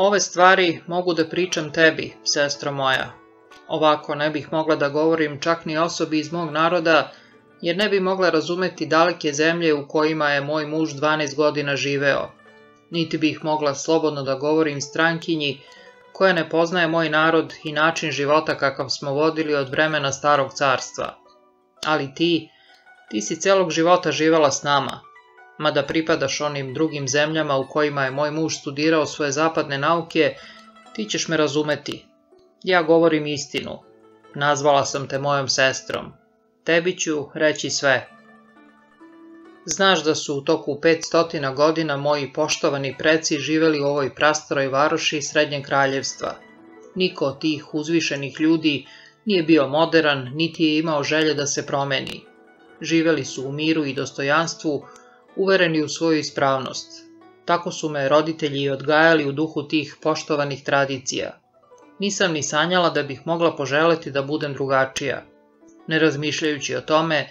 Ove stvari mogu da pričam tebi, sestro moja. Ovako ne bih mogla da govorim čak ni osobi iz mog naroda, jer ne bi mogla razumeti daleke zemlje u kojima je moj muž 12 godina živeo. Niti bih mogla slobodno da govorim strankinji koja ne poznaje moj narod i način života kakav smo vodili od vremena starog carstva. Ali ti, ti si celog života živela s nama, mada pripadaš onim drugim zemljama u kojima je moj muž studirao svoje zapadne nauke, ti ćeš me razumeti. Ja govorim istinu. Nazvala sam te mojom sestrom. Tebi ću reći sve. Znaš da su u toku 500 godina moji poštovani preci živeli u ovoj prastoroj varoši Srednjeg kraljevstva. Niko od tih uzvišenih ljudi nije bio modern, niti je imao želje da se promeni. Živeli su u miru i dostojanstvu, uvereni u svoju ispravnost. Tako su me roditelji odgajali u duhu tih poštovanih tradicija. Nisam ni sanjala da bih mogla poželeti da budem drugačija. Ne razmišljajući o tome,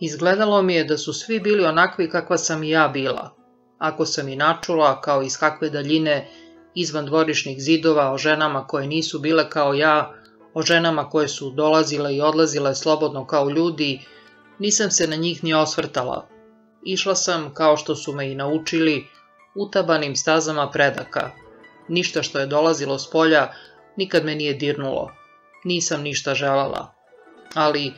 izgledalo mi je da su svi bili onakvi kakva sam i ja bila. Ako sam i načula, kao iz kakve daljine, izvan dvorišnih zidova, o ženama koje nisu bile kao ja, o ženama koje su dolazile i odlazile slobodno kao ljudi, nisam se na njih ni osvrtala, Išla sam, kao što su me i naučili, utabanim stazama predaka. Ništa što je dolazilo s polja nikad me nije dirnulo. Nisam ništa želala. Ali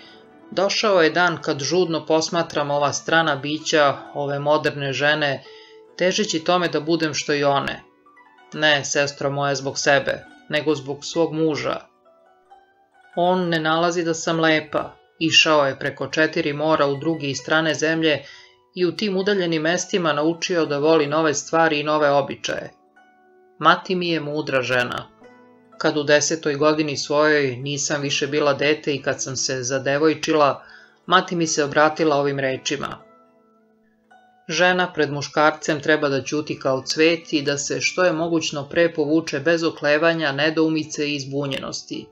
došao je dan kad žudno posmatram ova strana bića, ove moderne žene, težeći tome da budem što i one. Ne, sestro moja, zbog sebe, nego zbog svog muža. On ne nalazi da sam lepa, išao je preko četiri mora u druge i strane zemlje i u tim udaljenim mestima naučio da voli nove stvari i nove običaje. Mati mi je mudra žena. Kad u desetoj godini svojoj nisam više bila dete i kad sam se zadevojčila, mati mi se obratila ovim rečima. Žena pred muškarcem treba da ćuti kao cvet i da se što je mogućno pre povuče bez oklevanja, nedoumice i izbunjenosti.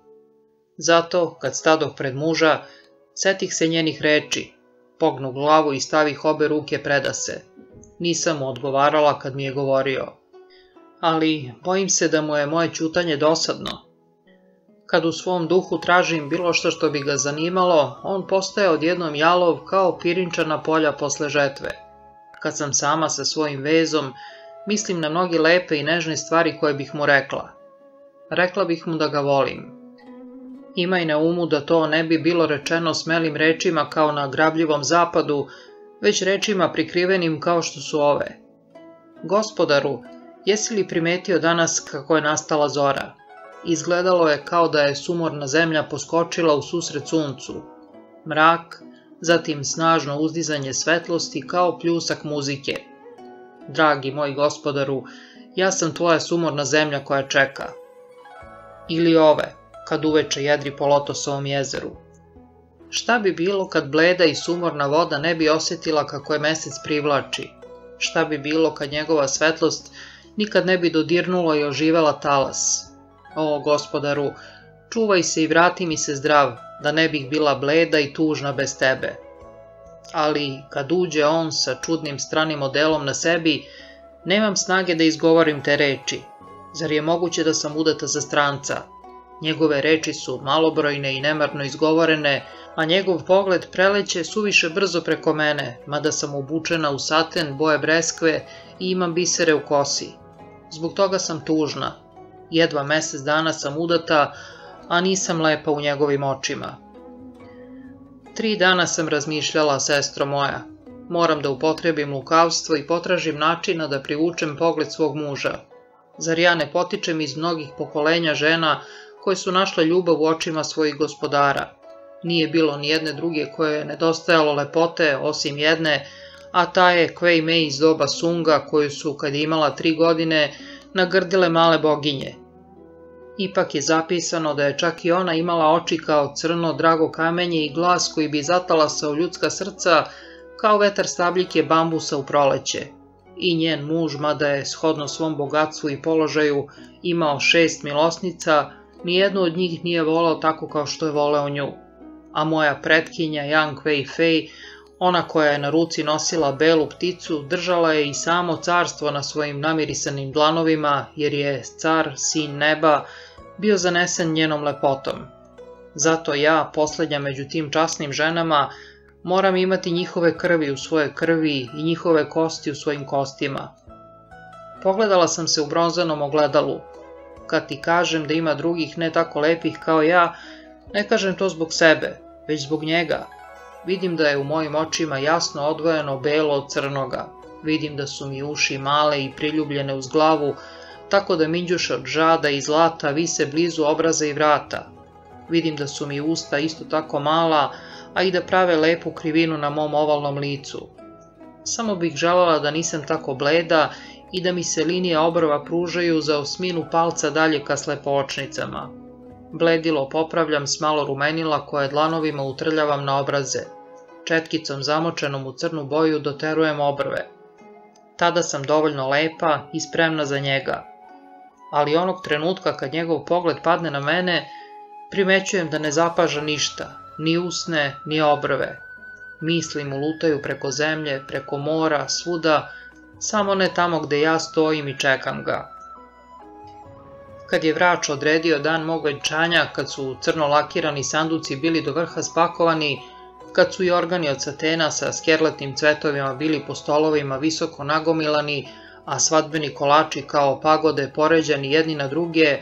Zato, kad stadoh pred muža, setih se njenih reči, pognu glavu i stavih obe ruke predase. Nisam mu odgovarala kad mi je govorio. Ali bojim se da mu je moje čutanje dosadno. Kad u svom duhu tražim bilo što što bi ga zanimalo, on postaje odjednom jalov kao pirinčana polja posle žetve. Kad sam sama sa svojim vezom, mislim na mnogi lepe i nežne stvari koje bih mu rekla. Rekla bih mu da ga volim, Imaj na umu da to ne bi bilo rečeno smelim rečima kao na grabljivom zapadu, već rečima prikrivenim kao što su ove. Gospodaru, jesi li primetio danas kako je nastala zora? Izgledalo je kao da je sumorna zemlja poskočila u susret suncu. Mrak, zatim snažno uzdizanje svetlosti kao pljusak muzike. Dragi moj gospodaru, ja sam tvoja sumorna zemlja koja čeka. Ili ove, kad uveče jedri po lotosovom jezeru. Šta bi bilo kad bleda i sumorna voda ne bi osjetila kako je mesec privlači? Šta bi bilo kad njegova svetlost nikad ne bi dodirnulo i oživela talas? O, gospodaru, čuvaj se i vrati mi se zdrav, da ne bih bila bleda i tužna bez tebe. Ali, kad uđe on sa čudnim stranim modelom na sebi, nemam snage da izgovorim te reči. Zar je moguće da sam udata za stranca? Njegove reči su malobrojne i nemarno izgovorene, a njegov pogled preleće suviše brzo preko mene, mada sam obučena u saten boje breskve i imam bisere u kosi. Zbog toga sam tužna. Jedva mesec dana sam udata, a nisam lepa u njegovim očima. Tri dana sam razmišljala, sestro moja. Moram da upotrebim lukavstvo i potražim načina da privučem pogled svog muža. Zar ja ne potičem iz mnogih pokolenja žena koje su našle ljubav u očima svojih gospodara. Nije bilo ni jedne druge koje je nedostajalo lepote, osim jedne, a ta je Kvej Mei iz doba Sunga, koju su, kad je imala tri godine, nagrdile male boginje. Ipak je zapisano da je čak i ona imala oči kao crno drago kamenje i glas koji bi zatalasao ljudska srca kao vetar stabljike bambusa u proleće. I njen muž, mada je shodno svom bogatstvu i položaju imao šest milosnica, Nijednu od njih nije volao tako kao što je voleo nju. A moja pretkinja Yang Wei Fei, Ona koja je na ruci nosila belu pticu držala je i samo carstvo na svojim namirisanim dlanovima jer je car, sin neba, bio zanesen njenom lepotom. Zato ja, posljednja među tim časnim ženama, moram imati njihove krvi u svoje krvi i njihove kosti u svojim kostima. Pogledala sam se u bronzanom ogledalu. Kad ti kažem da ima drugih ne tako lepih kao ja, ne kažem to zbog sebe, već zbog njega. Vidim da je u mojim očima jasno odvojeno belo od crnoga. Vidim da su mi uši male i priljubljene uz glavu, tako da minđuša od žada i zlata vise blizu obraza i vrata. Vidim da su mi usta isto tako mala, a i da prave lepu krivinu na mom ovalnom licu. Samo bih želela da nisam tako bleda i da mi se linije obrva pružaju za osminu palca dalje ka slepočnicama. Bledilo popravljam s malo rumenila koje dlanovima utrljavam na obraze. Četkicom zamočenom u crnu boju doterujem obrve. Tada sam dovoljno lepa i spremna za njega. Ali onog trenutka kad njegov pogled padne na mene, primećujem da ne zapaža ništa, ni usne, ni obrve. Misli mu lutaju preko zemlje, preko mora, svuda, samo ne tamo gde ja stojim i čekam ga. Kad je vrač odredio dan mog venčanja, kad su crno lakirani sanduci bili do vrha spakovani, kad su i organi od satena sa skerletnim cvetovima bili po stolovima visoko nagomilani, a svadbeni kolači kao pagode poređani jedni na druge,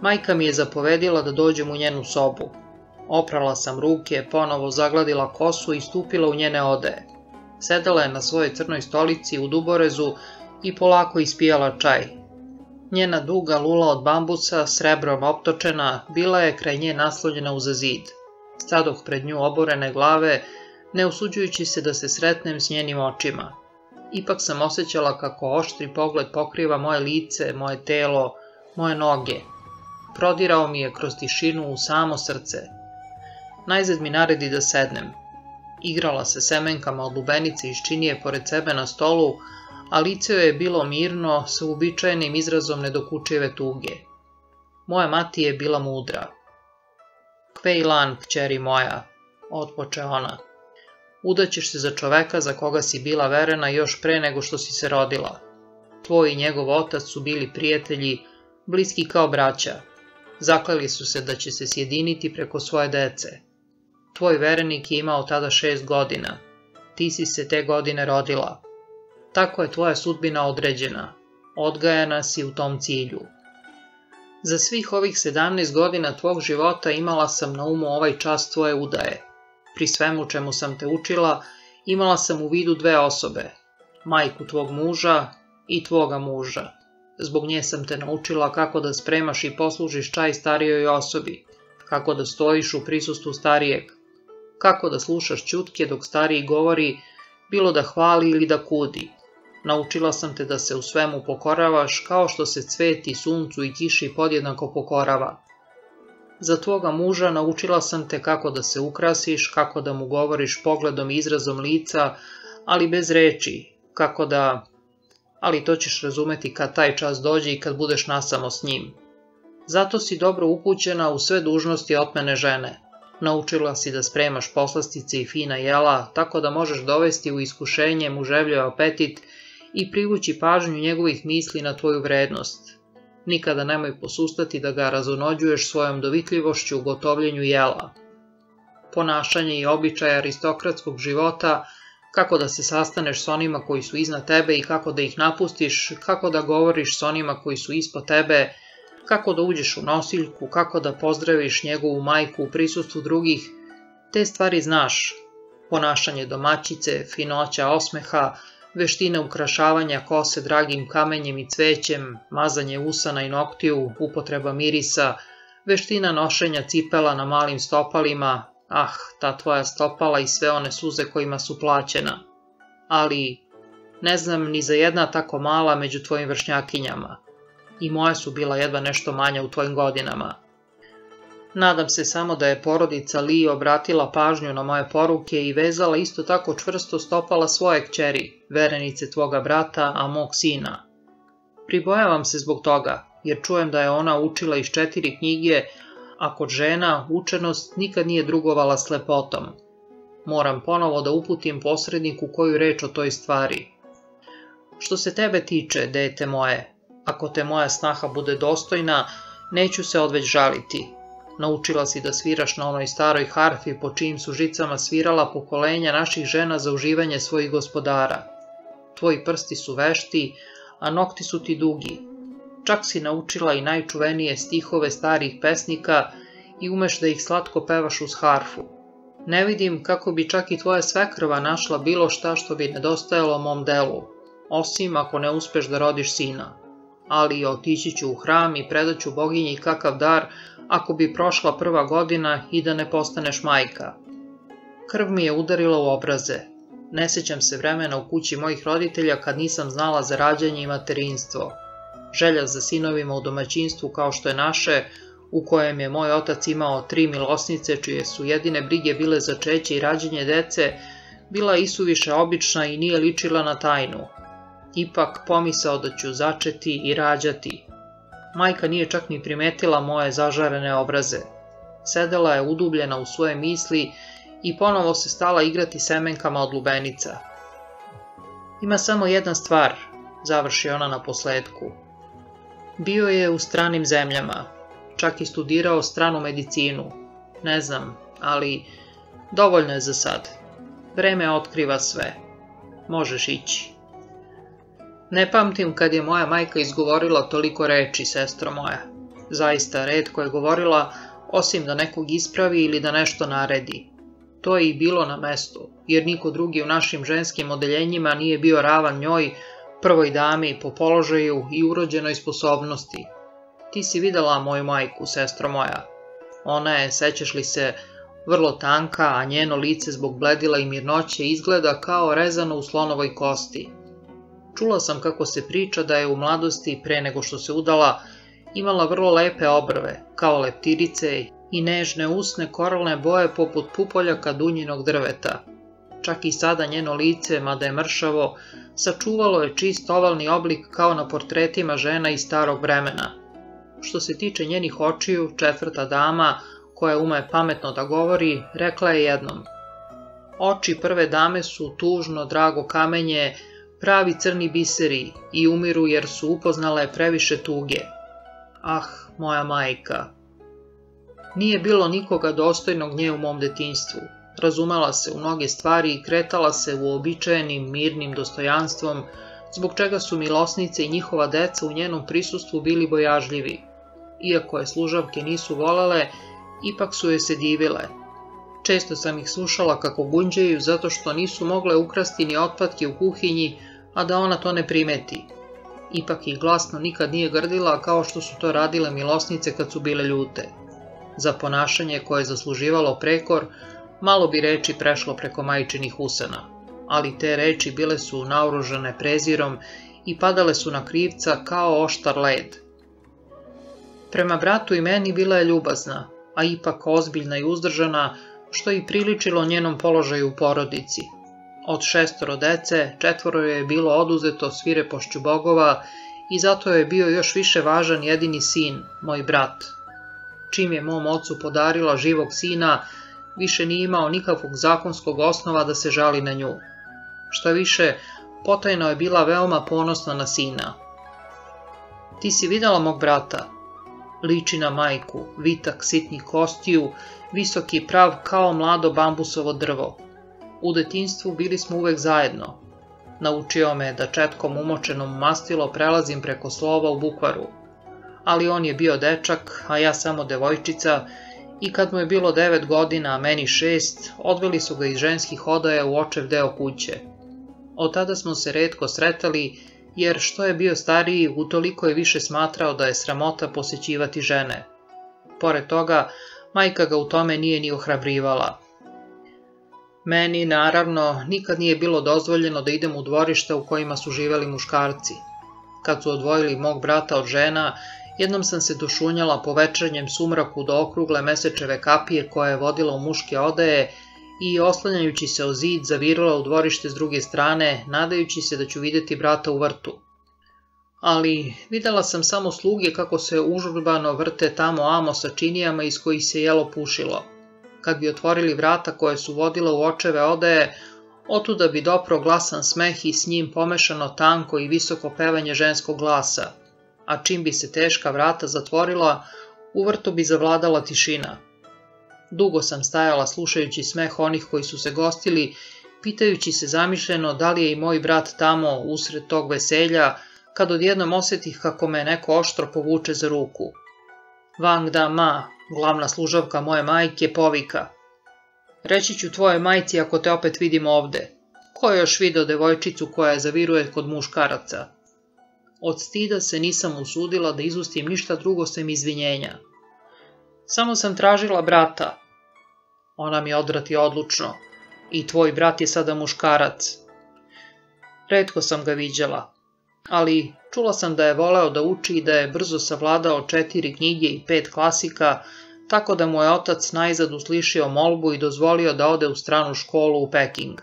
majka mi je zapovedila da dođem u njenu sobu. Oprala sam ruke, ponovo zagladila kosu i stupila u njene odeje. Sedela je na svojoj crnoj stolici u duborezu i polako ispijala čaj. Njena duga lula od bambusa, srebrom optočena, bila je kraj nje naslonjena uz zid. Stadoh pred nju oborene glave, ne usuđujući se da se sretnem s njenim očima. Ipak sam osjećala kako oštri pogled pokriva moje lice, moje telo, moje noge. Prodirao mi je kroz tišinu u samo srce. Najzad mi naredi da sednem. Igrala se semenkama od lubenice iz činije pored sebe na stolu, a lice joj je bilo mirno sa uobičajenim izrazom nedokučive tuge. Moja mati je bila mudra. Kvejlan, kćeri moja, otpoče ona. Udaćeš se za čoveka za koga si bila verena još pre nego što si se rodila. Tvoj i njegov otac su bili prijatelji, bliski kao braća. Zaklali su se da će se sjediniti preko svoje dece. Tvoj verenik je imao tada šest godina. Ti si se te godine rodila. Tako je tvoja sudbina određena. Odgajana si u tom cilju. Za svih ovih sedamnaest godina tvog života imala sam na umu ovaj čas tvoje udaje. Pri svemu čemu sam te učila, imala sam u vidu dve osobe. Majku tvog muža i tvoga muža. Zbog nje sam te naučila kako da spremaš i poslužiš čaj starijoj osobi, kako da stojiš u prisustvu starijeg, kako da slušaš čutke dok stariji govori, bilo da hvali ili da kudi. Naučila sam te da se u svemu pokoravaš kao što se cveti, suncu i kiši podjednako pokorava. Za tvoga muža naučila sam te kako da se ukrasiš, kako da mu govoriš pogledom i izrazom lica, ali bez reči, kako da... Ali to ćeš razumeti kad taj čas dođe i kad budeš nasamo s njim. Zato si dobro upućena u sve dužnosti otmene žene. Naučila si da spremaš poslastice i fina jela, tako da možeš dovesti u iskušenje muževljiv apetit i privući pažnju njegovih misli na tvoju vrednost. Nikada nemoj posustati da ga razonođuješ svojom dovitljivošću u gotovljenju jela. Ponašanje i običaj aristokratskog života, kako da se sastaneš s onima koji su iznad tebe i kako da ih napustiš, kako da govoriš s onima koji su ispod tebe, kako da uđeš u nosiljku, kako da pozdraviš njegovu majku u prisustvu drugih, te stvari znaš. Ponašanje domaćice, finoća osmeha, veštine ukrašavanja kose dragim kamenjem i cvećem, mazanje usana i noktiju, upotreba mirisa, veština nošenja cipela na malim stopalima, ah, ta tvoja stopala i sve one suze kojima su plaćena. Ali, ne znam ni za jedna tako mala među tvojim vršnjakinjama i moja su bila jedva nešto manja u tvojim godinama. Nadam se samo da je porodica Li obratila pažnju na moje poruke i vezala isto tako čvrsto stopala svoje kćeri, verenice tvoga brata, a mog sina. Pribojavam se zbog toga, jer čujem da je ona učila iz četiri knjige, a kod žena učenost nikad nije drugovala s lepotom. Moram ponovo da uputim posredniku koju reč o toj stvari. Što se tebe tiče, dete moje, ako te moja snaha bude dostojna, neću se odveć žaliti. Naučila si da sviraš na onoj staroj harfi po čijim su žicama svirala pokolenja naših žena za uživanje svojih gospodara. Tvoji prsti su vešti, a nokti su ti dugi. Čak si naučila i najčuvenije stihove starih pesnika i umeš da ih slatko pevaš uz harfu. Ne vidim kako bi čak i tvoja svekrva našla bilo šta što bi nedostajalo mom delu, osim ako ne uspeš da rodiš sina. Ali otići ću u hram i predaću boginji kakav dar ako bi prošla prva godina i da ne postaneš majka. Krv mi je udarila u obraze. Ne sećam se vremena u kući mojih roditelja kad nisam znala za rađanje i materinstvo. Želja za sinovima u domaćinstvu kao što je naše, u kojem je moj otac imao tri milosnice čije su jedine brige bile za čeće i rađenje dece, bila isuviše obična i nije ličila na tajnu. Ipak pomisao da ću začeti i rađati. Majka nije čak ni primetila moje zažarene obraze. Sedela je udubljena u svoje misli i ponovo se stala igrati semenkama od lubenica. Ima samo jedna stvar, završi ona na posledku. Bio je u stranim zemljama, čak i studirao stranu medicinu. Ne znam, ali dovoljno je za sad. Vreme otkriva sve. Možeš ići. Ne pamtim kad je moja majka izgovorila toliko reči, sestro moja. Zaista, redko je govorila, osim da nekog ispravi ili da nešto naredi. To je i bilo na mestu, jer niko drugi u našim ženskim odeljenjima nije bio ravan njoj, prvoj dami po položaju i urođenoj sposobnosti. Ti si videla moju majku, sestro moja. Ona je, sećaš li se, vrlo tanka, a njeno lice zbog bledila i mirnoće izgleda kao rezano u slonovoj kosti. Čula sam kako se priča da je u mladosti, pre nego što se udala, imala vrlo lepe obrve, kao leptirice i nežne usne koralne boje poput pupoljaka dunjinog drveta. Čak i sada njeno lice, mada je mršavo, sačuvalo je čist ovalni oblik kao na portretima žena iz starog vremena. Što se tiče njenih očiju, četvrta dama, koja ume pametno da govori, rekla je jednom. Oči prve dame su tužno drago kamenje, pravi crni biseri i umiru jer su upoznale previše tuge. Ah, moja majka. Nije bilo nikoga dostojnog nje u mom detinstvu. Razumela se u mnoge stvari i kretala se u običajenim, mirnim dostojanstvom, zbog čega su milosnice i njihova deca u njenom prisustvu bili bojažljivi. Iako je služavke nisu volele, ipak su je se divile. Često sam ih slušala kako gunđaju zato što nisu mogle ukrasti ni otpadke u kuhinji, a da ona to ne primeti. Ipak ih glasno nikad nije grdila kao što su to radile milosnice kad su bile ljute. Za ponašanje koje je zasluživalo prekor, malo bi reči prešlo preko majčinih usana, ali te reči bile su naoružane prezirom i padale su na krivca kao oštar led. Prema bratu i meni bila je ljubazna, a ipak ozbiljna i uzdržana, što i priličilo njenom položaju u porodici – Od šestoro dece, četvoro je bilo oduzeto svirepošću bogova i zato je bio još više važan jedini sin, moj brat. Čim je mom ocu podarila živog sina, više nije imao nikakvog zakonskog osnova da se žali na nju. Šta više, potajno je bila veoma ponosna na sina. Ti si videla mog brata? Liči na majku, vitak, sitni kostiju, visoki prav kao mlado bambusovo drvo. U detinstvu bili smo uvek zajedno. Naučio me da četkom umočenom mastilo prelazim preko slova u bukvaru. Ali on je bio dečak, a ja samo devojčica, i kad mu je bilo devet godina, a meni šest, odveli su ga iz ženskih odaja u očev deo kuće. Od tada smo se redko sretali, jer što je bio stariji, utoliko je više smatrao da je sramota posećivati žene. Pored toga, majka ga u tome nije ni ohrabrivala. Meni, naravno, nikad nije bilo dozvoljeno da idem u dvorišta u kojima su živeli muškarci. Kad su odvojili mog brata od žena, jednom sam se došunjala po večernjem sumraku do okrugle mesečeve kapije koja je vodila u muške odeje i oslanjajući se o zid zavirala u dvorište s druge strane, nadajući se da ću videti brata u vrtu. Ali videla sam samo sluge kako se užurbano vrte tamo amo sa činijama iz kojih se jelo pušilo. Kad bi otvorili vrata koje su vodile u očeve odaje, otuda bi dopro glasan smeh i s njim pomešano tanko i visoko pevanje ženskog glasa, a čim bi se teška vrata zatvorila, u vrtu bi zavladala tišina. Dugo sam stajala slušajući smeh onih koji su se gostili, pitajući se zamišljeno da li je i moj brat tamo usred tog veselja, kad odjednom osjetih kako me neko oštro povuče za ruku. Wang Da Ma, glavna služavka moje majke, povika. Reći ću tvoje majci ako te opet vidim ovde. Ko je još video devojčicu koja je zaviruje kod muškaraca? Od stida se nisam usudila da izustim ništa drugo sem izvinjenja. Samo sam tražila brata. Ona mi odrati odlučno. I tvoj brat je sada muškarac. Redko sam ga viđala, ali čula sam da je voleo da uči i da je brzo savladao četiri knjige i pet klasika, tako da mu je otac najzad uslišio molbu i dozvolio da ode u stranu školu u Peking.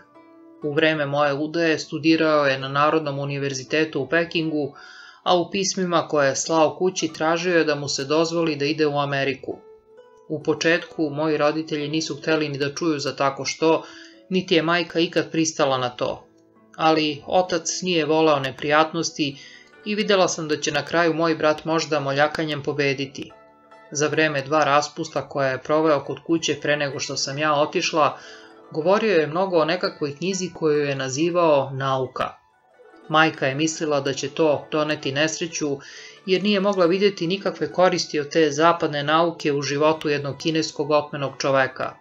U vreme moje udaje studirao je na Narodnom univerzitetu u Pekingu, a u pismima koje je slao kući tražio je da mu se dozvoli da ide u Ameriku. U početku moji roditelji nisu hteli ni da čuju za tako što, niti je majka ikad pristala na to. Ali otac nije volao neprijatnosti i videla sam da će na kraju moj brat možda moljakanjem pobediti. Za vreme dva raspusta koja je proveo kod kuće pre nego što sam ja otišla, govorio je mnogo o nekakvoj knjizi koju je nazivao Nauka. Majka je mislila da će to doneti nesreću, jer nije mogla vidjeti nikakve koristi od te zapadne nauke u životu jednog kineskog otmenog čoveka.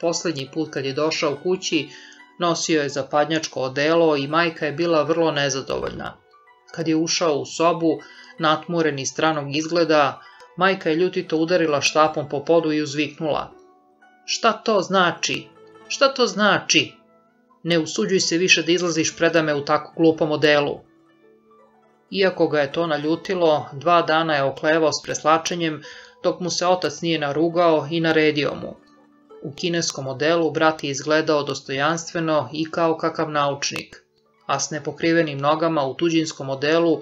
Poslednji put kad je došao kući, nosio je zapadnjačko odelo i majka je bila vrlo nezadovoljna. Kad je ušao u sobu, natmuren i stranog izgleda, majka je ljutito udarila štapom po podu i uzviknula. Šta to znači? Šta to znači? Ne usuđuj se više da izlaziš predame u tako glupom odelu. Iako ga je to naljutilo, dva dana je oklevao s preslačenjem, dok mu se otac nije narugao i naredio mu. U kineskom modelu brat je izgledao dostojanstveno i kao kakav naučnik, a s nepokrivenim nogama u tuđinskom modelu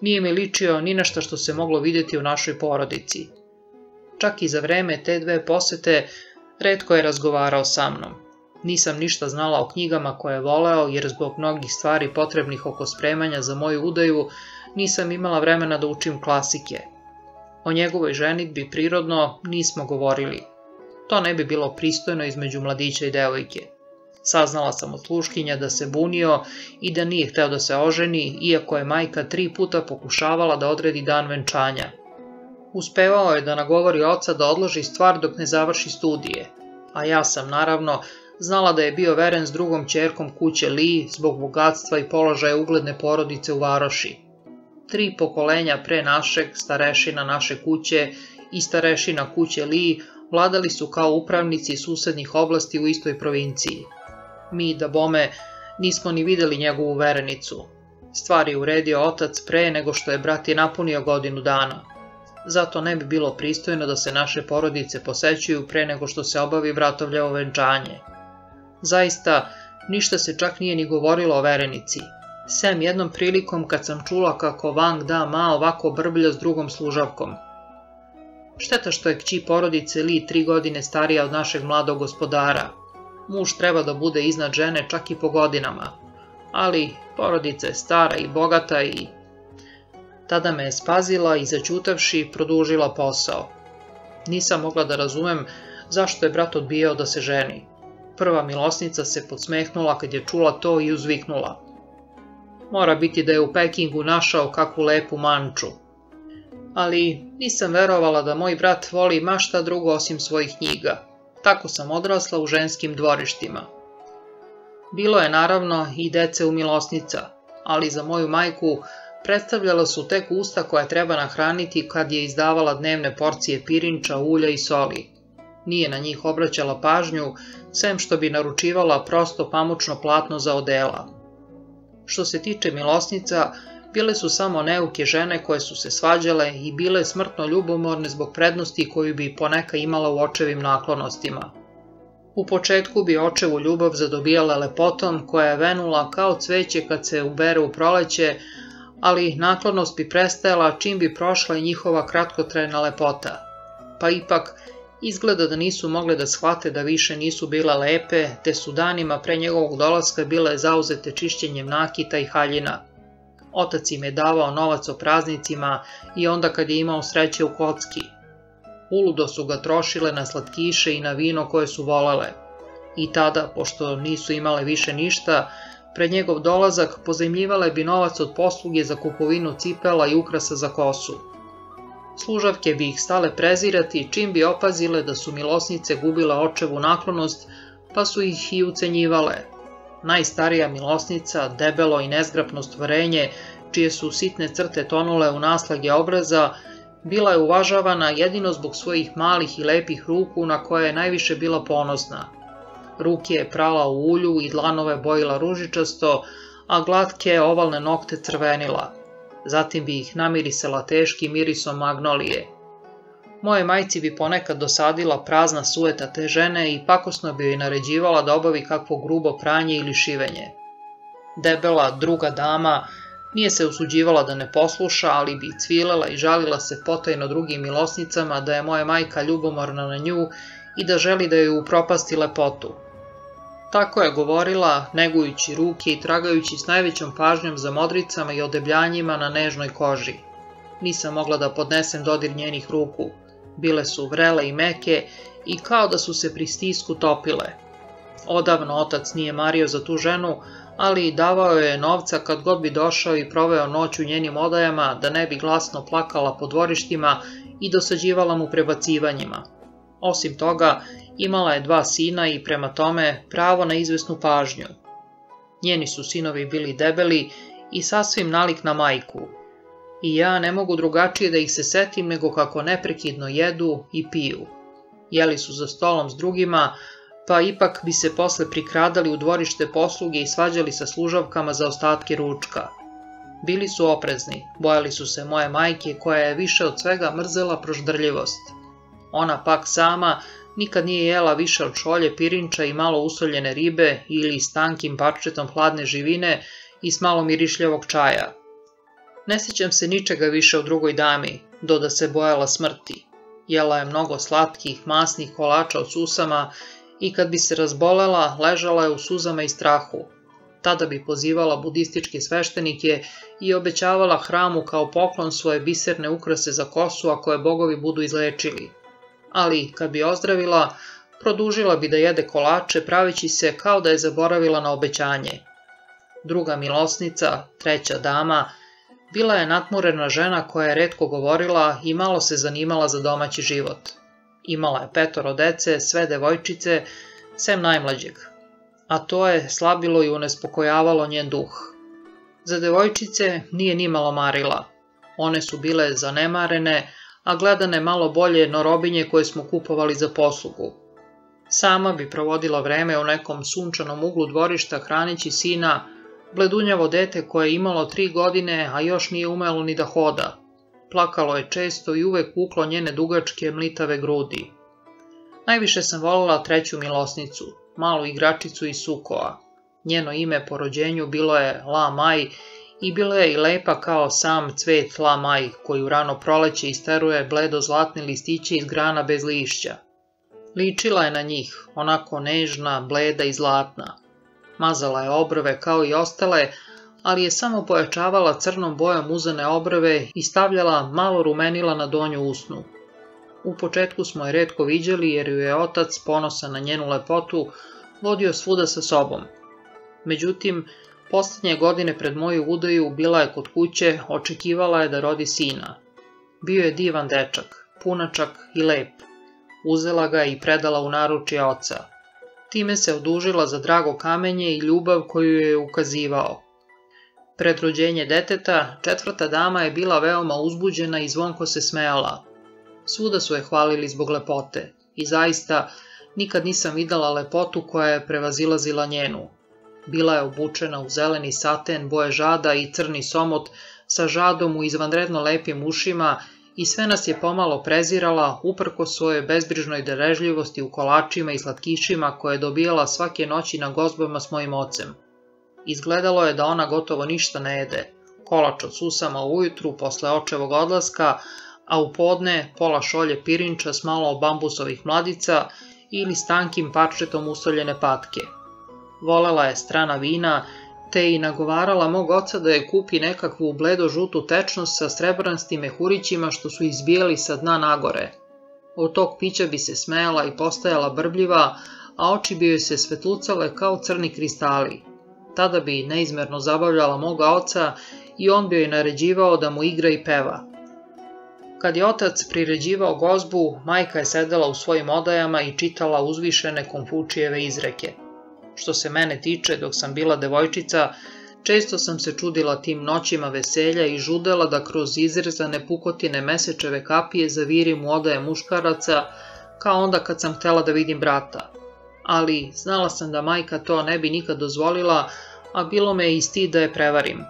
nije mi ličio ni na što što se moglo vidjeti u našoj porodici. Čak i za vreme te dve posete redko je razgovarao sa mnom. Nisam ništa znala o knjigama koje je voleo, jer zbog mnogih stvari potrebnih oko spremanja za moju udaju nisam imala vremena da učim klasike. O njegovoj ženitbi prirodno nismo govorili. To ne bi bilo pristojno između mladića i devojke. Saznala sam od sluškinja da se bunio i da nije hteo da se oženi, iako je majka tri puta pokušavala da odredi dan venčanja. Uspevao je da nagovori oca da odloži stvar dok ne završi studije, a ja sam, naravno, znala da je bio veren s drugom čerkom kuće Li zbog bogatstva i položaja ugledne porodice u varoši. Tri pokolenja pre našeg, starešina naše kuće i starešina kuće Li vladali su kao upravnici susednih oblasti u istoj provinciji. Mi, da bome, nismo ni videli njegovu verenicu. Stvar je uredio otac pre nego što je brat je napunio godinu dana. Zato ne bi bilo pristojno da se naše porodice posećuju pre nego što se obavi bratovljevo venčanje. Zaista, ništa se čak nije ni govorilo o verenici, sem jednom prilikom kad sam čula kako Wang Da Ma ovako brblja s drugom služavkom. Šteta što je kći porodice Li tri godine starija od našeg mladog gospodara. Muž treba da bude iznad žene čak i po godinama, ali porodica je stara i bogata i... Tada me je spazila i začutavši produžila posao. Nisam mogla da razumem zašto je brat odbijao da se ženi. Prva milosnica se podsmehnula kad je čula to i uzviknula. Mora biti da je u Pekingu našao kakvu lepu manču. Ali nisam verovala da moj brat voli mašta drugo osim svojih knjiga. Tako sam odrasla u ženskim dvorištima. Bilo je naravno i dece u milosnica, ali za moju majku predstavljala su tek usta koja treba nahraniti kad je izdavala dnevne porcije pirinča, ulja i soli. Nije na njih obraćala pažnju, sem što bi naručivala prosto pamučno platno za odela. Što se tiče milosnica, bile su samo neuke žene koje su se svađale i bile smrtno ljubomorne zbog prednosti koju bi poneka imala u očevim naklonostima. U početku bi očevu ljubav zadobijala lepotom koja je venula kao cveće kad se ubere u proleće, ali naklonost bi prestajala čim bi prošla i njihova kratkotrajna lepota. Pa ipak, Izgleda da nisu mogle da shvate da više nisu bile lepe, te su danima pre njegovog dolaska bile zauzete čišćenjem nakita i haljina. Otac im je davao novac o praznicima i onda kad je imao sreće u kocki. Uludo su ga trošile na slatkiše i na vino koje su volele. I tada, pošto nisu imale više ništa, pred njegov dolazak pozemljivale bi novac od posluge za kupovinu cipela i ukrasa za kosu. Služavke bi ih stale prezirati čim bi opazile da su milosnice gubile očevu naklonost, pa su ih i ucenjivale. Najstarija milosnica, debelo i nezgrapno stvorenje, čije su sitne crte tonule u naslage obraza, bila je uvažavana jedino zbog svojih malih i lepih ruku na koje je najviše bila ponosna. Ruke je prala u ulju i dlanove bojila ružičasto, a glatke ovalne nokte crvenila. Zatim bi ih namirisala teškim mirisom magnolije. Moje majci bi ponekad dosadila prazna sueta te žene i pakosno bi joj naređivala da obavi kakvo grubo pranje ili šivenje. Debela, druga dama, nije se usuđivala da ne posluša, ali bi cvilela i žalila se potajno drugim milosnicama da je moja majka ljubomorna na nju i da želi da joj upropasti lepotu. Tako je govorila, negujući ruke i tragajući s najvećom pažnjom za modricama i odebljanjima na nežnoj koži. Nisam mogla da podnesem dodir njenih ruku. Bile su vrele i meke i kao da su se pri stisku topile. Odavno otac nije mario za tu ženu, ali davao je novca kad god bi došao i proveo noć u njenim odajama da ne bi glasno plakala po dvorištima i dosađivala mu prebacivanjima. Osim toga, imala je dva sina i prema tome pravo na izvesnu pažnju. Njeni su sinovi bili debeli i sasvim nalik na majku. I ja ne mogu drugačije da ih se setim nego kako neprekidno jedu i piju. Jeli su za stolom s drugima, pa ipak bi se posle prikradali u dvorište posluge i svađali sa služavkama za ostatke ručka. Bili su oprezni, bojali su se moje majke koja je više od svega mrzela proždrljivost. Ona pak sama nikad nije jela više od šolje pirinča i malo usoljene ribe ili s tankim parčetom hladne živine i s malo mirišljavog čaja. Ne sjećam se ničega više o drugoj dami, do da se bojala smrti. Jela je mnogo slatkih, masnih kolača od susama i kad bi se razbolela, ležala je u suzama i strahu. Tada bi pozivala budističke sveštenike i obećavala hramu kao poklon svoje biserne ukrase za kosu ako je bogovi budu izlečili ali kad bi ozdravila, produžila bi da jede kolače pravići se kao da je zaboravila na obećanje. Druga milosnica, treća dama, bila je natmurena žena koja je redko govorila i malo se zanimala za domaći život. Imala je petoro dece, sve devojčice, sem najmlađeg. A to je slabilo i unespokojavalo njen duh. Za devojčice nije nimalo marila. One su bile zanemarene, a gledane malo bolje norobinje koje smo kupovali za poslugu. Sama bi provodila vreme u nekom sunčanom uglu dvorišta hranići sina, bledunjavo dete koje je imalo tri godine, a još nije umelo ni da hoda. Plakalo je često i uvek uklo njene dugačke mlitave grudi. Najviše sam volila treću milosnicu, malu igračicu iz Sukoa. Njeno ime po rođenju bilo je La Maj i bila je i lepa kao sam cvet tla maj, koji u rano proleće isteruje bledo zlatne listiće iz grana bez lišća. Ličila je na njih, onako nežna, bleda i zlatna. Mazala je obrve kao i ostale, ali je samo pojačavala crnom bojom uzane obrve i stavljala malo rumenila na donju usnu. U početku smo je redko viđali jer ju je otac, ponosan na njenu lepotu, vodio svuda sa sobom. Međutim, Poslednje godine pred moju udaju bila je kod kuće, očekivala je da rodi sina. Bio je divan dečak, punačak i lep. Uzela ga i predala u naručje oca. Time se odužila za drago kamenje i ljubav koju je ukazivao. Pred rođenje deteta, četvrta dama je bila veoma uzbuđena i zvonko se smejala. Svuda su je hvalili zbog lepote i zaista nikad nisam videla lepotu koja je prevazilazila njenu. Bila je obučena u zeleni saten boje žada i crni somot sa žadom u izvanredno lepim ušima i sve nas je pomalo prezirala uprko svojoj bezbrižnoj derežljivosti u kolačima i slatkišima koje je dobijala svake noći na gozbama s mojim ocem. Izgledalo je da ona gotovo ništa ne jede, kolač od susama ujutru posle očevog odlaska, a u podne pola šolje pirinča s malo bambusovih mladica ili s tankim parčetom usoljene patke. Volela je strana vina, te i nagovarala mog oca da je kupi nekakvu bledo-žutu tečnost sa srebranstim mehurićima što su izbijali sa dna nagore. Od tog pića bi se smejala i postajala brbljiva, a oči bi joj se svetlucale kao crni kristali. Tada bi neizmerno zabavljala moga oca i on bi joj naređivao da mu igra i peva. Kad je otac priređivao gozbu, majka je sedela u svojim odajama i čitala uzvišene Konfučijeve izreke. Što se mene tiče, dok sam bila devojčica, često sam se čudila tim noćima veselja i žudela da kroz izrezane pukotine mesečeve kapije zavirim u odaje muškaraca, kao onda kad sam htela da vidim brata. Ali znala sam da majka to ne bi nikad dozvolila, a bilo me i stid da je prevarim.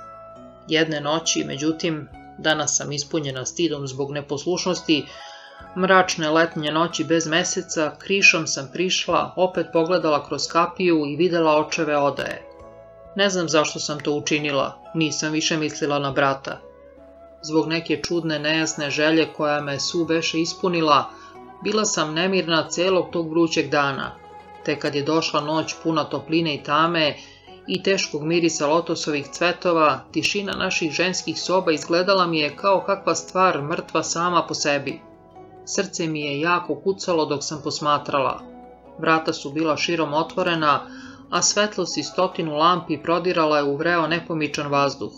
Jedne noći, međutim, danas sam ispunjena stidom zbog neposlušnosti, Mračne letnje noći bez meseca, krišom sam prišla, opet pogledala kroz kapiju i videla očeve odaje. Ne znam zašto sam to učinila, nisam više mislila na brata. Zbog neke čudne, nejasne želje koja me su beše ispunila, bila sam nemirna celog tog vrućeg dana, te kad je došla noć puna topline i tame i teškog mirisa lotosovih cvetova, tišina naših ženskih soba izgledala mi je kao kakva stvar mrtva sama po sebi. Srce mi je jako kucalo dok sam posmatrala. Vrata su bila širom otvorena, a svetlost iz stotinu lampi prodirala je u vreo nepomičan vazduh.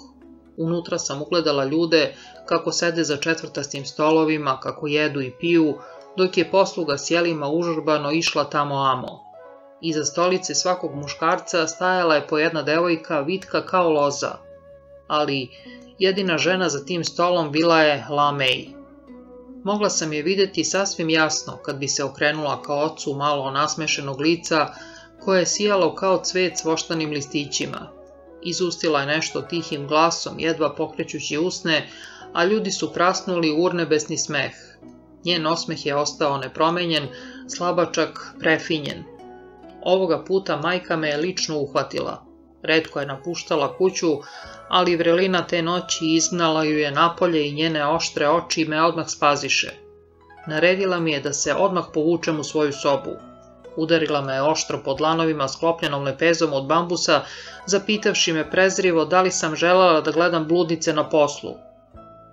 Unutra sam ugledala ljude kako sede za četvrtastim stolovima, kako jedu i piju, dok je posluga sjelima užurbano išla tamo amo. Iza stolice svakog muškarca stajala je po jedna devojka vitka kao loza, ali jedina žena za tim stolom bila je Lamej. Mogla sam je vidjeti sasvim jasno kad bi se okrenula kao ocu malo nasmešenog lica koje je sijalo kao cvet s voštanim listićima. Izustila je nešto tihim glasom, jedva pokrećući usne, a ljudi su prasnuli u urnebesni smeh. Njen osmeh je ostao nepromenjen, slabačak prefinjen. Ovoga puta majka me je lično uhvatila. Redko je napuštala kuću, ali vrelina te noći izgnala ju je napolje i njene oštre oči me odmah spaziše. Naredila mi je da se odmah povučem u svoju sobu. Udarila me oštro pod lanovima sklopljenom lepezom od bambusa, zapitavši me prezrivo da li sam želela da gledam bludnice na poslu.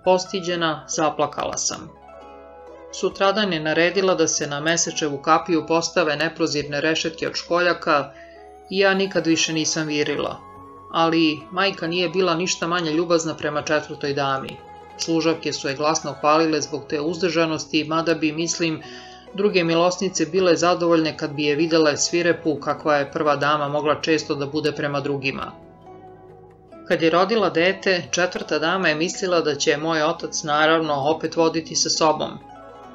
Postiđena, zaplakala sam. Sutradan je naredila da se na mesečevu kapiju postave neprozirne rešetke od školjaka i ja nikad više nisam virila ali majka nije bila ništa manje ljubazna prema četvrtoj dami. Služavke su je glasno hvalile zbog te uzdržanosti, mada bi, mislim, druge milosnice bile zadovoljne kad bi je videle svirepu kakva je prva dama mogla često da bude prema drugima. Kad je rodila dete, četvrta dama je mislila da će moj otac naravno opet voditi sa sobom.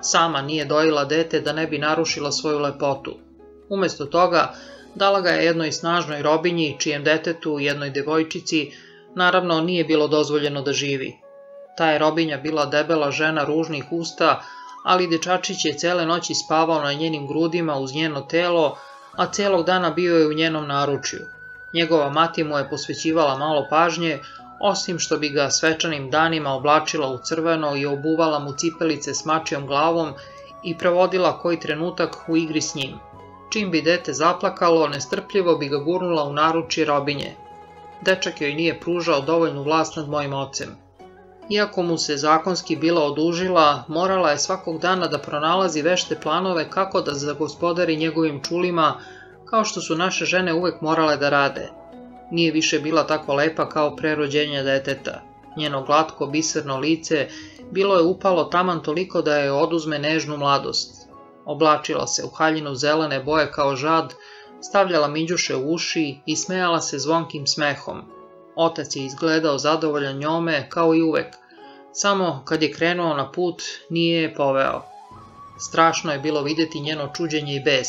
Sama nije dojila dete da ne bi narušila svoju lepotu. Umesto toga, Dala ga je jednoj snažnoj robinji, čijem detetu, jednoj devojčici, naravno nije bilo dozvoljeno da živi. Ta je robinja bila debela žena ružnih usta, ali dečačić je cele noći spavao na njenim grudima uz njeno telo, a celog dana bio je u njenom naručju. Njegova mati mu je posvećivala malo pažnje, osim što bi ga svečanim danima oblačila u crveno i obuvala mu cipelice s mačijom glavom i provodila koji trenutak u igri s njim. Čim bi dete zaplakalo, nestrpljivo bi ga gurnula u naručje robinje. Dečak joj nije pružao dovoljnu vlast nad mojim ocem. Iako mu se zakonski bila odužila, morala je svakog dana da pronalazi vešte planove kako da zagospodari njegovim čulima, kao što su naše žene uvek morale da rade. Nije više bila tako lepa kao pre rođenja deteta. Njeno glatko, biserno lice bilo je upalo taman toliko da je oduzme nežnu mladost. Oblačila se u haljinu zelene boje kao žad, stavljala minđuše u uši i smejala se zvonkim smehom. Otac je izgledao zadovoljan njome kao i uvek, samo kad je krenuo na put nije je poveo. Strašno je bilo videti njeno čuđenje i bes.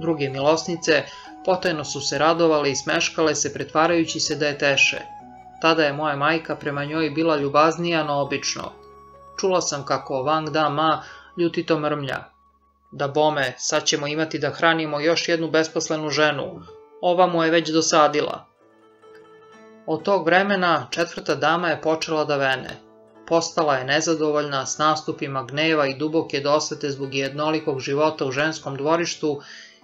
Druge milosnice potajno su se radovale i smeškale se pretvarajući se da je teše. Tada je moja majka prema njoj bila ljubaznija no obično. Čula sam kako Wang Da Ma ljutito mrmlja. Da bome, sad ćemo imati da hranimo još jednu besposlenu ženu. Ova mu je već dosadila. Od tog vremena četvrta dama je počela da vene. postala je nezadovoljna s nastupima gneva i duboke dosete zbog jednolikog života u ženskom dvorištu,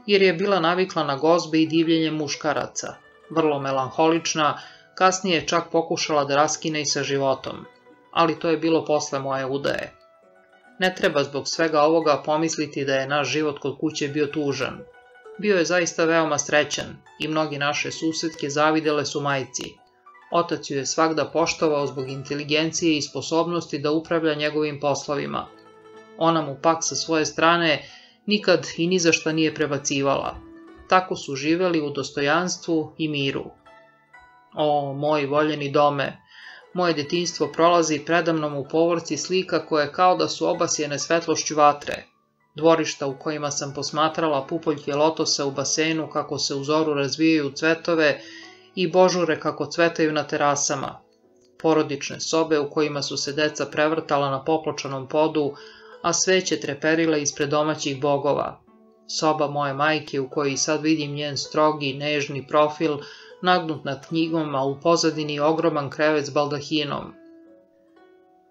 jer je bila navikla na gozbe i divljenje muškaraca. Vrlo melanholična, kasnije je čak pokušala da raskine i sa životom. Ali to je bilo posle moje udaje. Ne treba zbog svega ovoga pomisliti da je naš život kod kuće bio tužan. Bio je zaista veoma srećan i mnogi naše susedke zavidele su majci. Otac ju je svakda poštovao zbog inteligencije i sposobnosti da upravlja njegovim poslovima. Ona mu pak sa svoje strane nikad i ni za šta nije prebacivala. Tako su živeli u dostojanstvu i miru. O, moj voljeni dome, moje detinjstvo prolazi predamnom u povorci slika koje kao da su obasjene svetlošću vatre. Dvorišta u kojima sam posmatrala pupoljke lotosa u basenu kako se u zoru razvijaju cvetove i božure kako cvetaju na terasama. Porodične sobe u kojima su se deca prevrtala na popločanom podu, a sveće treperile ispred domaćih bogova. Soba moje majke u kojoj sad vidim njen strogi, nežni profil, nagnut nad knjigom, a u pozadini ogroman krevet s baldahinom.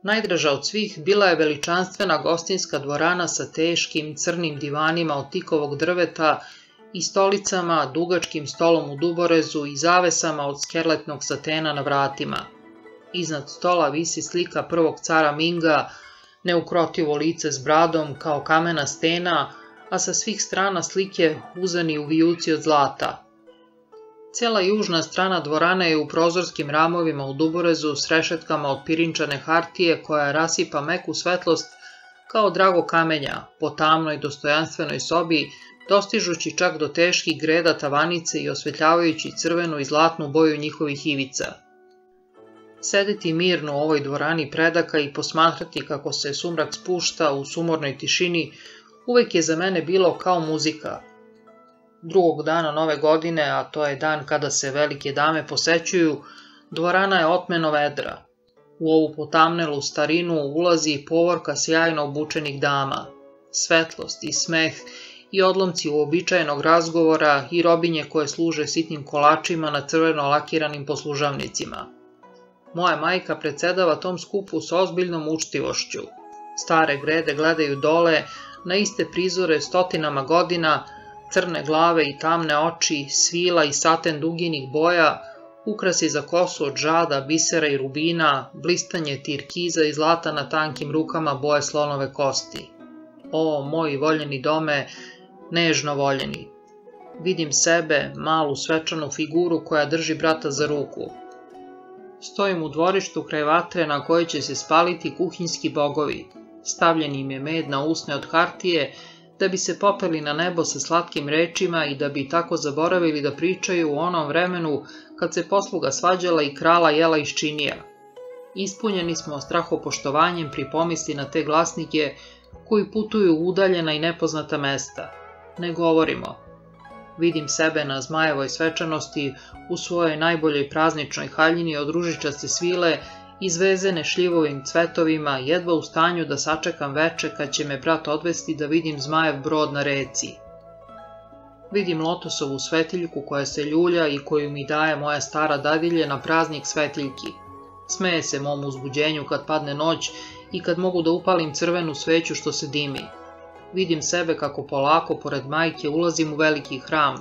Najdraža od svih bila je veličanstvena gostinska dvorana sa teškim crnim divanima od tikovog drveta i stolicama, dugačkim stolom u duborezu i zavesama od skerletnog satena na vratima. Iznad stola visi slika prvog cara Minga, neukrotivo lice s bradom kao kamena stena, a sa svih strana slike uzani u vijuci od zlata. Cijela južna strana dvorane je u prozorskim ramovima u duborezu s rešetkama od pirinčane hartije koja rasipa meku svetlost kao drago kamenja po tamnoj dostojanstvenoj sobi, dostižući čak do teških greda tavanice i osvetljavajući crvenu i zlatnu boju njihovih ivica. Sedeti mirno u ovoj dvorani predaka i posmatrati kako se sumrak spušta u sumornoj tišini uvek je za mene bilo kao muzika. Drugog dana nove godine, a to je dan kada se velike dame posećuju, dvorana je otmeno vedra. U ovu potamnelu starinu ulazi povorka sjajno obučenih dama. Svetlost i smeh i odlomci uobičajenog razgovora i robinje koje služe sitnim kolačima na crveno lakiranim poslužavnicima. Moja majka predsedava tom skupu s ozbiljnom učtivošću. Stare grede gledaju dole, na iste prizore stotinama godina, crne glave i tamne oči, svila i saten duginih boja, ukrasi za kosu od žada, bisera i rubina, blistanje tirkiza i zlata na tankim rukama boje slonove kosti. O, moji voljeni dome, nežno voljeni. Vidim sebe, malu svečanu figuru koja drži brata za ruku. Stojim u dvorištu kraj vatre na kojoj će se spaliti kuhinski bogovi. Stavljen im je med na usne od hartije, da bi se popeli na nebo sa slatkim rečima i da bi tako zaboravili da pričaju u onom vremenu kad se posluga svađala i krala jela iz činija. Ispunjeni smo strahopoštovanjem pri pomisli na te glasnike koji putuju u udaljena i nepoznata mesta. Ne govorimo. Vidim sebe na zmajevoj svečanosti u svojoj najboljoj prazničnoj haljini od ružičaste svile izvezene šljivovim cvetovima, jedva u stanju da sačekam veče kad će me brat odvesti da vidim zmajev brod na reci. Vidim lotosovu svetiljku koja se ljulja i koju mi daje moja stara dadilje na praznik svetiljki. Smeje se mom uzbuđenju kad padne noć i kad mogu da upalim crvenu sveću što se dimi. Vidim sebe kako polako pored majke ulazim u veliki hram.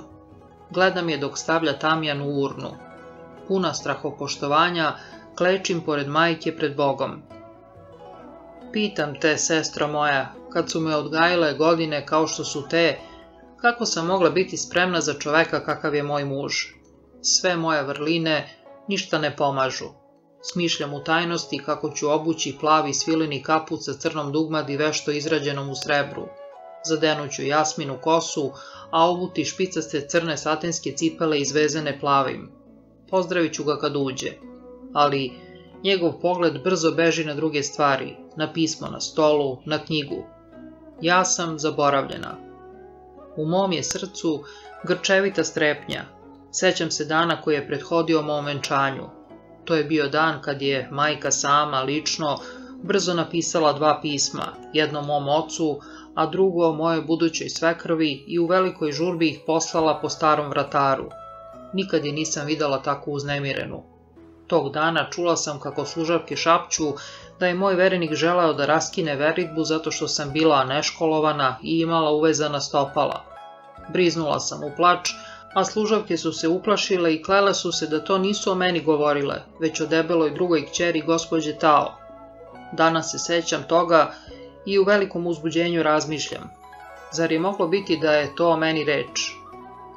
Gledam je dok stavlja tamjan u urnu. Puna strahopoštovanja, klečim pored majke pred Bogom. Pitam te, sestro moja, kad su me odgajile godine kao što su te, kako sam mogla biti spremna za čoveka kakav je moj muž? Sve moje vrline ništa ne pomažu. Smišljam u tajnosti kako ću obući plavi svilini kaput sa crnom dugmadi vešto izrađenom u srebru. Zadenuću jasminu kosu, a obuti špicaste crne satinske cipele izvezene plavim. Pozdravit ću ga kad uđe ali njegov pogled brzo beži na druge stvari, na pismo na stolu, na knjigu. Ja sam zaboravljena. U mom je srcu grčevita strepnja. Sećam se dana koji je prethodio mom venčanju. To je bio dan kad je majka sama, lično, brzo napisala dva pisma, jedno mom ocu, a drugo moje budućoj svekrvi i u velikoj žurbi ih poslala po starom vrataru. Nikad je nisam videla tako uznemirenu. Tog dana čula sam kako služavke šapću da je moj verenik želeo da raskine veritbu zato što sam bila neškolovana i imala uvezana stopala. Briznula sam u plač, a služavke su se uplašile i klele su se da to nisu o meni govorile, već o debeloj drugoj kćeri gospođe Tao. Danas se sećam toga i u velikom uzbuđenju razmišljam. Zar je moglo biti da je to o meni reč?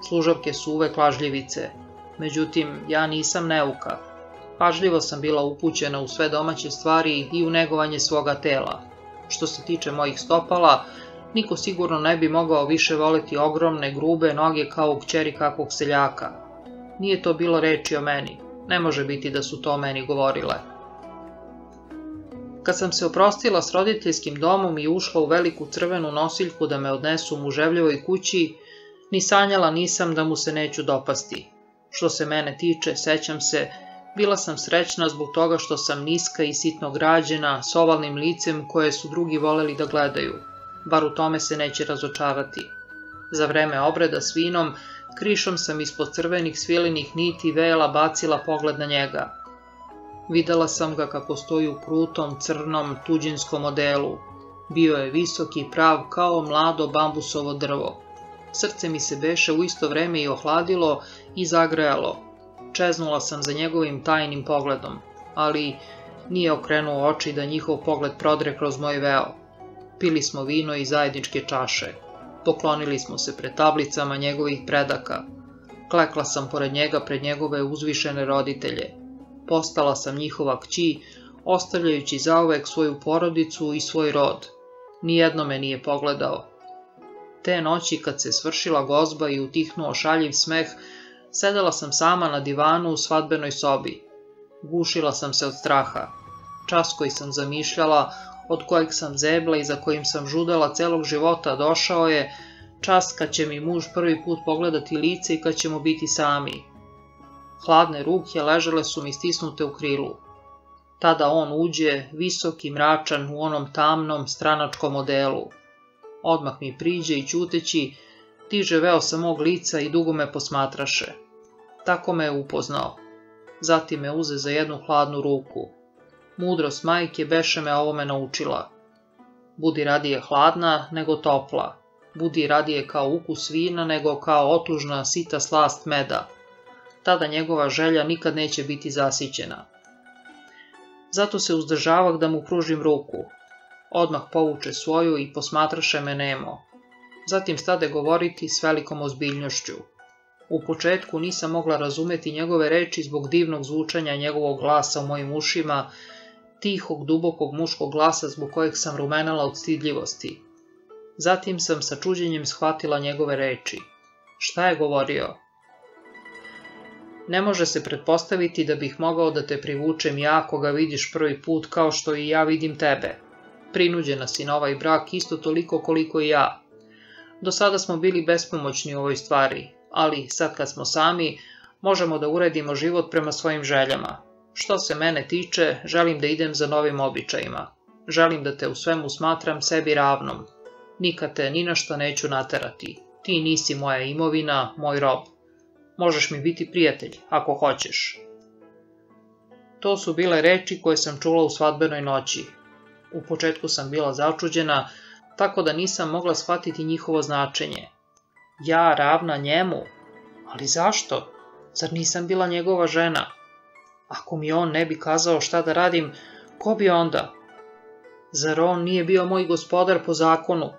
Služavke su uvek lažljivice, međutim ja nisam neuka. Pažljivo sam bila upućena u sve domaće stvari i u negovanje svoga tela. Što se tiče mojih stopala, niko sigurno ne bi mogao više voleti ogromne, grube noge kao u kćeri kakvog seljaka. Nije to bilo reči o meni, ne može biti da su to meni govorile. Kad sam se oprostila s roditeljskim domom i ušla u veliku crvenu nosiljku da me odnesu u muževljivoj kući, ni sanjala nisam da mu se neću dopasti. Što se mene tiče, sećam se, bila sam srećna zbog toga što sam niska i sitno građena, s ovalnim licem koje su drugi voleli da gledaju. Bar u tome se neće razočarati. Za vreme obreda s vinom, krišom sam ispod crvenih svilinih niti vela bacila pogled na njega. Videla sam ga kako stoji u krutom, crnom, tuđinskom modelu. Bio je visok i prav kao mlado bambusovo drvo. Srce mi se beše u isto vreme i ohladilo i zagrejalo. Čeznula sam za njegovim tajnim pogledom, ali nije okrenuo oči da njihov pogled prodre kroz moj veo. Pili smo vino i zajedničke čaše. Poklonili smo se pred tablicama njegovih predaka. Klekla sam pored njega pred njegove uzvišene roditelje. Postala sam njihova kći, ostavljajući zauvek svoju porodicu i svoj rod. Nijedno me nije pogledao. Te noći kad se svršila gozba i utihnuo šaljiv smeh, sedela sam sama na divanu u svadbenoj sobi. Gušila sam se od straha. Čas koji sam zamišljala, od kojeg sam zebla i za kojim sam žudala celog života, došao je čas kad će mi muž prvi put pogledati lice i kad ćemo biti sami. Hladne ruke ležele su mi stisnute u krilu. Tada on uđe, visok i mračan u onom tamnom stranačkom modelu. Odmah mi priđe i ćuteći, tiže veo sa mog lica i dugo me posmatraše. Tako me je upoznao. Zatim me uze za jednu hladnu ruku. Mudrost majke beše me ovome naučila. Budi radije hladna nego topla. Budi radije kao ukus vina nego kao otužna sita slast meda. Tada njegova želja nikad neće biti zasićena. Zato se uzdržavak da mu pružim ruku. Odmah povuče svoju i posmatraše me nemo. Zatim stade govoriti s velikom ozbiljnošću. U početku nisam mogla razumeti njegove reči zbog divnog zvučanja njegovog glasa u mojim ušima, tihog, dubokog muškog glasa zbog kojeg sam rumenala od stidljivosti. Zatim sam sa čuđenjem shvatila njegove reči. Šta je govorio? Ne može se pretpostaviti da bih mogao da te privučem ja ako ga vidiš prvi put kao što i ja vidim tebe. Prinuđena si na ovaj brak isto toliko koliko i ja. Do sada smo bili bespomoćni u ovoj stvari, ali sad kad smo sami, možemo da uredimo život prema svojim željama. Što se mene tiče, želim da idem za novim običajima. Želim da te u svemu smatram sebi ravnom. Nikad te ni na što neću naterati. Ti nisi moja imovina, moj rob. Možeš mi biti prijatelj, ako hoćeš. To su bile reči koje sam čula u svadbenoj noći. U početku sam bila začuđena, tako da nisam mogla shvatiti njihovo značenje. Ja ravna njemu? Ali zašto? Zar nisam bila njegova žena? Ako mi on ne bi kazao šta da radim, ko bi onda? Zar on nije bio moj gospodar po zakonu?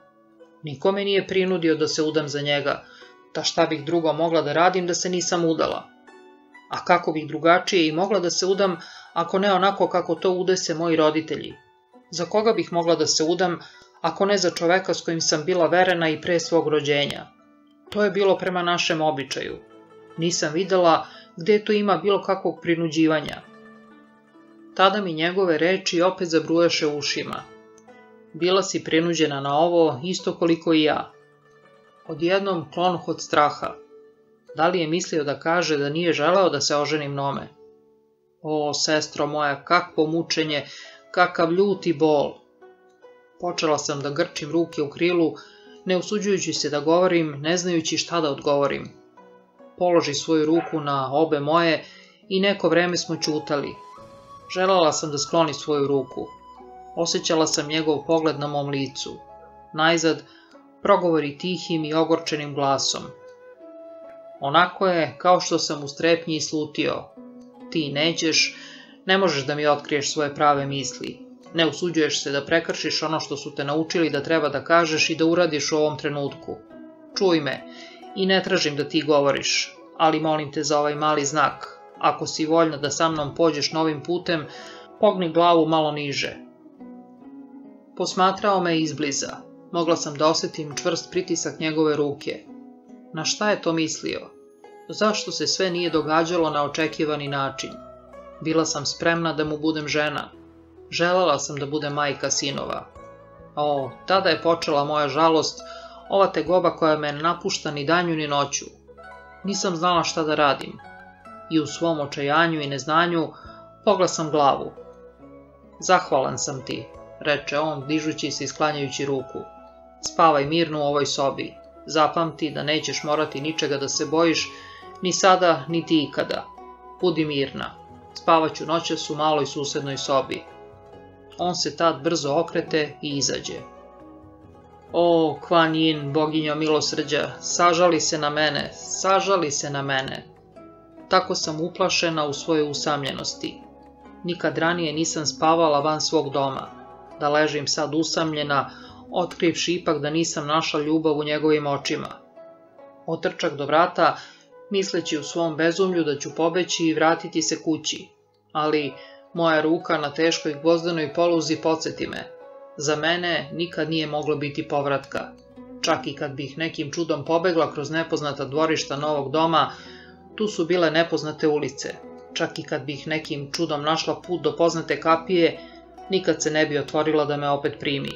Niko me nije prinudio da se udam za njega, ta šta bih drugo mogla da radim da se nisam udala? A kako bih drugačije i mogla da se udam ako ne onako kako to udese moji roditelji? Za koga bih mogla da se udam ako ne za čoveka s kojim sam bila verena i pre svog rođenja? To je bilo prema našem običaju. Nisam videla gde tu ima bilo kakvog prinuđivanja. Tada mi njegove reči opet zabrujaše ušima. Bila si prinuđena na ovo isto koliko i ja. Odjednom klonuh od straha. Da li je mislio da kaže da nije želeo da se oženim nome? O, sestro moja, kakvo mučenje, kakav ljuti bol. Počela sam da grčim ruke u krilu, ne usuđujući se da govorim, ne znajući šta da odgovorim. Položi svoju ruku na obe moje i neko vreme smo ćutali. Želela sam da skloni svoju ruku. Osjećala sam njegov pogled na mom licu. Najzad, progovori tihim i ogorčenim glasom. Onako je kao što sam u strepnji slutio. Ti nećeš, ne možeš da mi otkriješ svoje prave misli. Ne usuđuješ se da prekršiš ono što su te naučili da treba da kažeš i da uradiš u ovom trenutku. Čuj me i ne tražim da ti govoriš, ali molim te za ovaj mali znak. Ako si voljna da sa mnom pođeš novim putem, pogni glavu malo niže. Posmatrao me izbliza. Mogla sam da osetim čvrst pritisak njegove ruke. Na šta je to mislio? Zašto se sve nije događalo na očekivani način? Bila sam spremna da mu budem žena. Želela sam da budem majka sinova. O, tada je počela moja žalost, ova tegoba koja me napušta ni danju ni noću. Nisam znala šta da radim. I u svom očajanju i neznanju pogla sam glavu. Zahvalan sam ti, reče on, dižući se i sklanjajući ruku. Spavaj mirno u ovoj sobi. Zapamti da nećeš morati ničega da se bojiš, ni sada, niti ikada. Budi mirna. Spavaću noćas u maloj susednoj sobi. On se tad brzo okrete i izađe. O, Kwan Yin, boginjo milosrđa, sažali se na mene, sažali se na mene. Tako sam uplašena u svojoj usamljenosti. Nikad ranije nisam spavala van svog doma. Da ležim sad usamljena, otkrivši ipak da nisam našla ljubav u njegovim očima. Otrčak do vrata, misleći u svom bezumlju da ću pobeći i vratiti se kući. Ali moja ruka na teškoj gvozdanoj poluzi podsjeti me. Za mene nikad nije moglo biti povratka. Čak i kad bih nekim čudom pobegla kroz nepoznata dvorišta novog doma, tu su bile nepoznate ulice. Čak i kad bih nekim čudom našla put do poznate kapije, nikad se ne bi otvorila da me opet primi.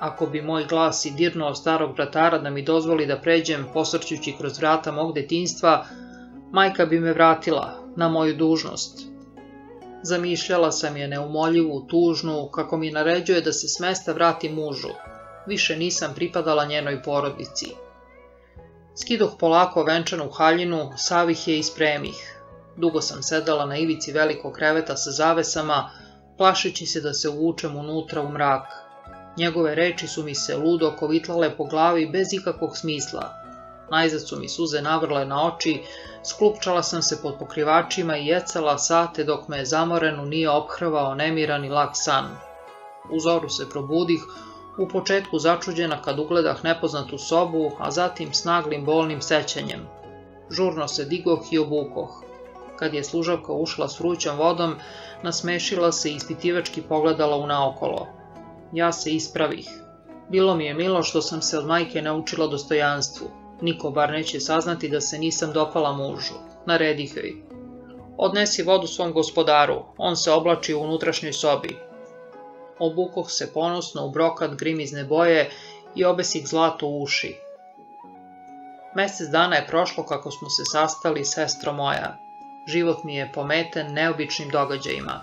Ako bi moj glas i dirnuo starog bratara da mi dozvoli da pređem posrćući kroz vrata mog detinstva, majka bi me vratila na moju dužnost. Zamišljala sam je neumoljivu, tužnu, kako mi naređuje da se s mesta vrati mužu. Više nisam pripadala njenoj porodici. Skidoh polako venčanu haljinu, savih je i spremih. Dugo sam sedala na ivici velikog kreveta sa zavesama, plašeći se da se uvučem unutra u mrak. Njegove reči su mi se ludo kovitlale po glavi bez ikakvog smisla. Najzad su mi suze navrle na oči, sklupčala sam se pod pokrivačima i jecala sate dok me zamorenu nije ophrvao nemiran i lak san. U zoru se probudih, u početku začuđena kad ugledah nepoznatu sobu, a zatim s naglim bolnim sećanjem. Žurno se digoh i obukoh. Kad je služavka ušla s vrućom vodom, nasmešila se i ispitivački pogledala u naokolo. Ja se ispravih. Bilo mi je milo što sam se od majke naučila dostojanstvu. Niko bar neće saznati da se nisam dopala mužu. Naredih joj. Odnesi vodu svom gospodaru, on se oblači u unutrašnjoj sobi. Obukoh se ponosno u brokat grimizne boje i obesih zlato u uši. Mesec dana je prošlo kako smo se sastali, sestro moja. Život mi je pometen neobičnim događajima.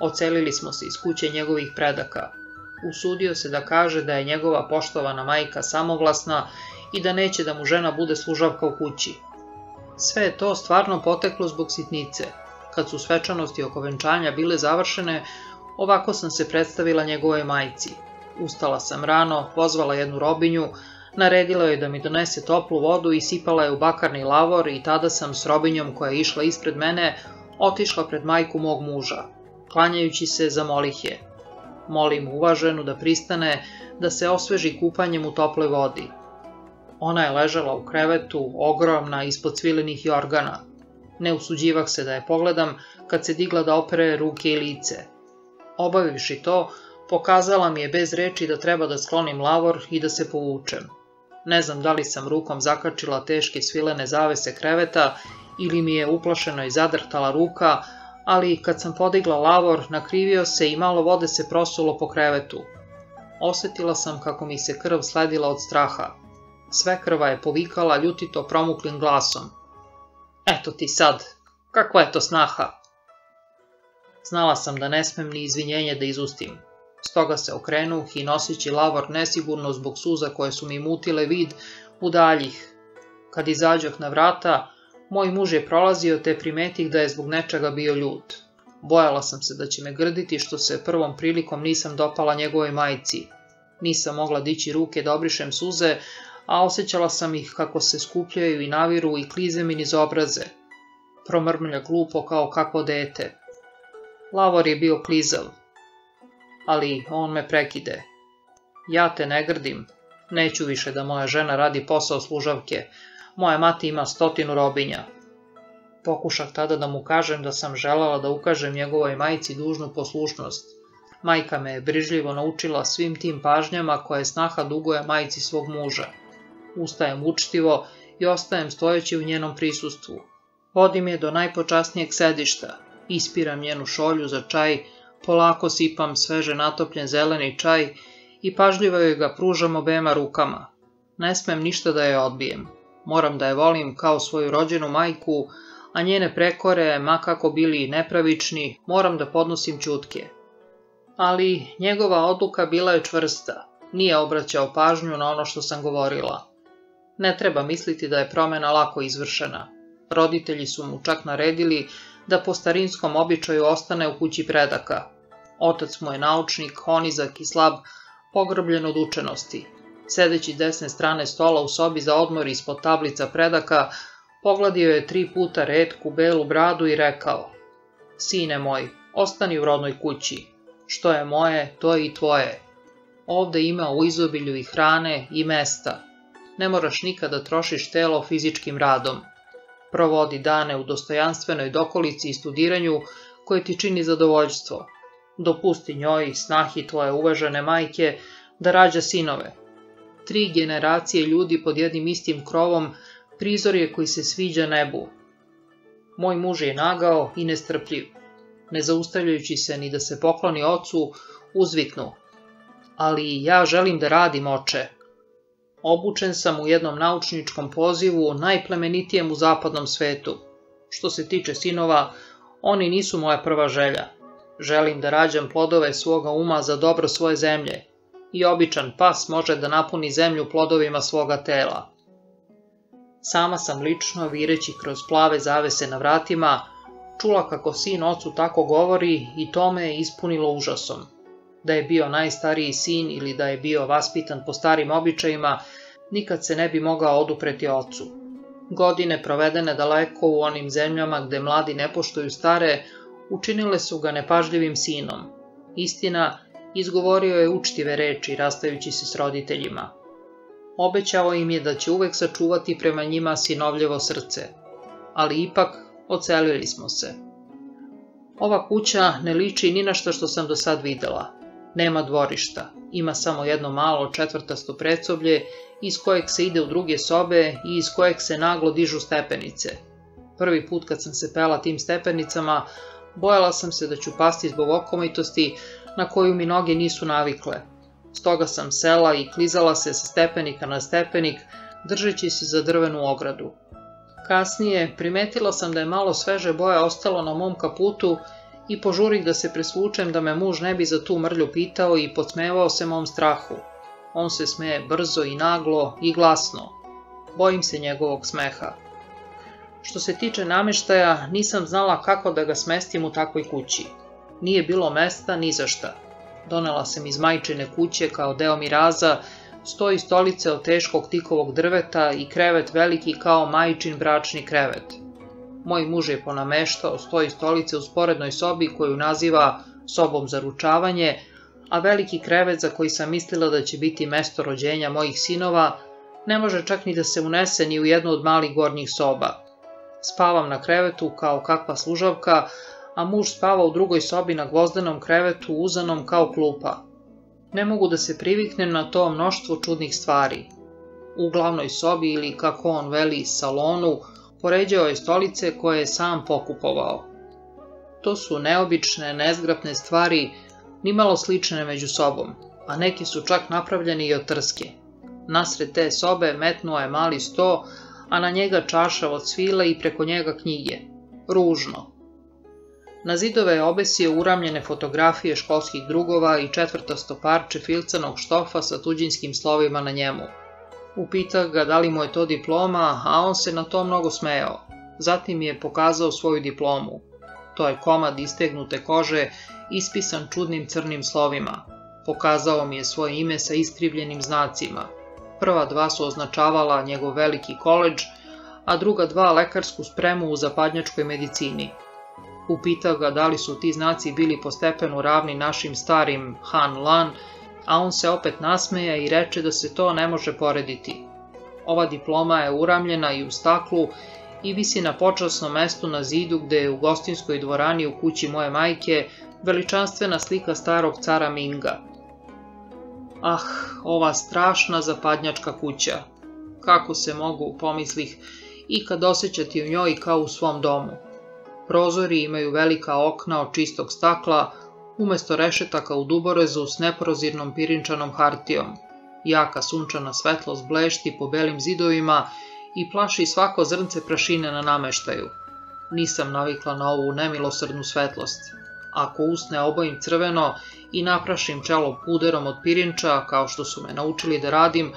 Ocelili smo se iz kuće njegovih predaka. Usudio se da kaže da je njegova poštovana majka samovlasna i da neće da mu žena bude služavka u kući. Sve je to stvarno poteklo zbog sitnice. Kad su svečanosti oko venčanja bile završene, ovako sam se predstavila njegove majci. Ustala sam rano, pozvala jednu robinju, naredila joj da mi donese toplu vodu i sipala je u bakarni lavor i tada sam s robinjom koja je išla ispred mene otišla pred majku mog muža. Klanjajući se, zamolih je. Molim uvaženu da pristane da se osveži kupanjem u toploj vodi. Ona je ležala u krevetu, ogromna, ispod cvilenih jorgana. Ne usuđivah se da je pogledam kad se digla da opere ruke i lice. Obavivši to, pokazala mi je bez reči da treba da sklonim lavor i da se povučem. Ne znam da li sam rukom zakačila teške svilene zavese kreveta ili mi je uplašeno i zadrtala ruka, ali kad sam podigla lavor, nakrivio se i malo vode se prosulo po krevetu. Osetila sam kako mi se krv sledila od straha. Sve krva je povikala ljutito promuklim glasom. Eto ti sad, kakva je to snaha? Znala sam da ne smem ni izvinjenje da izustim. Stoga se okrenuh i nosići lavor nesigurno zbog suza koje su mi mutile vid, udaljih. Kad izađoh na vrata, Moj muž je prolazio te primetih da je zbog nečega bio ljut. Bojala sam se da će me grditi što se prvom prilikom nisam dopala njegovoj majci. Nisam mogla dići ruke da obrišem suze, a osjećala sam ih kako se skupljaju i naviru i klize mi niz obraze. Promrmlja glupo kao kakvo dete. Lavor je bio klizav, ali on me prekide. Ja te ne grdim, neću više da moja žena radi posao služavke, moja mati ima stotinu robinja. Pokušak tada da mu kažem da sam želala da ukažem njegovoj majci dužnu poslušnost. Majka me je brižljivo naučila svim tim pažnjama koje snaha duguje majci svog muža. Ustajem učtivo i ostajem stojeći u njenom prisustvu. Vodim je do najpočasnijeg sedišta, ispiram njenu šolju za čaj, polako sipam sveže natopljen zeleni čaj i pažljivo joj ga pružam obema rukama. Ne smem ništa da je odbijem. Moram da je volim kao svoju rođenu majku, a njene prekore, ma kako bili nepravični, moram da podnosim čutke. Ali njegova odluka bila je čvrsta, nije obraćao pažnju na ono što sam govorila. Ne treba misliti da je promjena lako izvršena. Roditelji su mu čak naredili da po starinskom običaju ostane u kući predaka. Otac mu je naučnik, honizak i slab, pogrobljen od učenosti. Sedeći desne strane stola u sobi za odmor ispod tablica predaka, pogladio je tri puta redku belu bradu i rekao Sine moj, ostani u rodnoj kući. Što je moje, to je i tvoje. Ovde ima u izobilju i hrane i mesta. Ne moraš nikada trošiš telo fizičkim radom. Provodi dane u dostojanstvenoj dokolici i studiranju koje ti čini zadovoljstvo. Dopusti njoj, snahi tvoje uvažene majke, da rađa sinove. Tri generacije ljudi pod jednim istim krovom prizor je koji se sviđa nebu. Moj muž je nagao i nestrpljiv. Ne zaustavljajući se ni da se pokloni ocu, uzviknu. Ali ja želim da radim, oče. Obučen sam u jednom naučničkom pozivu najplemenitijem u zapadnom svetu. Što se tiče sinova, oni nisu moja prva želja. Želim da rađam plodove svoga uma za dobro svoje zemlje. I običan pas može da napuni zemlju plodovima svoga tela. Sama sam lično, vireći kroz plave zavese na vratima, čula kako sin ocu tako govori i to me je ispunilo užasom. Da je bio najstariji sin ili da je bio vaspitan po starim običajima, nikad se ne bi mogao odupreti ocu. Godine provedene daleko u onim zemljama gde mladi ne poštuju stare, učinile su ga nepažljivim sinom. Istina, izgovorio je učtive reči rastajući se s roditeljima. Obećao im je da će uvek sačuvati prema njima sinovljevo srce. Ali ipak, ocelili smo se. Ova kuća ne liči ni na što što sam do sad videla. Nema dvorišta, ima samo jedno malo četvrtasto predsoblje iz kojeg se ide u druge sobe i iz kojeg se naglo dižu stepenice. Prvi put kad sam se pela tim stepenicama, bojala sam se da ću pasti zbog okomitosti na koju mi noge nisu navikle. Stoga sam sela i klizala se sa stepenika na stepenik, držeći se za drvenu ogradu. Kasnije primetila sam da je malo sveže boje ostalo na mom kaputu i požurih da se presvučem da me muž ne bi za tu mrlju pitao i podsmevao se mom strahu. On se smeje brzo i naglo i glasno. Bojim se njegovog smeha. Što se tiče nameštaja, nisam znala kako da ga smestim u takvoj kući. Nije bilo mesta ni za šta. Donela sam iz majčine kuće kao deo miraza, stoji stolice od teškog tikovog drveta i krevet veliki kao majčin bračni krevet. Moj muž je ponameštao stoji stolice u sporednoj sobi koju naziva sobom za ručavanje, a veliki krevet za koji sam mislila da će biti mesto rođenja mojih sinova, ne može čak ni da se unese ni u jednu od malih gornjih soba. Spavam na krevetu kao kakva služavka, a muž spava u drugoj sobi na gvozdenom krevetu uzanom kao klupa. Ne mogu da se priviknem na to mnoštvo čudnih stvari. U glavnoj sobi ili, kako on veli, salonu, poređao je stolice koje je sam pokupovao. To su neobične, nezgrapne stvari, nimalo slične među sobom, a neki su čak napravljeni i od trske. Nasred te sobe metnuo je mali sto, a na njega čaša od svile i preko njega knjige. Ružno. Na zidove je obesio uramljene fotografije školskih drugova i četvrtasto parče filcanog štofa sa tuđinskim slovima na njemu. Upita ga da li mu je to diploma, a on se na to mnogo smejao. Zatim je pokazao svoju diplomu. To je komad istegnute kože, ispisan čudnim crnim slovima. Pokazao mi je svoje ime sa iskrivljenim znacima. Prva dva su označavala njegov veliki koleđ, a druga dva lekarsku spremu u zapadnjačkoj medicini. Upitao ga da li su ti znaci bili po stepenu ravni našim starim Han Lan, a on se opet nasmeja i reče da se to ne može porediti. Ova diploma je uramljena i u staklu i visi na počasnom mestu na zidu gde je u gostinskoj dvorani u kući moje majke veličanstvena slika starog cara Minga. Ah, ova strašna zapadnjačka kuća. Kako se mogu, pomislih, ikad osjećati u njoj kao u svom domu. Prozori imaju velika okna od čistog stakla, umesto rešetaka u duborezu s neprozirnom pirinčanom hartijom. Jaka sunčana svetlost blešti po belim zidovima i plaši svako zrnce prašine na nameštaju. Nisam navikla na ovu nemilosrdnu svetlost. Ako usne obojim crveno i naprašim čelo puderom od pirinča, kao što su me naučili da radim,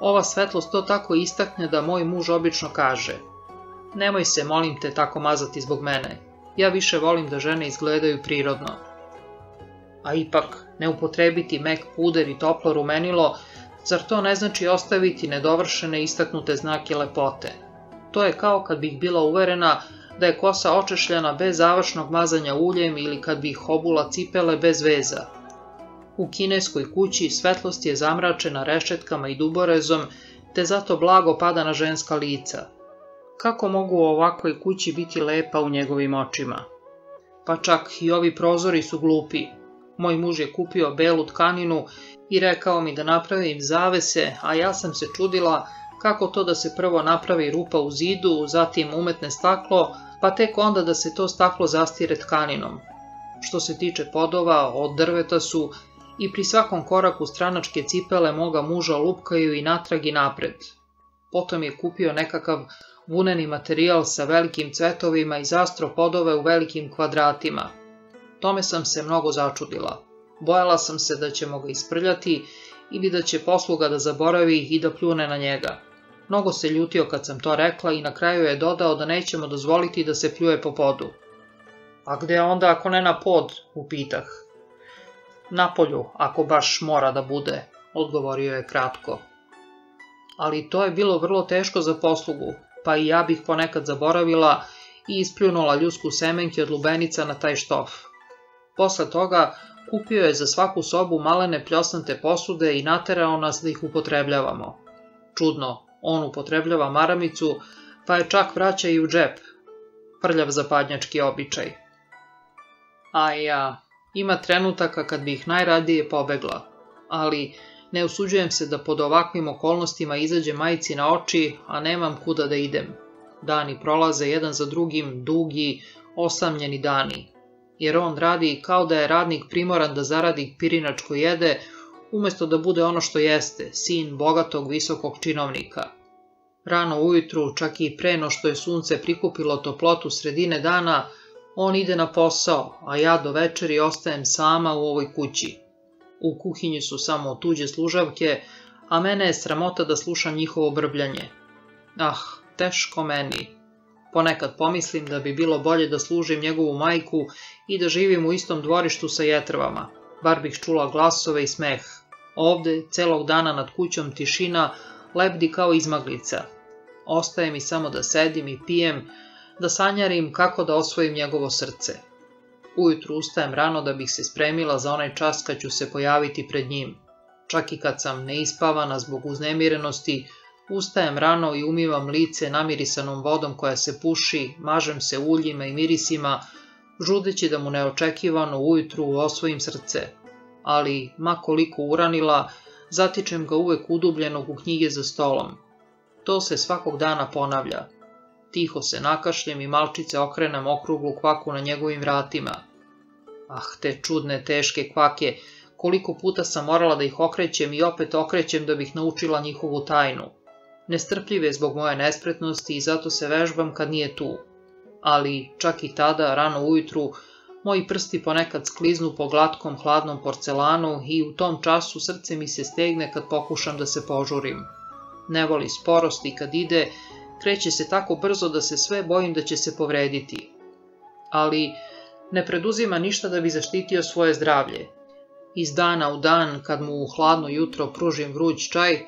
ova svetlost to tako istakne da moj muž obično kaže Nemoj se, molim te, tako mazati zbog mene. Ja više volim da žene izgledaju prirodno. A ipak, ne upotrebiti mek puder i toplo rumenilo, zar to ne znači ostaviti nedovršene istaknute znake lepote? To je kao kad bih bila uverena da je kosa očešljana bez završnog mazanja uljem ili kad bih obula cipele bez veza. U kineskoj kući svetlost je zamračena rešetkama i duborezom, te zato blago pada na ženska lica. Kako mogu u ovakvoj kući biti lepa u njegovim očima? Pa čak i ovi prozori su glupi. Moj muž je kupio belu tkaninu i rekao mi da napravim zavese, a ja sam se čudila kako to da se prvo napravi rupa u zidu, zatim umetne staklo, pa tek onda da se to staklo zastire tkaninom. Što se tiče podova, od drveta su i pri svakom koraku stranačke cipele moga muža lupkaju i natrag i napred. Potom je kupio nekakav vuneni materijal sa velikim cvetovima i zastro podove u velikim kvadratima. Tome sam se mnogo začudila. Bojala sam se da ćemo ga isprljati ili da će posluga da zaboravi i da pljune na njega. Mnogo se ljutio kad sam to rekla i na kraju je dodao da nećemo dozvoliti da se pljuje po podu. A gde onda ako ne na pod, upitah. Napolju, ako baš mora da bude, odgovorio je kratko. Ali to je bilo vrlo teško za poslugu, pa i ja bih ponekad zaboravila i ispljunula ljusku semenke od lubenica na taj štof. Posle toga kupio je za svaku sobu malene pljosnate posude i naterao nas da ih upotrebljavamo. Čudno, on upotrebljava maramicu, pa je čak vraća i u džep. Prljav zapadnjački običaj. A ja, ima trenutaka kad bih najradije pobegla, ali ne usuđujem se da pod ovakvim okolnostima izađe majici na oči, a nemam kuda da idem. Dani prolaze jedan za drugim, dugi, osamljeni dani. Jer on radi kao da je radnik primoran da zaradi pirinačko jede, umesto da bude ono što jeste, sin bogatog visokog činovnika. Rano ujutru, čak i pre no što je sunce prikupilo toplotu sredine dana, on ide na posao, a ja do večeri ostajem sama u ovoj kući. U kuhinji su samo tuđe služavke, a mene je sramota da slušam njihovo brbljanje. Ah, teško meni. Ponekad pomislim da bi bilo bolje da služim njegovu majku i da živim u istom dvorištu sa jetrvama. Bar bih čula glasove i smeh. Ovde, celog dana nad kućom tišina, lebdi kao izmaglica. Ostaje mi samo da sedim i pijem, da sanjarim kako da osvojim njegovo srce. Ujutru ustajem rano da bih se spremila za onaj čas kad ću se pojaviti pred njim. Čak i kad sam neispavana zbog uznemirenosti, ustajem rano i umivam lice namirisanom vodom koja se puši, mažem se uljima i mirisima, žudeći da mu neočekivano ujutru osvojim srce. Ali, ma koliko uranila, zatičem ga uvek udubljenog u knjige za stolom. To se svakog dana ponavlja. Tiho se nakašljem i malčice okrenem okruglu kvaku na njegovim vratima. Ah, te čudne, teške kvake, koliko puta sam morala da ih okrećem i opet okrećem da bih naučila njihovu tajnu. Nestrpljive zbog moje nespretnosti i zato se vežbam kad nije tu. Ali, čak i tada, rano ujutru, moji prsti ponekad skliznu po glatkom hladnom porcelanu i u tom času srce mi se stegne kad pokušam da se požurim. Ne voli sporost i kad ide, kreće se tako brzo da se sve bojim da će se povrediti. Ali ne preduzima ništa da bi zaštitio svoje zdravlje. Iz dana u dan, kad mu u hladno jutro pružim vruć čaj,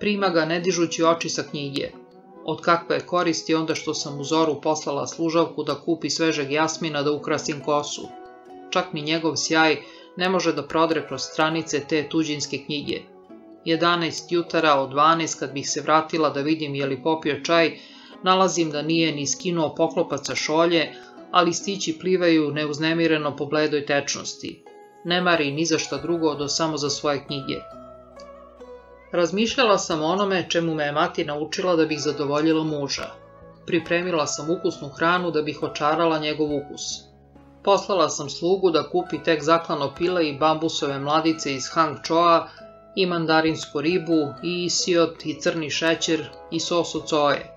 prima ga ne dižući oči sa knjige. Od kakve koristi onda što sam u zoru poslala služavku da kupi svežeg jasmina da ukrasim kosu. Čak ni njegov sjaj ne može da prodre kroz stranice te tuđinske knjige. 11 jutara od 12 kad bih se vratila da vidim je li popio čaj, nalazim da nije ni skinuo poklopac sa šolje, ali stići plivaju neuznemireno po bledoj tečnosti. Ne mari ni za šta drugo do samo za svoje knjige. Razmišljala sam o onome čemu me je mati naučila da bih zadovoljila muža. Pripremila sam ukusnu hranu da bih očarala njegov ukus. Poslala sam slugu da kupi tek zaklano pile i bambusove mladice iz Hang Choa i mandarinsku ribu i isiot i crni šećer i sos od soje.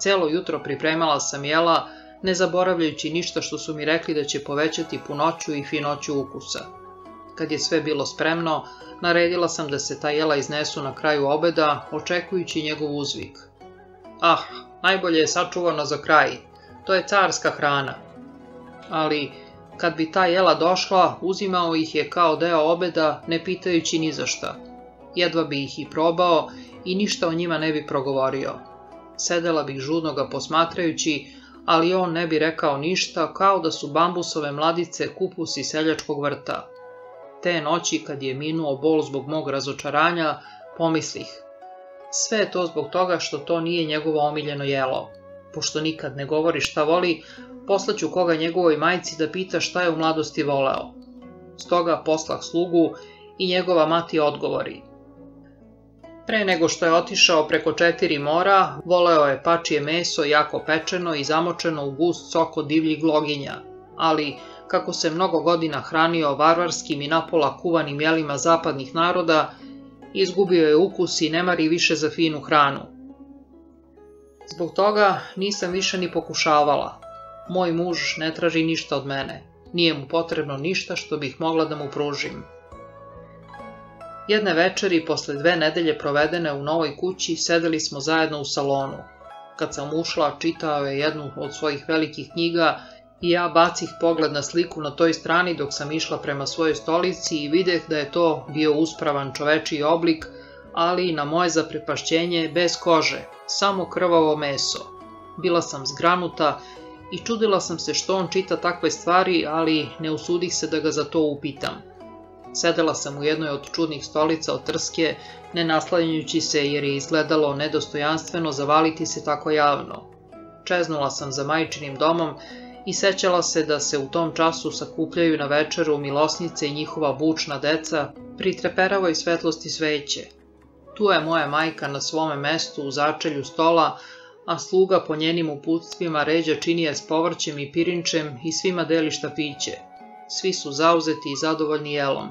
Celo jutro pripremala sam jela, ne zaboravljajući ništa što su mi rekli da će povećati punoću i finoću ukusa. Kad je sve bilo spremno, naredila sam da se ta jela iznesu na kraju obeda, očekujući njegov uzvik. Ah, najbolje je sačuvano za kraj, to je carska hrana. Ali, kad bi ta jela došla, uzimao ih je kao deo obeda, ne pitajući ni za šta. Jedva bi ih i probao i ništa o njima ne bi progovorio. Sedela bih žudno ga posmatrajući, ali on ne bi rekao ništa, kao da su bambusove mladice kupus seljačkog vrta. Te noći, kad je minuo bol zbog mog razočaranja, pomislih. Sve je to zbog toga što to nije njegovo omiljeno jelo. Pošto nikad ne govori šta voli, poslaću koga njegovoj majci da pita šta je u mladosti voleo. Stoga poslah slugu i njegova mati odgovori. Pre nego što je otišao preko četiri mora, voleo je pačije meso jako pečeno i zamočeno u gust sok divljih gloginja, ali kako se mnogo godina hranio varvarskim i napola kuvanim jelima zapadnih naroda, izgubio je ukus i ne mari više za finu hranu. Zbog toga nisam više ni pokušavala. Moj muž ne traži ništa od mene. Nije mu potrebno ništa što bih mogla da mu pružim. Jedne večeri, posle dve nedelje provedene u novoj kući, sedeli smo zajedno u salonu. Kad sam ušla, čitao je jednu od svojih velikih knjiga i ja bacih pogled na sliku na toj strani dok sam išla prema svojoj stolici i videh da je to bio uspravan čovečiji oblik, ali na moje zaprepašćenje bez kože, samo krvavo meso. Bila sam zgranuta i čudila sam se što on čita takve stvari, ali ne usudih se da ga za to upitam. Sedela sam u jednoj od čudnih stolica od trske, ne naslanjujući se jer je izgledalo nedostojanstveno zavaliti se tako javno. Čeznula sam za majčinim domom i sećala se da se u tom času sakupljaju na večeru milosnice i njihova bučna deca pri treperavoj svetlosti sveće. Tu je moja majka na svome mestu u začelju stola, a sluga po njenim uputstvima ređa činije s povrćem i pirinčem i svima deli štapiće. Svi su zauzeti i zadovoljni jelom.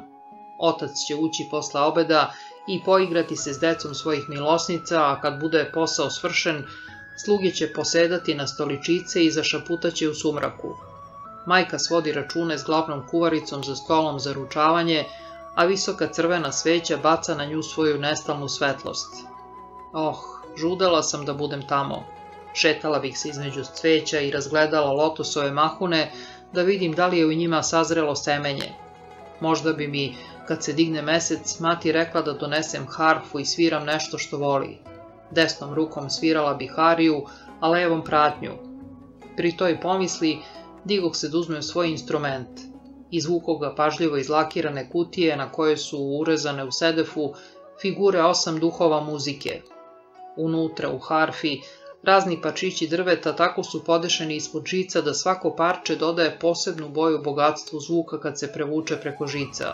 Otac će ući posle obeda i poigrati se s decom svojih milosnica, a kad bude posao svršen, sluge će posedati na stoličice i zašaputaće u sumraku. Majka svodi račune s glavnom kuvaricom za stolom za ručavanje, a visoka crvena sveća baca na nju svoju nestalnu svetlost. Oh, žudela sam da budem tamo. Šetala bih se između cveća i razgledala lotosove mahune da vidim da li je u njima sazrelo semenje. Možda bi mi, kad se digne mesec, mati rekla da donesem harfu i sviram nešto što voli. Desnom rukom svirala bi hariju, a levom pratnju. Pri toj pomisli digoh se da uzmem svoj instrument. Izvukao ga pažljivo iz lakirane kutije na koje su urezane u sedefu figure osam duhova muzike. Unutra u harfi razni pačići drveta tako su podešeni ispod žica da svako parče dodaje posebnu boju bogatstvu zvuka kad se prevuče preko žica.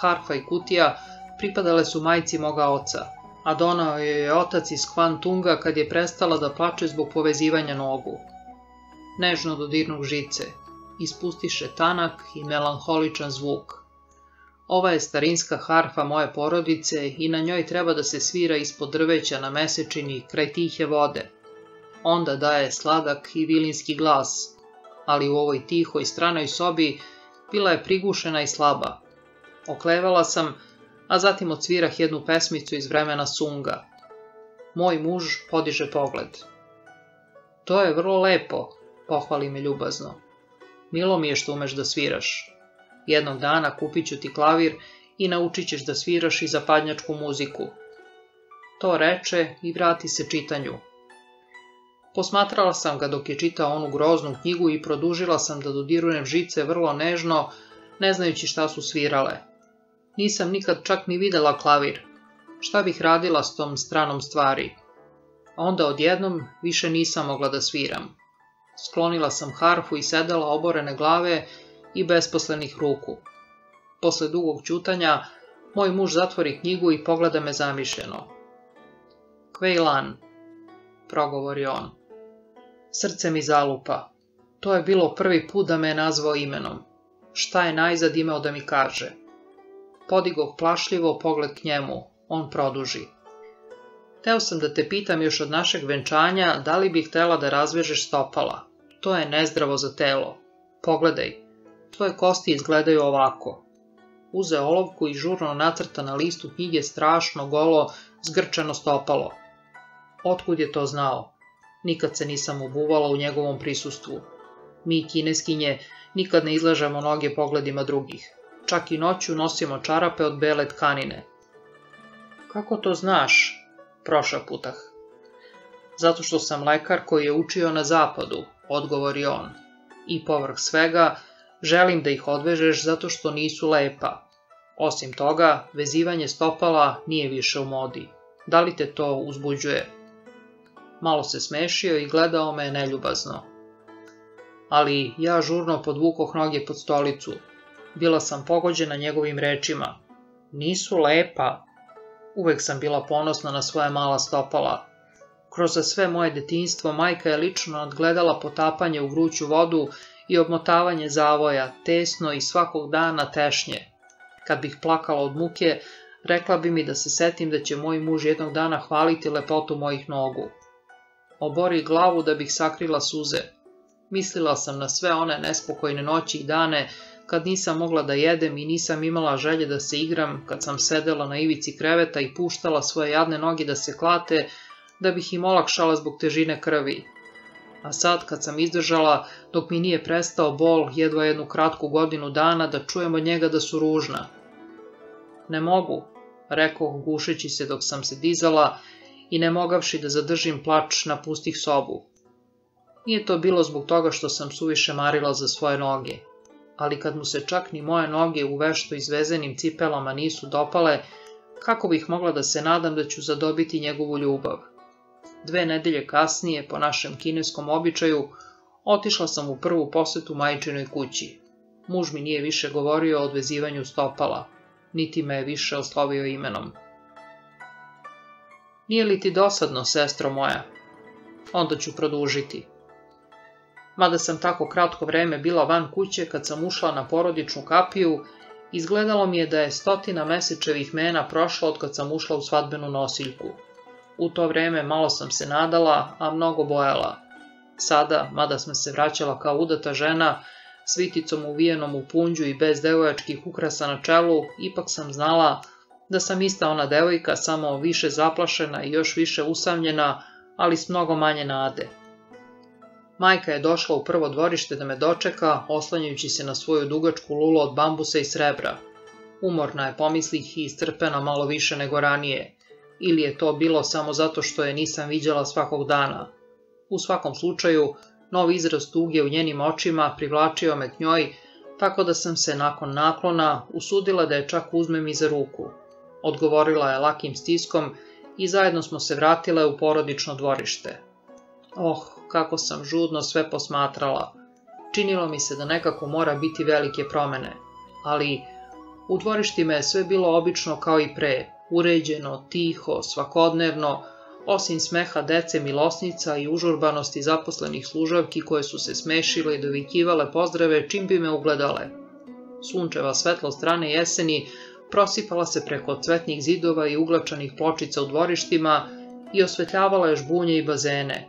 Harfa i kutija pripadale su majci moga oca, a donao je je otac iz Kvantunga kad je prestala da plače zbog povezivanja nogu. Nežno dodirnuh žice, ispustiše tanak i melanholičan zvuk. Ova je starinska harfa moje porodice i na njoj treba da se svira ispod drveća na mesečini kraj tihe vode. Onda daje sladak i vilinski glas, ali u ovoj tihoj stranoj sobi bila je prigušena i slaba. Oklevala sam, a zatim odsvirah jednu pesmicu iz vremena Sunga. Moj muž podiže pogled. To je vrlo lepo, pohvali me ljubazno. Milo mi je što umeš da sviraš. Jednog dana kupit ću ti klavir i naučit ćeš da sviraš i zapadnjačku muziku. To reče i vrati se čitanju. Posmatrala sam ga dok je čitao onu groznu knjigu i produžila sam da dodirujem žice vrlo nežno, ne znajući šta su svirale. Nisam nikad čak ni videla klavir. Šta bih radila s tom stranom stvari? A onda odjednom više nisam mogla da sviram. Sklonila sam harfu i sedela oborene glave i besposlenih ruku. Posle dugog čutanja, moj muž zatvori knjigu i pogleda me zamišljeno. Kvejlan, progovori on. Srce mi zalupa. To je bilo prvi put da me je nazvao imenom. Šta je najzad imao da mi kaže? Podigoh plašljivo pogled k njemu. On produži. Teo sam da te pitam još od našeg venčanja da li bih htela da razvežeš stopala. To je nezdravo za telo. Pogledaj. Tvoje kosti izgledaju ovako. Uze olovku i žurno nacrta na listu knjige strašno golo, zgrčeno stopalo. Otkud je to znao? Nikad se nisam obuvala u njegovom prisustvu. Mi, kineskinje, nikad ne izlažemo noge pogledima drugih. Čak i noću nosimo čarape od bele tkanine. Kako to znaš? Proša putah. Zato što sam lekar koji je učio na zapadu, odgovori on. I povrh svega, želim da ih odvežeš zato što nisu lepa. Osim toga, vezivanje stopala nije više u modi. Da li te to uzbuđuje? Malo se smešio i gledao me neljubazno. Ali ja žurno podvukoh noge pod stolicu. Bila sam pogođena njegovim rečima. Nisu lepa. Uvek sam bila ponosna na svoje mala stopala. Kroz sve moje detinstvo majka je lično nadgledala potapanje u vruću vodu i obmotavanje zavoja, tesno i svakog dana tešnje. Kad bih plakala od muke, rekla bi mi da se setim da će moj muž jednog dana hvaliti lepotu mojih nogu. Obori glavu da bih sakrila suze. Mislila sam na sve one nespokojne noći i dane kad nisam mogla da jedem i nisam imala želje da se igram, kad sam sedela na ivici kreveta i puštala svoje jadne noge da se klate, da bih im olakšala zbog težine krvi. A sad, kad sam izdržala, dok mi nije prestao bol jedva jednu kratku godinu dana, da čujem od njega da su ružna. Ne mogu, rekao gušeći se dok sam se dizala i ne mogavši da zadržim plač napustih sobu. Nije to bilo zbog toga što sam suviše marila za svoje noge, ali kad mu se čak ni moje noge u vešto izvezenim cipelama nisu dopale, kako bih mogla da se nadam da ću zadobiti njegovu ljubav. Dve nedelje kasnije, po našem kineskom običaju, otišla sam u prvu posetu majčinoj kući. Muž mi nije više govorio o odvezivanju stopala, niti me je više oslovio imenom. Nije li ti dosadno, sestro moja? Onda ću produžiti. Mada sam tako kratko vreme bila van kuće kad sam ušla na porodičnu kapiju, izgledalo mi je da je stotina mesečevih mena prošla od kad sam ušla u svadbenu nosiljku. U to vreme malo sam se nadala, a mnogo bojala. Sada, mada sam se vraćala kao udata žena, sviticom uvijenom u punđu i bez devojačkih ukrasa na čelu, ipak sam znala da sam ista ona devojka, samo više zaplašena i još više usamljena, ali s mnogo manje nade. Majka je došla u prvo dvorište da me dočeka, oslanjajući se na svoju dugačku lulu od bambusa i srebra. Umorna je pomislih i istrpena malo više nego ranije, ili je to bilo samo zato što je nisam viđala svakog dana. U svakom slučaju, novi izraz tuge u njenim očima privlačio me k njoj, tako da sam se nakon naklona usudila da je čak uzmem i za ruku. Odgovorila je lakim stiskom i zajedno smo se vratile u porodično dvorište. Oh, kako sam žudno sve posmatrala. Činilo mi se da nekako mora biti velike promene, ali u dvorištima je sve bilo obično kao i pre, uređeno, tiho, svakodnevno, osim smeha dece milosnica i užurbanosti zaposlenih služavki koje su se smešile i dovikivale pozdrave čim bi me ugledale. Sunčeva svetlo strane jeseni prosipala se preko cvetnih zidova i uglačanih pločica u dvorištima i osvetljavala je žbunje i bazene.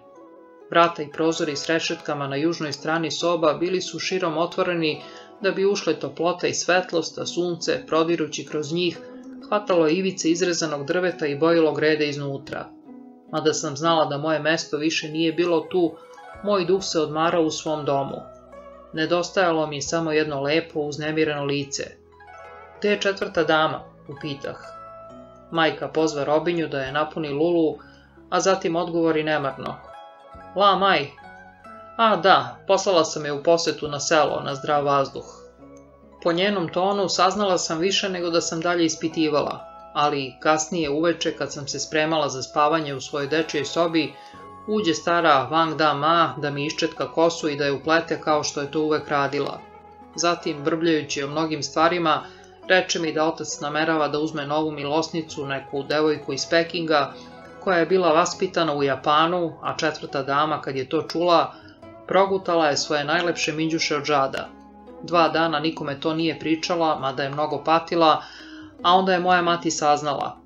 Vrata i prozori s rešetkama na južnoj strani soba bili su širom otvoreni da bi ušle toplota i svetlost, a sunce, prodirući kroz njih, hvatalo ivice izrezanog drveta i bojilo grede iznutra. Mada sam znala da moje mesto više nije bilo tu, Moj duh se odmarao u svom domu. Nedostajalo mi je samo jedno lepo, uznemireno lice. Te je četvrta dama, upitah. Majka pozva Robinju da je napuni lulu, a zatim odgovori nemarno. La, maj. A, da, poslala sam je u posetu na selo, na zdrav vazduh. Po njenom tonu saznala sam više nego da sam dalje ispitivala, ali kasnije uveče kad sam se spremala za spavanje u svojoj dečijoj sobi, uđe stara Wang Da Ma da mi iščetka kosu i da je uplete kao što je to uvek radila. Zatim, brbljajući o mnogim stvarima, reče mi da otac namerava da uzme novu milosnicu, neku devojku iz Pekinga, koja je bila vaspitana u Japanu, a četvrta dama, kad je to čula, progutala je svoje najlepše minđuše od žada. Dva dana nikome to nije pričala, mada je mnogo patila, a onda je moja mati saznala.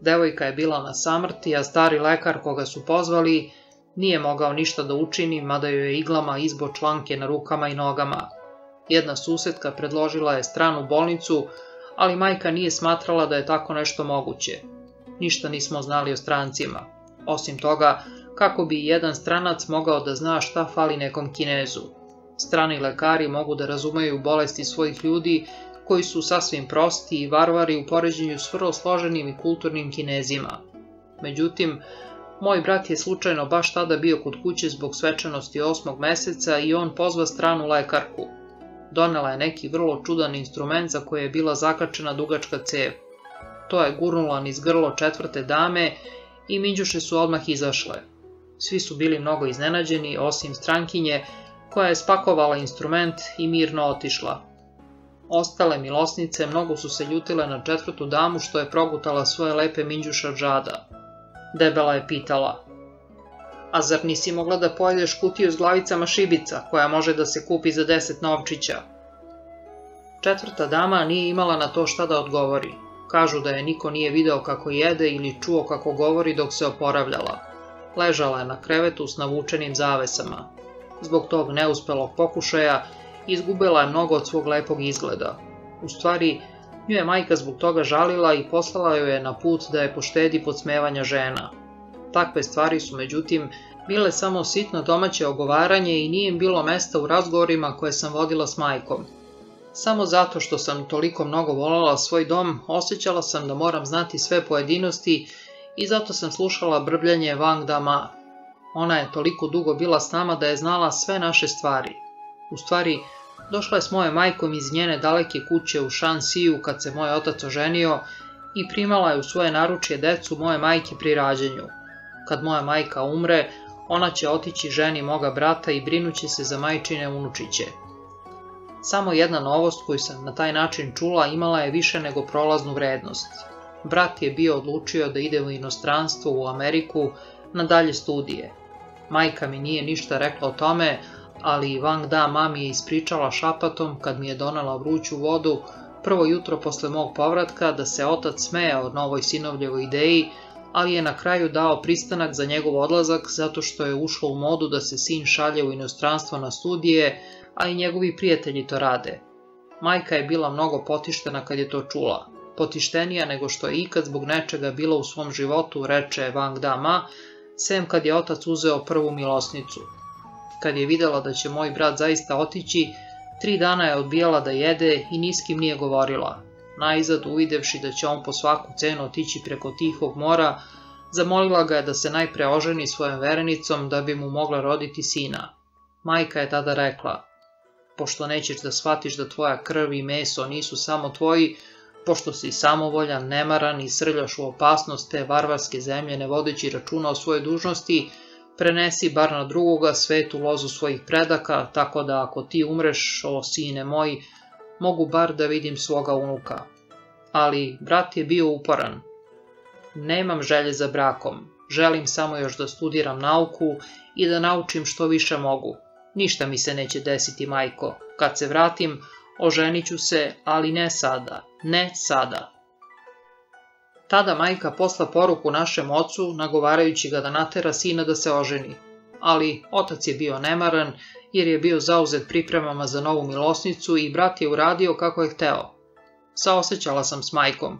Devojka je bila na samrti, a stari lekar koga su pozvali nije mogao ništa da učini, mada joj je iglama izbo članke na rukama i nogama. Jedna susetka predložila je stranu bolnicu, ali majka nije smatrala da je tako nešto moguće. Ništa nismo znali o strancima. Osim toga, kako bi jedan stranac mogao da zna šta fali nekom kinezu. Strani lekari mogu da razumeju bolesti svojih ljudi koji su sasvim prosti i varvari u poređenju s vrlo složenim i kulturnim kinezima. Međutim, moj brat je slučajno baš tada bio kod kuće zbog svečanosti osmog meseca i on pozva stranu lekarku. Donela je neki vrlo čudan instrument za koje je bila zakačena dugačka cev. To je gurnula niz grlo četvrte dame i minđuše su odmah izašle. Svi su bili mnogo iznenađeni, osim strankinje, koja je spakovala instrument i mirno otišla. Ostale milosnice mnogo su se ljutile na četvrtu damu što je progutala svoje lepe minđuša džada. Debela je pitala. A zar nisi mogla da pojedeš kutiju s glavicama šibica, koja može da se kupi za deset novčića? Četvrta dama nije imala na to šta da odgovori. Kažu da je niko nije video kako jede ili čuo kako govori dok se oporavljala. Ležala je na krevetu s navučenim zavesama. Zbog tog neuspelog pokušaja izgubila je mnogo od svog lepog izgleda. U stvari, nju je majka zbog toga žalila i poslala joj je na put da je poštedi podsmevanja žena. Takve stvari su, međutim, bile samo sitno domaće ogovaranje i nije im bilo mesta u razgovorima koje sam vodila s majkom. Samo zato što sam toliko mnogo voljela svoj dom, osjećala sam da moram znati sve pojedinosti i zato sam slušala brbljanje Wang Dama. Ona je toliko dugo bila s nama da je znala sve naše stvari. U stvari, došla je s moje majkom iz njene daleke kuće u Shansiju kad se moj otac oženio i primala je u svoje naručje decu moje majke pri rađenju. Kad moja majka umre, ona će otići ženi moga brata i brinuće se za majčine unučiće. Samo jedna novost koju sam na taj način čula imala je više nego prolaznu vrednost. Brat je bio odlučio da ide u inostranstvo, u Ameriku, na dalje studije. Majka mi nije ništa rekla o tome, ali Wang Da mami je ispričala šapatom kad mi je donela vruću vodu prvo jutro posle mog povratka da se otac smejao novoj sinovljevoj ideji, ali je na kraju dao pristanak za njegov odlazak zato što je ušlo u modu da se sin šalje u inostranstvo na studije, a i njegovi prijatelji to rade. Majka je bila mnogo potištena kad je to čula. Potištenija nego što je ikad zbog nečega bila u svom životu, reče Wang Dama, sem kad je otac uzeo prvu milosnicu. Kad je videla da će moj brat zaista otići, tri dana je odbijala da jede i ni s kim nije govorila. Najzad, uvidevši da će on po svaku cenu otići preko tihog mora, zamolila ga je da se najpre oženi svojom verenicom da bi mu mogla roditi sina. Majka je tada rekla, pošto nećeš da shvatiš da tvoja krv i meso nisu samo tvoji, pošto si samovoljan, nemaran i srljaš u opasnost te varvarske zemlje ne vodeći računa o svojoj dužnosti, prenesi bar na drugoga svetu lozu svojih predaka, tako da ako ti umreš, o sine moj, mogu bar da vidim svoga unuka. Ali brat je bio uporan. Nemam želje za brakom, želim samo još da studiram nauku i da naučim što više mogu. Ništa mi se neće desiti, majko. Kad se vratim, oženit ću se, ali ne sada, ne sada. Tada majka posla poruku našem ocu, nagovarajući ga da natera sina da se oženi. Ali otac je bio nemaran, jer je bio zauzet pripremama za novu milosnicu i brat je uradio kako je hteo. Saosećala sam s majkom.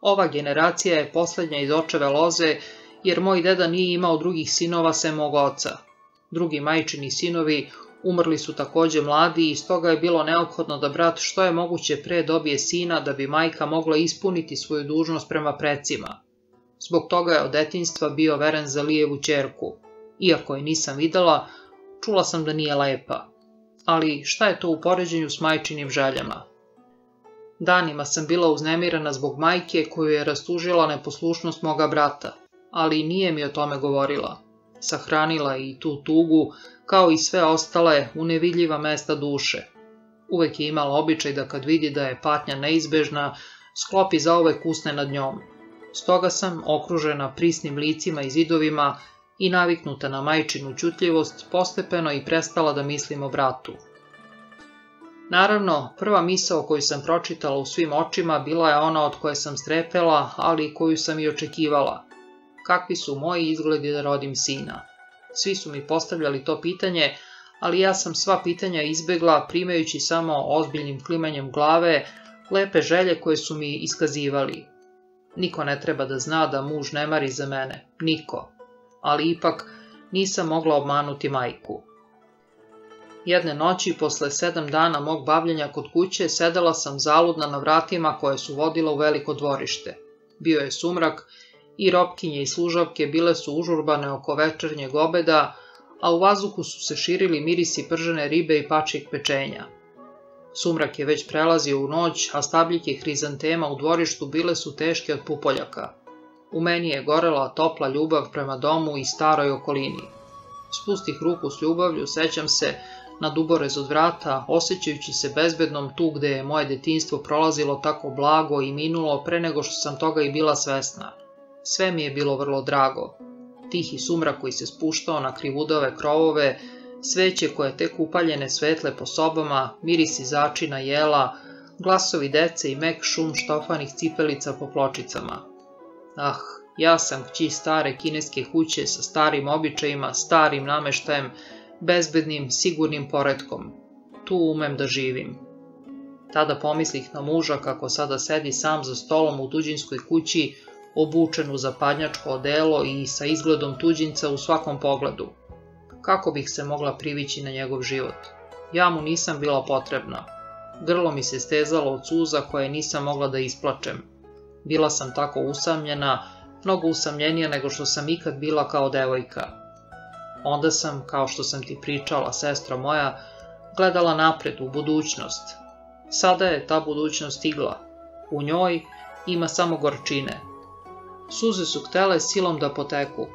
Ova generacija je poslednja iz očeve loze, jer moj deda nije imao drugih sinova sem mog oca. Drugi majčini sinovi umrli su takođe mladi i stoga je bilo neophodno da brat što je moguće pre dobije sina da bi majka mogla ispuniti svoju dužnost prema precima. Zbog toga je od detinstva bio veren za lijevu čerku. Iako je nisam videla, čula sam da nije lepa. Ali šta je to u poređenju s majčinim željama? Danima sam bila uznemirana zbog majke koju je rastužila neposlušnost moga brata, ali nije mi o tome govorila. Sahranila i tu tugu, kao i sve ostale u nevidljiva mesta duše. Uvek je imala običaj da kad vidi da je patnja neizbežna, sklopi zauvek usne nad njom. Stoga sam, okružena prisnim licima i zidovima i naviknuta na majčinu čutljivost, postepeno i prestala da mislim o bratu. Naravno, prva misao koju sam pročitala u svim očima bila je ona od koje sam strepela, ali i koju sam i očekivala. Kakvi su moji izgledi da rodim sina? Svi su mi postavljali to pitanje, ali ja sam sva pitanja izbegla primajući samo ozbiljnim klimanjem glave lepe želje koje su mi iskazivali. Niko ne treba da zna da muž ne mari za mene, niko. Ali ipak nisam mogla obmanuti majku. Jedne noći, posle sedam dana mog bavljenja kod kuće, sedela sam zaludna na vratima koje su vodila u veliko dvorište. Bio je sumrak i ropkinje i služavke bile su užurbane oko večernjeg obeda, a u vazduhu su se širili mirisi pržene ribe i pačijeg pečenja. Sumrak je već prelazio u noć, a stabljike hrizantema u dvorištu bile su teške od pupoljaka. U meni je gorela topla ljubav prema domu i staroj okolini. Spustih ruku s ljubavlju, sećam se, na duborez od vrata, osjećajući se bezbednom tu gde je moje detinstvo prolazilo tako blago i minulo pre nego što sam toga i bila svesna. Sve mi je bilo vrlo drago. Tihi sumrak koji se spuštao na krivudove krovove, sveće koje tek upaljene svetle po sobama, mirisi začina jela, glasovi dece i mek šum štofanih cipelica po pločicama. Ah, ja sam kći stare kineske kuće sa starim običajima, starim nameštajem, bezbednim, sigurnim poredkom. Tu umem da živim. Tada pomislih na muža kako sada sedi sam za stolom u tuđinskoj kući, obučen u zapadnjačko odelo i sa izgledom tuđinca u svakom pogledu. Kako bih se mogla privići na njegov život? Ja mu nisam bila potrebna. Grlo mi se stezalo od suza koje nisam mogla da isplačem. Bila sam tako usamljena, mnogo usamljenija nego što sam ikad bila kao devojka. Onda sam, kao što sam ti pričala, sestra moja, gledala napred u budućnost. Sada je ta budućnost stigla. U njoj ima samo gorčine. Suze su htele silom da poteku.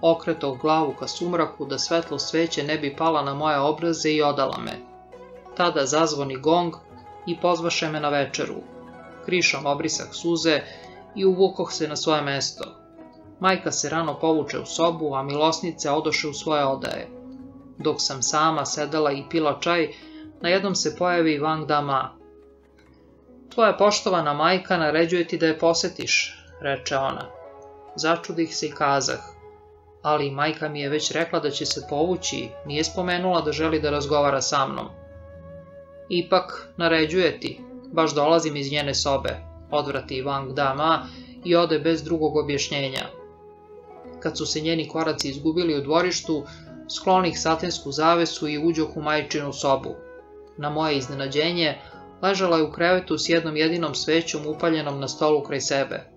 Okretao glavu ka sumraku da svetlo sveće ne bi pala na moje obraze i odala me. Tada zazvoni gong i pozvaše me na večeru. Krišom obrisak suze i uvukoh se na svoje mesto. Majka se rano povuče u sobu, a milosnice odoše u svoje odaje. Dok sam sama sedela i pila čaj, na jednom se pojavi Wang Dama. Tvoja poštovana majka naređuje ti da je posetiš, reče ona. Začudih se i kazah. Ali majka mi je već rekla da će se povući, nije spomenula da želi da razgovara sa mnom. Ipak, naređuje ti, baš dolazim iz njene sobe, odvrati Wang Dama i ode bez drugog objašnjenja. Kad su se njeni koraci izgubili u dvorištu, sklonih satensku zavesu i uđoh u majčinu sobu. Na moje iznenađenje, ležala je u krevetu s jednom jedinom svećom upaljenom na stolu kraj sebe.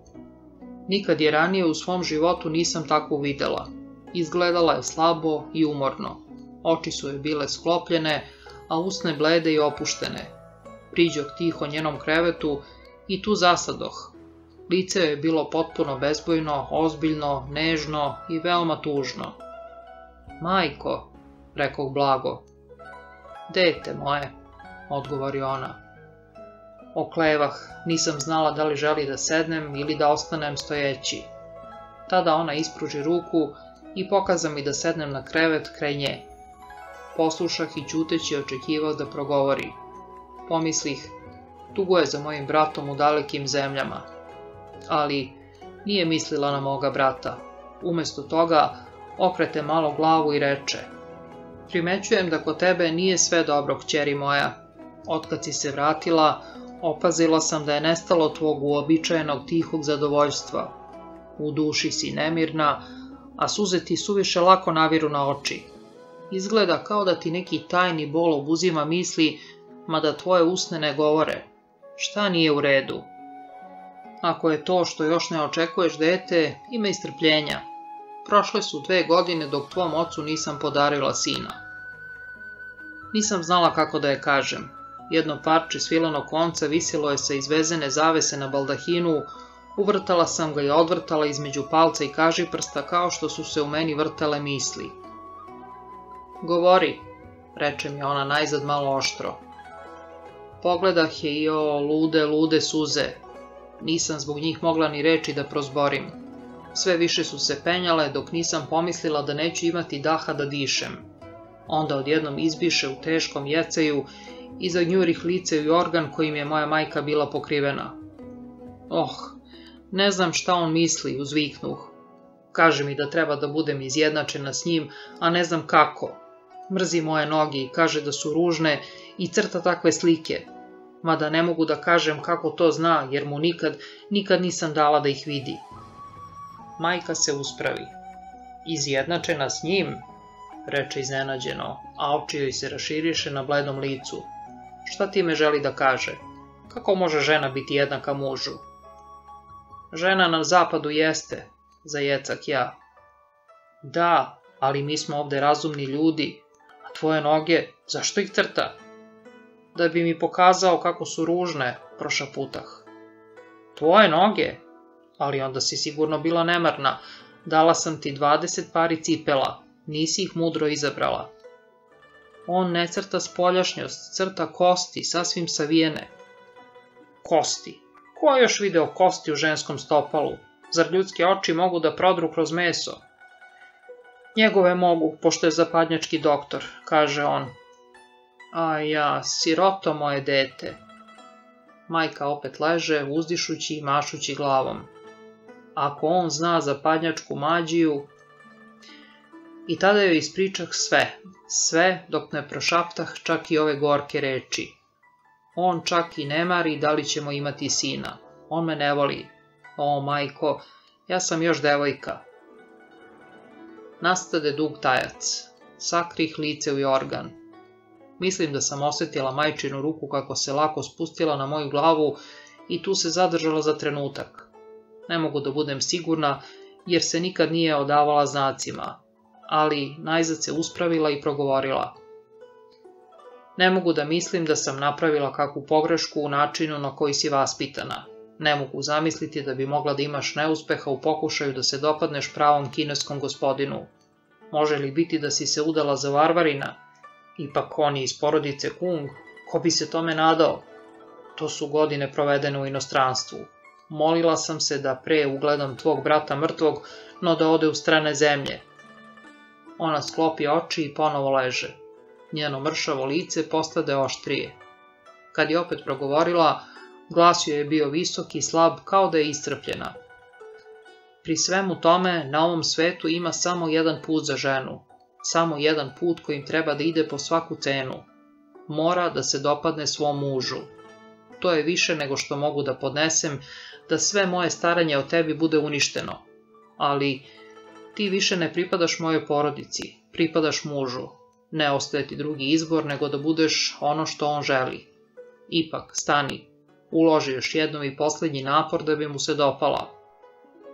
Nikad je ranije u svom životu nisam tako videla. Izgledala je slabo i umorno. Oči su joj bile sklopljene, a usne blede i opuštene. Priđoh tiho njenom krevetu i tu zasadoh, Lice je bilo potpuno bezbojno, ozbiljno, nežno i veoma tužno. Majko, rekao blago. Dete moje, odgovori ona. Oklevah, nisam znala da li želi da sednem ili da ostanem stojeći. Tada ona ispruži ruku i pokaza mi da sednem na krevet kraj nje. Poslušah i ćuteći očekivao da progovori. Pomislih, tugo je za mojim bratom u dalekim zemljama, ali nije mislila na moga brata. Umesto toga, okrete malo glavu i reče Primećujem da kod tebe nije sve dobro, kćeri moja. Otkad si se vratila, opazila sam da je nestalo tvog uobičajenog tihog zadovoljstva. U duši si nemirna, a suze ti suviše lako naviru na oči. Izgleda kao da ti neki tajni bol obuzima misli, mada tvoje usne ne govore. Šta nije u redu? Ako je to što još ne očekuješ dete, ima istrpljenja. Prošle su dve godine dok tvom ocu nisam podarila sina. Nisam znala kako da je kažem. Jedno parče svilanog konca visilo je sa izvezene zavese na baldahinu, uvrtala sam ga i odvrtala između palca i kažiprsta kao što su se u meni vrtale misli. Govori, reče mi ona najzad malo oštro. Pogledah je i o lude, lude suze. Nisam zbog njih mogla ni reči da prozborim. Sve više su se penjale dok nisam pomislila da neću imati daha da dišem. Onda odjednom izbiše u teškom jeceju i zagnjurih lice i organ kojim je moja majka bila pokrivena. Oh, ne znam šta on misli, uzviknuh. Kaže mi da treba da budem izjednačena s njim, a ne znam kako. Mrzi moje noge i kaže da su ružne i crta takve slike. Mada ne mogu da kažem kako to zna, jer mu nikad, nikad nisam dala da ih vidi. Majka se uspravi. Izjednačena s njim, reče iznenađeno, a oči joj se raširiše na bledom licu. Šta time želi da kaže? Kako može žena biti jednaka mužu? Žena na zapadu jeste, zajecak ja. Da, ali mi smo ovde razumni ljudi, a tvoje noge, zašto ih crta? Da bi mi pokazao kako su ružne, prošaputah. Tvoje noge? Ali onda si sigurno bila nemarna. Dala sam ti dvadeset pari cipela, nisi ih mudro izabrala. On ne crta spoljašnjost, crta kosti, sasvim savijene. Kosti. Ko još video kosti u ženskom stopalu? Zar ljudske oči mogu da prodru kroz meso? Njegove mogu, pošto je zapadnjački doktor, kaže on. A ja, siroto moje dete. Majka opet leže, uzdišući i mašući glavom. Ako on zna zapadnjačku mađiju... I tada joj ispričah sve, sve dok ne prošaptah čak i ove gorke reči. On čak i ne mari da li ćemo imati sina. On me ne voli. O, majko, ja sam još devojka. Nastade dug tajac. Sakrih lice u jorgan. Mislim da sam osjetila majčinu ruku kako se lako spustila na moju glavu i tu se zadržala za trenutak. Ne mogu da budem sigurna, jer se nikad nije odavala znacima, ali najzad se uspravila i progovorila. Ne mogu da mislim da sam napravila kakvu pogrešku u načinu na koji si vaspitana. Ne mogu zamisliti da bi mogla da imaš neuspeha u pokušaju da se dopadneš pravom kineskom gospodinu. Može li biti da si se udala za varvarina? Ipak on je iz porodice Kung, ko bi se tome nadao? To su godine provedene u inostranstvu. Molila sam se da pre ugledam tvog brata mrtvog, no da ode u strane zemlje. Ona sklopi oči i ponovo leže. Njeno mršavo lice postade oštrije. Kad je opet progovorila, glas joj je bio visok i slab kao da je istrpljena. Pri svemu tome, na ovom svetu ima samo jedan put za ženu. Samo jedan put kojim treba da ide po svaku cenu. Mora da se dopadne svom mužu. To je više nego što mogu da podnesem, da sve moje staranje o tebi bude uništeno. Ali ti više ne pripadaš mojoj porodici, pripadaš mužu. Ne ostaje ti drugi izbor nego da budeš ono što on želi. Ipak, stani, uloži još jednom i poslednji napor da bi mu se dopala.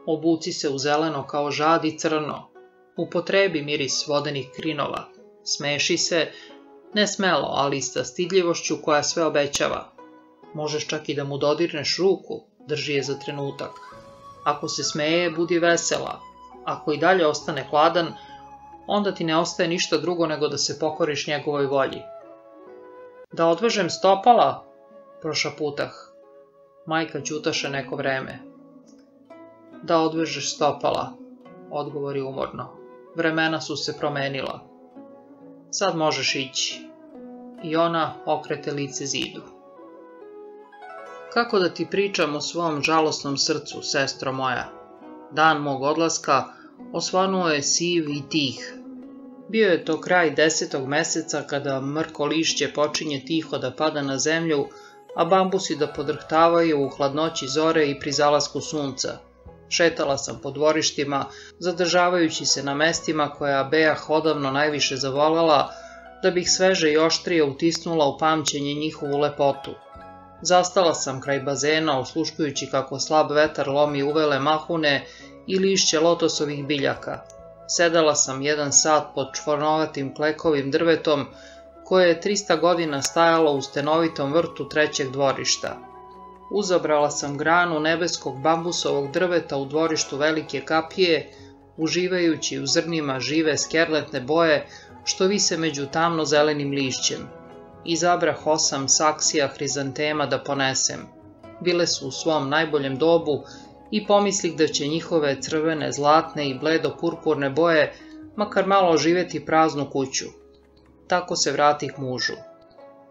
Obuci se u zeleno kao žad i crno. Upotrebi miris vodenih krinova. Smeši se, ne smelo, ali sa stidljivošću koja sve obećava. Možeš čak i da mu dodirneš ruku, drži je za trenutak. Ako se smeje, budi vesela. Ako i dalje ostane hladan, onda ti ne ostaje ništa drugo nego da se pokoriš njegovoj volji. Da odvežem stopala, prošaputah. Majka ćutaše neko vreme. Da odvežeš stopala, odgovori umorno. Vremena su se promenila. Sad možeš ići. I ona okrete lice zidu. Kako da ti pričam o svom žalosnom srcu, sestro moja? Dan mog odlaska osvanuo je siv i tih. Bio je to kraj desetog meseca kada mrko lišće počinje tiho da pada na zemlju, a bambusi da podrhtavaju u hladnoći zore i pri zalasku sunca. Šetala sam po dvorištima, zadržavajući se na mestima koja Beja hodavno najviše zavoljala, da bih sveže i oštrije utisnula u pamćenje njihovu lepotu. Zastala sam kraj bazena, osluškujući kako slab vetar lomi uvele mahune i lišće lotosovih biljaka. Sedala sam jedan sat pod čvornovatim klekovim drvetom, koje je 300 godina stajalo u stenovitom vrtu trećeg dvorišta. Uzabrala sam granu nebeskog bambusovog drveta u dvorištu velike kapije, uživajući u zrnima žive skerletne boje što vise među tamno zelenim lišćem. Izabrah osam saksija hrizantema da ponesem. Bile su u svom najboljem dobu i pomislih da će njihove crvene, zlatne i bledo purpurne boje makar malo oživeti praznu kuću. Tako se vratih mužu.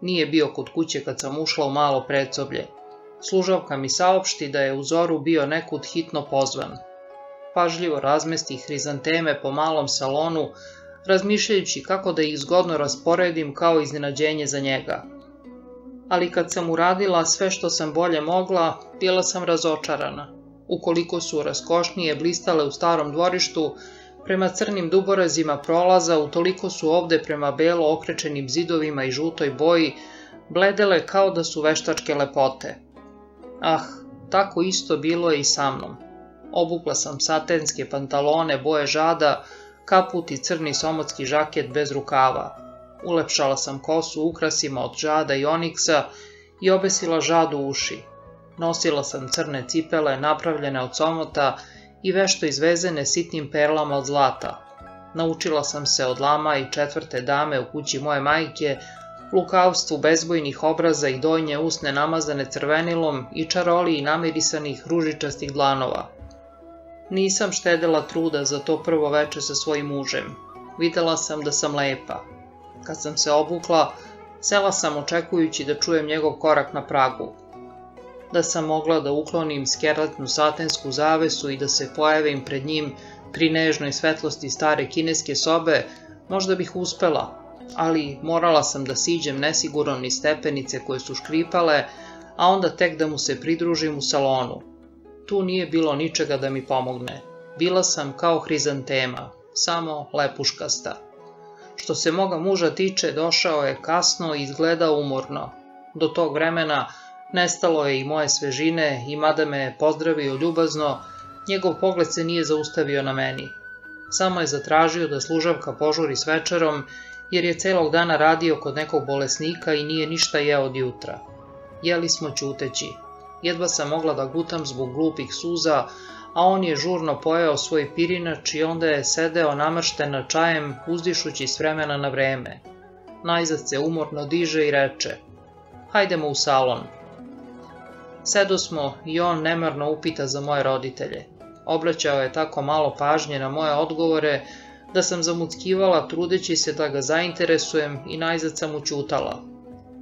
Nije bio kod kuće kad sam ušla u malo predsoblje. Služavka mi saopšti da je u zoru bio nekud hitno pozvan. Pažljivo razmestih hrizanteme po malom salonu, razmišljajući kako da ih zgodno rasporedim kao iznenađenje za njega. Ali kad sam uradila sve što sam bolje mogla, bila sam razočarana. Ukoliko su raskošnije blistale u starom dvorištu, prema crnim duborazima prolaza, utoliko su ovde prema belo okrečenim zidovima i žutoj boji, bledele kao da su veštačke lepote. Ah, tako isto bilo je i sa mnom. Obukla sam satenske pantalone boje žada, kaput i crni somotski žaket bez rukava. Ulepšala sam kosu ukrasima od žada i oniksa i obesila žadu uši. Nosila sam crne cipele napravljene od somota i vešto izvezene sitnim perlama od zlata. Naučila sam se od lama i četvrte dame u kući moje majke, lukavstvu bezbojnih obraza i dojnje usne namazane crvenilom i čaroli i namirisanih ružičastih dlanova. Nisam štedela truda za to prvo veče sa svojim mužem. Videla sam da sam lepa. Kad sam se obukla, sela sam očekujući da čujem njegov korak na pragu. Da sam mogla da uklonim skerletnu satensku zavesu i da se pojavim pred njim pri nežnoj svetlosti stare kineske sobe, možda bih uspela, ali morala sam da siđem nesigurno ni stepenice koje su škripale, a onda tek da mu se pridružim u salonu. Tu nije bilo ničega da mi pomogne. Bila sam kao hrizantema, samo lepuškasta. Što se moga muža tiče, došao je kasno i izgledao umorno. Do tog vremena nestalo je i moje svežine i mada me je pozdravio ljubazno, njegov pogled se nije zaustavio na meni. Samo je zatražio da služavka požuri s večerom, jer je celog dana radio kod nekog bolesnika i nije ništa jeo od jutra. Jeli smo ćuteći. Jedva sam mogla da gutam zbog glupih suza, a on je žurno pojeo svoj pirinač i onda je sedeo namršten na čajem, uzdišući s vremena na vreme. Najzad se umorno diže i reče, hajdemo u salon. Sedo smo i on nemarno upita za moje roditelje. Obraćao je tako malo pažnje na moje odgovore, da sam zamuckivala trudeći se da ga zainteresujem i najzad sam učutala.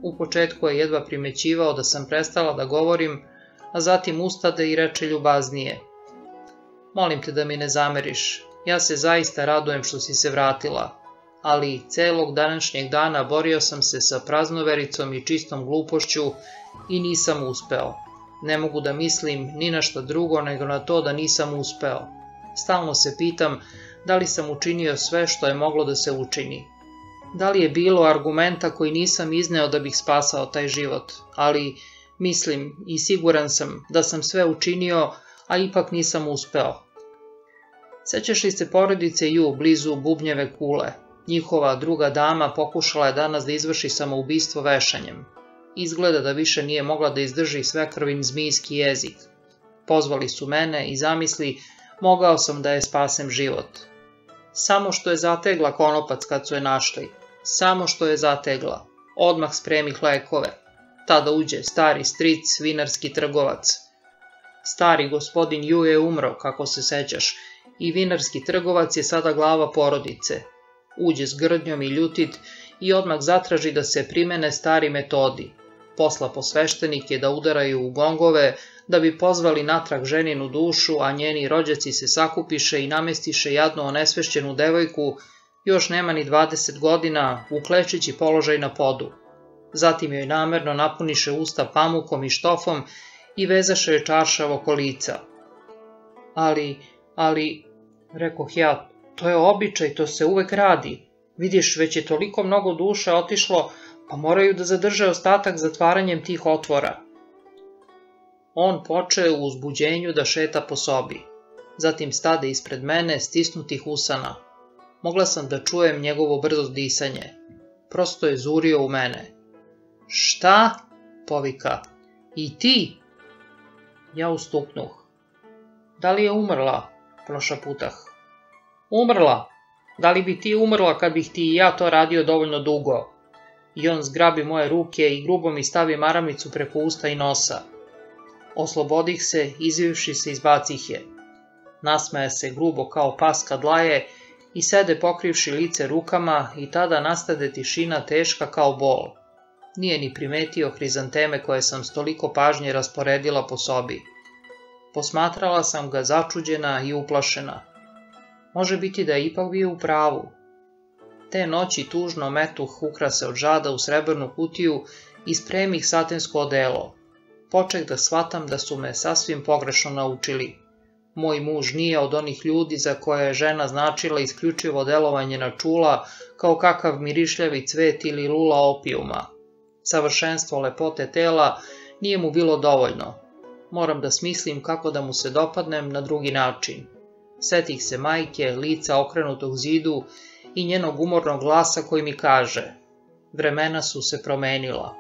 U početku je jedva primećivao da sam prestala da govorim, a zatim ustade i reče ljubaznije. Molim te da mi ne zameriš, ja se zaista radujem što si se vratila, ali celog današnjeg dana borio sam se sa praznovericom i čistom glupošću i nisam uspeo. Ne mogu da mislim ni na šta drugo nego na to da nisam uspeo. Stalno se pitam da li sam učinio sve što je moglo da se učini. Da li je bilo argumenta koji nisam izneo da bih spasao taj život, ali mislim i siguran sam da sam sve učinio, a ipak nisam uspeo. Sećaš li se porodice Ju blizu Bubnjeve kule? Njihova druga dama pokušala je danas da izvrši samoubistvo vešanjem. Izgleda da više nije mogla da izdrži svekrvin zmijski jezik. Pozvali su mene i zamisli, mogao sam da je spasem život. Samo što je zategla konopac kad su je našli. Samo što je zategla. Odmah spremi lekove. Tada uđe stari stric, vinarski trgovac. Stari gospodin Ju je umro, kako se sećaš, i vinarski trgovac je sada glava porodice. Uđe s grdnjom i ljutit i odmah zatraži da se primene stari metodi. Posla po sveštenike da udaraju u gongove, da bi pozvali natrag ženinu dušu, a njeni rođaci se sakupiše i namestiše jadno onesvešćenu devojku, još nema ni 20 godina, uklečići položaj na podu. Zatim joj namerno napuniše usta pamukom i štofom i vezaše je čaršavo kolica. Ali, ali, rekoh ja, to je običaj, to se uvek radi. Vidiš, već je toliko mnogo duše otišlo, pa moraju da zadrže ostatak zatvaranjem tih otvora. On poče u uzbuđenju da šeta po sobi. Zatim stade ispred mene, stisnutih usana. Mogla sam da čujem njegovo brzo disanje. Prosto je zurio u mene. Šta? povika. I ti? Ja ustuknuh. Da li je umrla? Prošaputah. Umrla? Da li bi ti umrla kad bih ti i ja to radio dovoljno dugo? I on zgrabi moje ruke i grubo mi stavi maramicu preko usta i nosa. Oslobodih se, izvivši se izbacih je. Nasmaja se grubo kao pas kad laje i sede pokrivši lice rukama i tada nastade tišina teška kao bol. Nije ni primetio hrizanteme koje sam s toliko pažnje rasporedila po sobi. Posmatrala sam ga začuđena i uplašena. Može biti da je ipak bio u pravu. Te noći tužno metuh ukrase od žada u srebrnu kutiju i spremih satensko odelo. Poček da shvatam da su me sasvim pogrešno naučili. Moj muž nije od onih ljudi za koje je žena značila isključivo delovanje na čula kao kakav mirišljavi cvet ili lula opijuma. Savršenstvo lepote tela nije mu bilo dovoljno. Moram da smislim kako da mu se dopadnem na drugi način. Setih se majke, lica okrenutog zidu i njenog umornog glasa koji mi kaže Vremena su se promenila.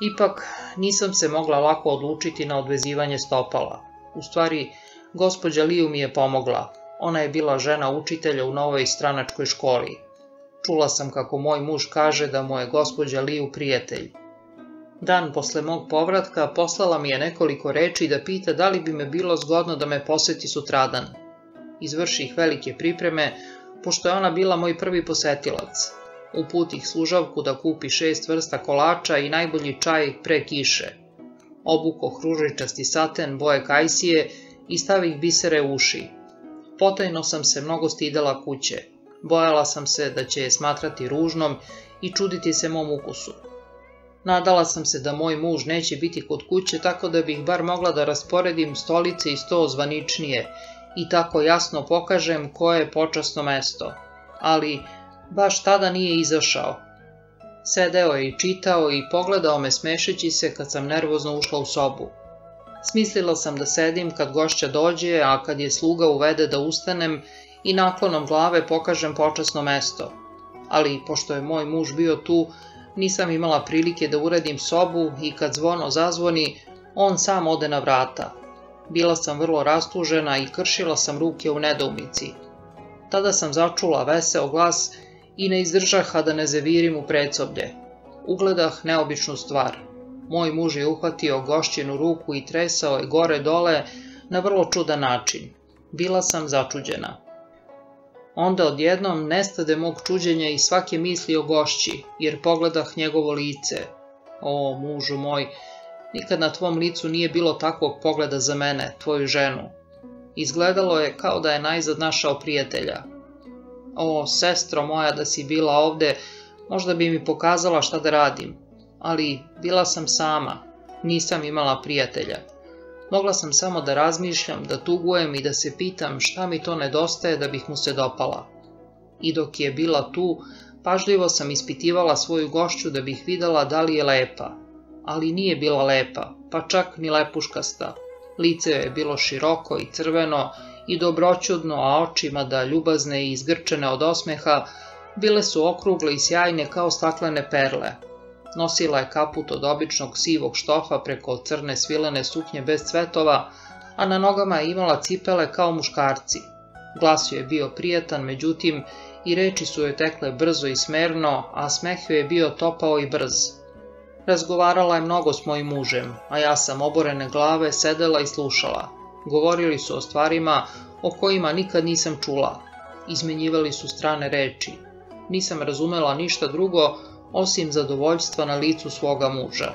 Ipak nisam se mogla lako odlučiti na odvezivanje stopala. U stvari, gospođa Liju mi je pomogla. Ona je bila žena učitelja u novoj stranačkoj školi. Čula sam kako moj muž kaže da mu je gospođa Liju prijatelj. Dan posle mog povratka poslala mi je nekoliko reči da pita da li bi me bilo zgodno da me poseti sutradan. Izvrših velike pripreme, pošto je ona bila moj prvi posetilac. Uputih služavku da kupi šest vrsta kolača i najbolji čaj pre kiše. Obuko hružičasti saten boje kajsije i stavih bisere uši. Potajno sam se mnogo stidela kuće. Bojala sam se da će je smatrati ružnom i čuditi se mom ukusu. Nadala sam se da moj muž neće biti kod kuće, tako da bih bar mogla da rasporedim stolice i sto zvaničnije i tako jasno pokažem koje je počasno mesto. Ali baš tada nije izašao. Sedeo je i čitao i pogledao me smešeći se kad sam nervozno ušla u sobu. Smislila sam da sedim kad gošća dođe, a kad je sluga uvede da ustanem i naklonom glave pokažem počasno mesto. Ali, pošto je moj muž bio tu, nisam imala prilike da uredim sobu i kad zvono zazvoni, on sam ode na vrata. Bila sam vrlo rastužena i kršila sam ruke u nedoumici. Tada sam začula veseo glas i ne izdržaha da ne zavirim u predsoblje. Ugledah neobičnu stvar. Moj muž je uhvatio gošćenu ruku i tresao je gore dole na vrlo čudan način. Bila sam začuđena. Onda odjednom nestade mog čuđenja i svake misli o gošći, jer pogledah njegovo lice. O, mužu moj, nikad na tvom licu nije bilo takvog pogleda za mene, tvoju ženu. Izgledalo je kao da je najzad našao prijatelja. O, sestro moja, da si bila ovde, možda bi mi pokazala šta da radim. Ali bila sam sama, nisam imala prijatelja. Mogla sam samo da razmišljam, da tugujem i da se pitam šta mi to nedostaje da bih mu se dopala. I dok je bila tu, pažljivo sam ispitivala svoju gošću da bih videla da li je lepa. Ali nije bila lepa, pa čak ni lepuškasta. Lice je bilo široko i crveno i dobroćudno, a očima da ljubazne i izgrčene od osmeha bile su okrugle i sjajne kao staklene perle, Nosila je kaput od običnog sivog štofa preko crne svilene suknje bez cvetova, a na nogama je imala cipele kao muškarci. Glas joj je bio prijatan, međutim, i reči su joj tekle brzo i smerno, a smeh joj je bio topao i brz. Razgovarala je mnogo s mojim mužem, a ja sam oborene glave sedela i slušala. Govorili su o stvarima o kojima nikad nisam čula. Izmenjivali su strane reči. Nisam razumela ništa drugo, osim zadovoljstva na licu svoga muža.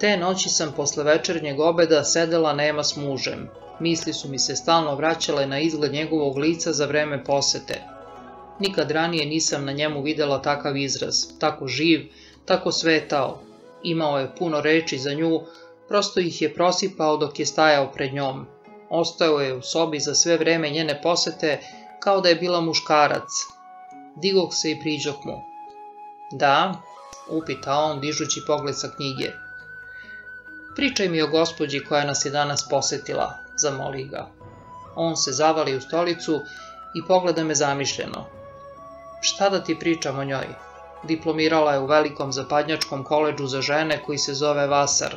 Te noći sam posle večernjeg obeda sedela nema s mužem. Misli su mi se stalno vraćale na izgled njegovog lica za vreme posete. Nikad ranije nisam na njemu videla takav izraz, tako živ, tako svetao. Imao je puno reči za nju, Prosto ih je prosipao dok je stajao pred njom. Ostao je u sobi za sve vreme njene posete kao da je bila muškarac. Digog se i priđoh mu. Da, upita on dižući pogled sa knjige. Pričaj mi o gospođi koja nas je danas posetila, zamoli ga. On se zavali u stolicu i pogleda me zamišljeno. Šta da ti pričam o njoj? Diplomirala je u velikom zapadnjačkom koleđu za žene koji se zove Vasar.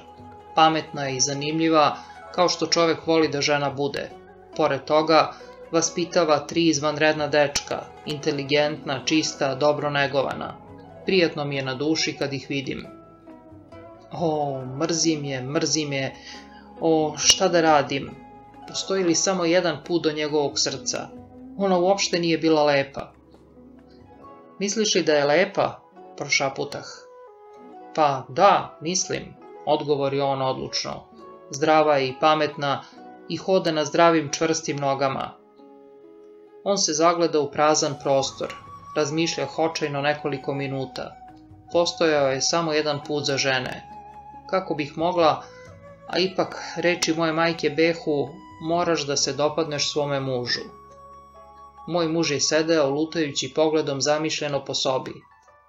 Pametna i zanimljiva, kao što čovek voli da žena bude. Pored toga, vaspitava tri izvanredna dečka, inteligentna, čista, dobro negovana. Prijetno mi je na duši kad ih vidim. O, mrzim je, mrzim je, o, šta da radim? Postoji li samo jedan put do njegovog srca? Ona uopšte nije bila lepa. Misliš li da je lepa? Prošaputah. Pa da, mislim, odgovori on odlučno. Zdrava i pametna i hoda na zdravim čvrstim nogama. On se zagleda u prazan prostor, razmišlja hočajno nekoliko minuta. Postojao je samo jedan put za žene. Kako bih mogla, a ipak reči moje majke Behu, moraš da se dopadneš svome mužu. Moj muž je sedeo lutajući pogledom zamišljeno po sobi.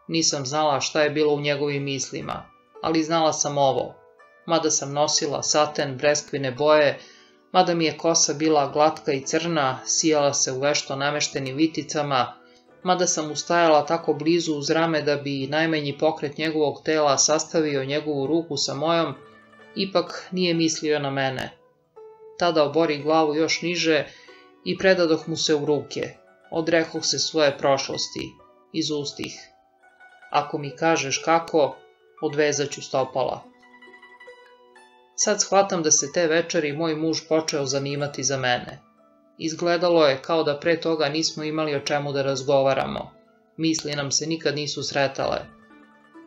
Nisam znala šta je bilo u njegovim mislima, ali znala sam ovo. Mada sam nosila saten breskvine boje, mada mi je kosa bila glatka i crna, sijala se u vešto nameštenim viticama, mada sam ustajala tako blizu uz rame da bi najmanji pokret njegovog tela sastavio njegovu ruku sa mojom, ipak nije mislio na mene. Tada obori glavu još niže i predadoh mu se u ruke. Odrehoh se svoje prošlosti, iz ustih. Ako mi kažeš kako, odvezaću stopala. Sad shvatam da se te večeri moj muž počeo zanimati za mene. Izgledalo je kao da pre toga nismo imali o čemu da razgovaramo. Misli nam se nikad nisu sretale.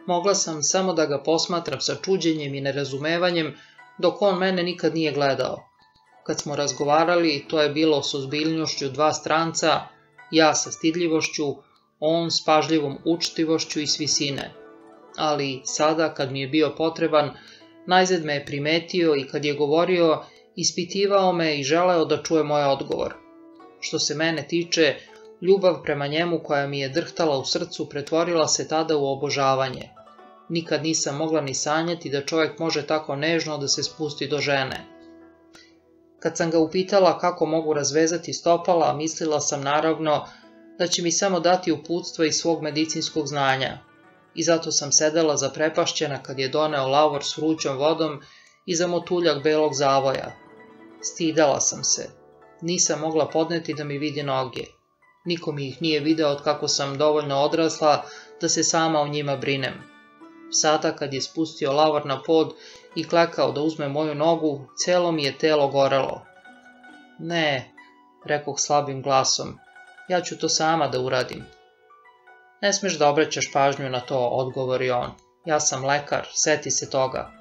Mogla sam samo da ga posmatram sa čuđenjem i nerazumevanjem, dok on mene nikad nije gledao. Kad smo razgovarali, to je bilo s ozbiljnošću dva stranca, ja sa stidljivošću, on s pažljivom učtivošću i svisine. Ali sada, kad mi je bio potreban, najzad me je primetio i kad je govorio, ispitivao me i želeo da čuje moj odgovor. Što se mene tiče, ljubav prema njemu koja mi je drhtala u srcu pretvorila se tada u obožavanje. Nikad nisam mogla ni sanjati da čovjek može tako nežno da se spusti do žene. Kad sam ga upitala kako mogu razvezati stopala, mislila sam naravno da će mi samo dati uputstva iz svog medicinskog znanja. I zato sam sedela zaprepašćena kad je doneo lavor s vrućom vodom i za motuljak belog zavoja. Stidela sam se. Nisam mogla podneti da mi vidi noge. Niko mi ih nije video od kako sam dovoljno odrasla da se sama o njima brinem. Sada kad je spustio lavor na pod i klekao da uzme moju nogu, celo mi je telo gorelo. Ne, rekoh slabim glasom, ja ću to sama da uradim. Ne smeš da obraćaš pažnju na to, odgovori on. Ja sam lekar, seti se toga.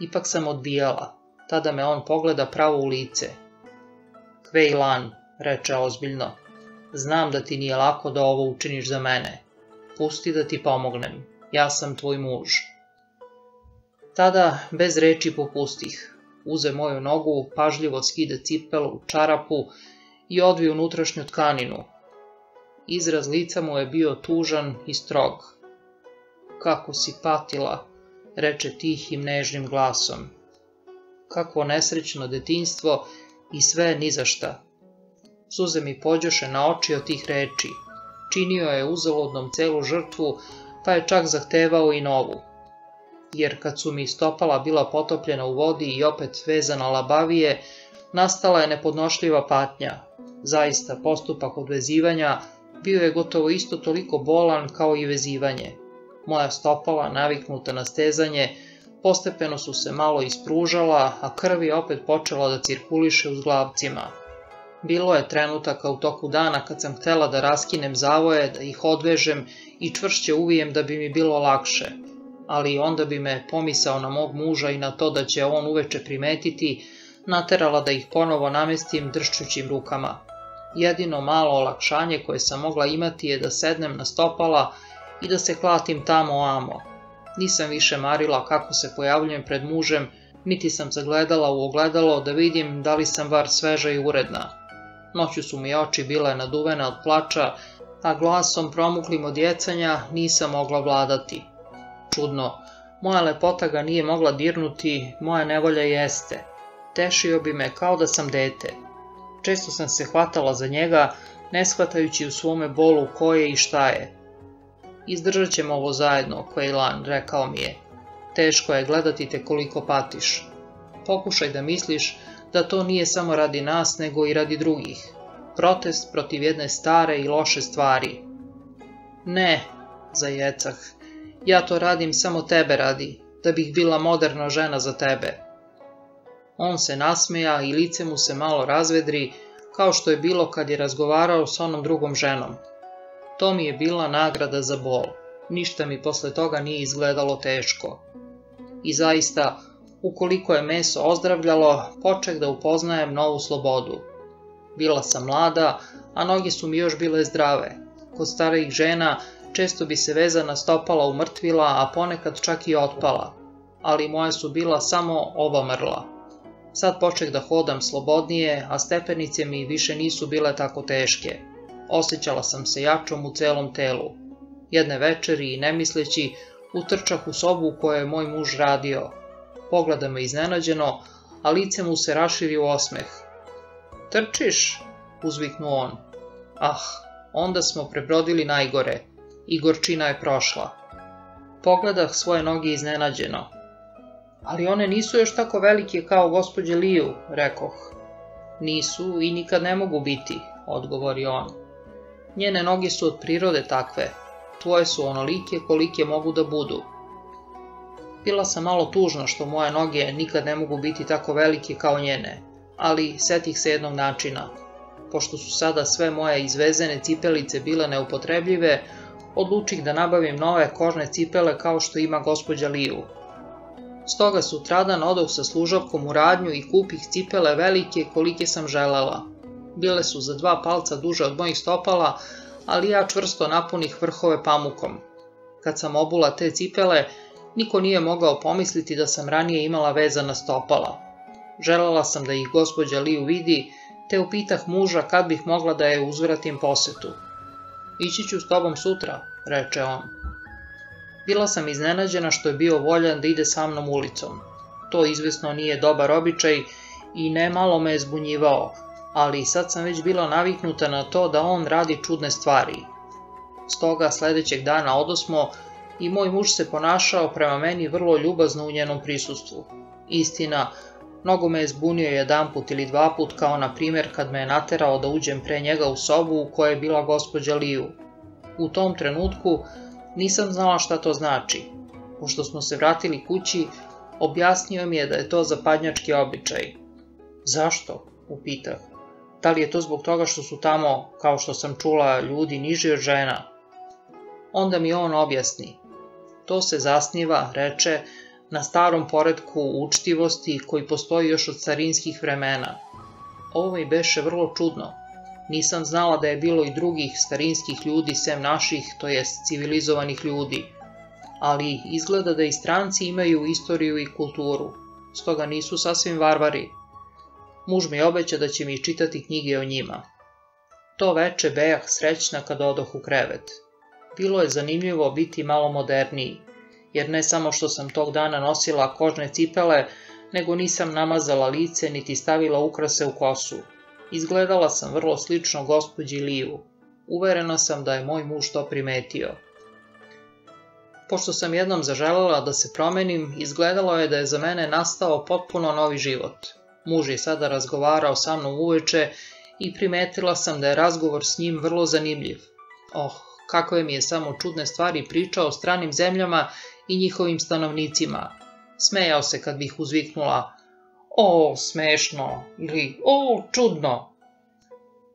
Ipak sam odbijala. Tada me on pogleda pravo u lice. Hvej lan, reče ozbiljno. Znam da ti nije lako da ovo učiniš za mene. Pusti da ti pomognem. Ja sam tvoj muž. Tada, bez reči popustih, uze moju nogu, pažljivo skide cipelu, čarapu i odvi unutrašnju tkaninu. Izraz lica mu je bio tužan i strog. Kako si patila, reče tihim nežnim glasom. Kakvo nesrećno detinstvo i sve ni za šta. Suze mi pođoše na oči od tih reči. Činio je uzaludnom celu žrtvu, pa je čak zahtevao i novu jer kad su mi stopala bila potopljena u vodi i opet vezana labavije, nastala je nepodnošljiva patnja. Zaista, postupak odvezivanja bio je gotovo isto toliko bolan kao i vezivanje. Moja stopala, naviknuta na stezanje, postepeno su se malo ispružala, a krv je opet počela da cirkuliše u zglavcima. Bilo je trenutaka u toku dana kad sam htela da raskinem zavoje, da ih odvežem i čvršće uvijem da bi mi bilo lakše – ali onda bi me pomisao na mog muža i na to da će on uveče primetiti, naterala da ih ponovo namestim dršćućim rukama. Jedino malo olakšanje koje sam mogla imati je da sednem na stopala i da se klatim tamo amo. Nisam više marila kako se pojavljujem pred mužem, niti sam zagledala u ogledalo da vidim da li sam var sveža i uredna. Noću su mi oči bile naduvene od plača, a glasom promuklim od jecanja nisam mogla vladati. Čudno, moja lepota ga nije mogla dirnuti, moja nevolja jeste. Tešio bi me kao da sam dete. Često sam se hvatala za njega, ne shvatajući u svome bolu ko je i šta je. Izdržat ćemo ovo zajedno, Quaylan, rekao mi je. Teško je gledati te koliko patiš. Pokušaj da misliš da to nije samo radi nas, nego i radi drugih. Protest protiv jedne stare i loše stvari. Ne, zajecah, ja to radim samo tebe radi, da bih bila moderna žena za tebe. On se nasmeja i lice mu se malo razvedri, kao što je bilo kad je razgovarao s onom drugom ženom. To mi je bila nagrada za bol. Ništa mi posle toga nije izgledalo teško. I zaista, ukoliko je meso ozdravljalo, poček da upoznajem novu slobodu. Bila sam mlada, a noge su mi još bile zdrave. Kod starijih žena često bi se vezana stopala umrtvila, a ponekad čak i otpala. Ali moje su bila samo ova mrla. Sad poček da hodam slobodnije, a stepenice mi više nisu bile tako teške. Osjećala sam se jačom u celom telu. Jedne večeri i nemisleći, utrčah u sobu u kojoj je moj muž radio. Pogleda me iznenađeno, a lice mu se raširi u osmeh. Trčiš? uzviknuo on. Ah, onda smo prebrodili najgore i gorčina je prošla. Pogledah svoje noge iznenađeno. Ali one nisu još tako velike kao gospođe Liju, rekoh. Nisu i nikad ne mogu biti, odgovori on. Njene noge su od prirode takve, tvoje su onolike kolike mogu da budu. Bila sam malo tužna što moje noge nikad ne mogu biti tako velike kao njene, ali setih se jednog načina. Pošto su sada sve moje izvezene cipelice bile neupotrebljive, odlučih da nabavim nove kožne cipele kao što ima gospođa Liju. Stoga sutradan odoh sa služavkom u radnju i kupih cipele velike kolike sam želela. Bile su za dva palca duže od mojih stopala, ali ja čvrsto napunih vrhove pamukom. Kad sam obula te cipele, niko nije mogao pomisliti da sam ranije imala vezana stopala. Želela sam da ih gospođa Liu vidi, te upitah muža kad bih mogla da je uzvratim posetu. Ići ću s tobom sutra, reče on. Bila sam iznenađena što je bio voljan da ide sa mnom ulicom. To izvesno nije dobar običaj i ne malo me je zbunjivao, ali sad sam već bila naviknuta na to da on radi čudne stvari. Stoga sledećeg dana odosmo i moj muž se ponašao prema meni vrlo ljubazno u njenom prisustvu. Istina, mnogo me je zbunio jedan put ili dva put, kao na primjer kad me je naterao da uđem pre njega u sobu u kojoj je bila gospođa Liju. U tom trenutku nisam znala šta to znači. Pošto smo se vratili kući, objasnio mi je da je to zapadnjački običaj. Zašto? upitah. Da li je to zbog toga što su tamo, kao što sam čula, ljudi niži od žena? Onda mi on objasni. To se zasniva, reče, na starom poredku učtivosti koji postoji još od starinskih vremena. Ovo mi beše vrlo čudno. Nisam znala da je bilo i drugih starinskih ljudi sem naših, to jest civilizovanih ljudi. Ali izgleda da i stranci imaju istoriju i kulturu, stoga nisu sasvim varvari. Muž mi obeća da će mi čitati knjige o njima. To veče bejah srećna kad odoh u krevet. Bilo je zanimljivo biti malo moderniji, jer ne samo što sam tog dana nosila kožne cipele, nego nisam namazala lice niti stavila ukrase u kosu. Izgledala sam vrlo slično gospođi Liju. Uverena sam da je moj muž to primetio. Pošto sam jednom zaželela da se promenim, izgledalo je da je za mene nastao potpuno novi život. Muž je sada razgovarao sa mnom uveče i primetila sam da je razgovor s njim vrlo zanimljiv. Oh, kako je mi je samo čudne stvari pričao o stranim zemljama i njihovim stanovnicima. Smejao se kad bih uzviknula O, smešno ili O, čudno.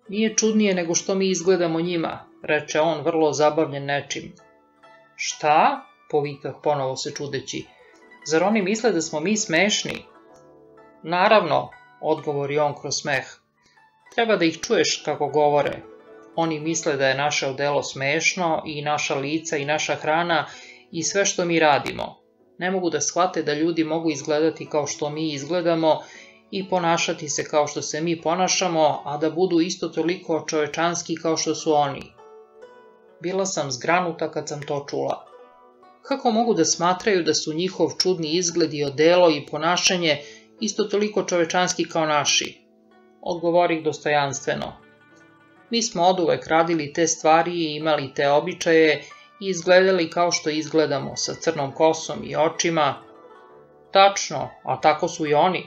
Nije čudnije nego što mi izgledamo njima, reče on vrlo zabavljen nečim. Šta? povikah ponovo se čudeći. Zar oni misle da smo mi smešni? Naravno, odgovori on kroz smeh. Treba da ih čuješ kako govore. Oni misle da je naše odelo smešno i naša lica i naša hrana i sve što mi radimo. Ne mogu da shvate da ljudi mogu izgledati kao što mi izgledamo i ponašati se kao što se mi ponašamo, a da budu isto toliko čovečanski kao što su oni. Bila sam zgranuta kad sam to čula. Kako mogu da smatraju da su njihov čudni izgled i odelo i ponašanje isto toliko čovečanski kao naši? Odgovorih dostojanstveno. Mi smo oduvek radili te stvari i imali te običaje i izgledali kao što izgledamo, sa crnom kosom i očima. Tačno, a tako su i oni.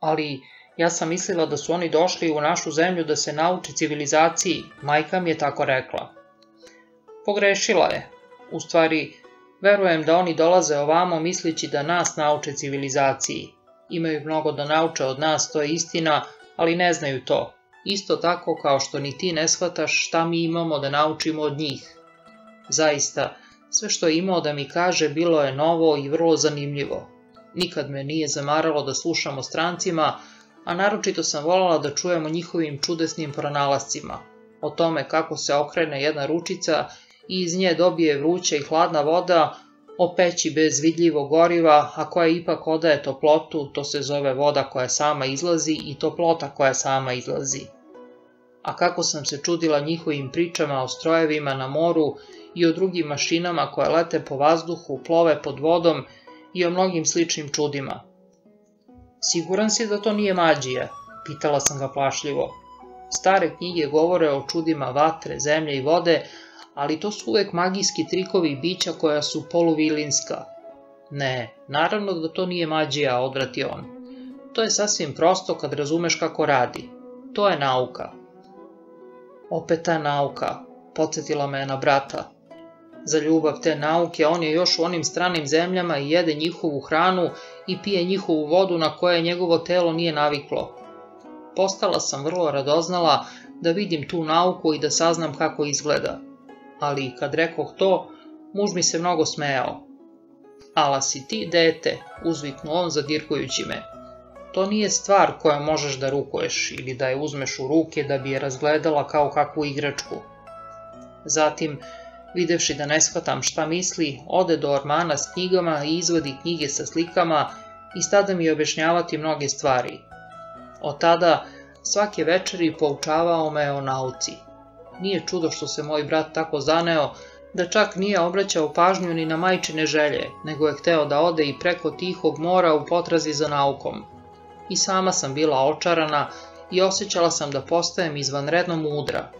Ali ja sam mislila da su oni došli u našu zemlju da se nauči civilizaciji, majka mi je tako rekla. Pogrešila je. U stvari, verujem da oni dolaze ovamo misleći da nas nauče civilizaciji. Imaju mnogo da nauče od nas, to je istina, ali ne znaju to. Isto tako kao što ni ti ne shvataš šta mi imamo da naučimo od njih. Zaista, sve što je imao da mi kaže bilo je novo i vrlo zanimljivo. Nikad me nije zamaralo da slušam o strancima, a naročito sam voljela da čujem o njihovim čudesnim pronalascima, o tome kako se okrene jedna ručica i iz nje dobije vruća i hladna voda, o peći bez vidljivog goriva, a koja ipak odaje toplotu, to se zove voda koja sama izlazi i toplota koja sama izlazi. A kako sam se čudila njihovim pričama o strojevima na moru i o drugim mašinama koje lete po vazduhu, plove pod vodom i o mnogim sličnim čudima. Siguran si da to nije mađija? Pitala sam ga plašljivo. Stare knjige govore o čudima vatre, zemlje i vode, ali to su uvek magijski trikovi bića koja su poluvilinska. Ne, naravno da to nije mađija, odvrati on. To je sasvim prosto kad razumeš kako radi. To je nauka. Opet ta nauka, podsjetila me na brata. Za ljubav te nauke on je još u onim stranim zemljama i jede njihovu hranu i pije njihovu vodu na koje njegovo telo nije naviklo. Postala sam vrlo radoznala da vidim tu nauku i da saznam kako izgleda ali kad rekoh to, muž mi se mnogo smejao. Ala si ti, dete, uzviknu on zadirkujući me. To nije stvar koja možeš da rukuješ ili da je uzmeš u ruke da bi je razgledala kao kakvu igračku. Zatim, videvši da ne shvatam šta misli, ode do ormana s knjigama i izvadi knjige sa slikama i stada mi objašnjavati mnoge stvari. Od tada svake večeri poučavao me o nauci. Nije čudo što se moj brat tako zaneo, da čak nije obraćao pažnju ni na majčine želje, nego je hteo da ode i preko tihog mora u potrazi za naukom. I sama sam bila očarana i osjećala sam da postajem izvanredno mudra.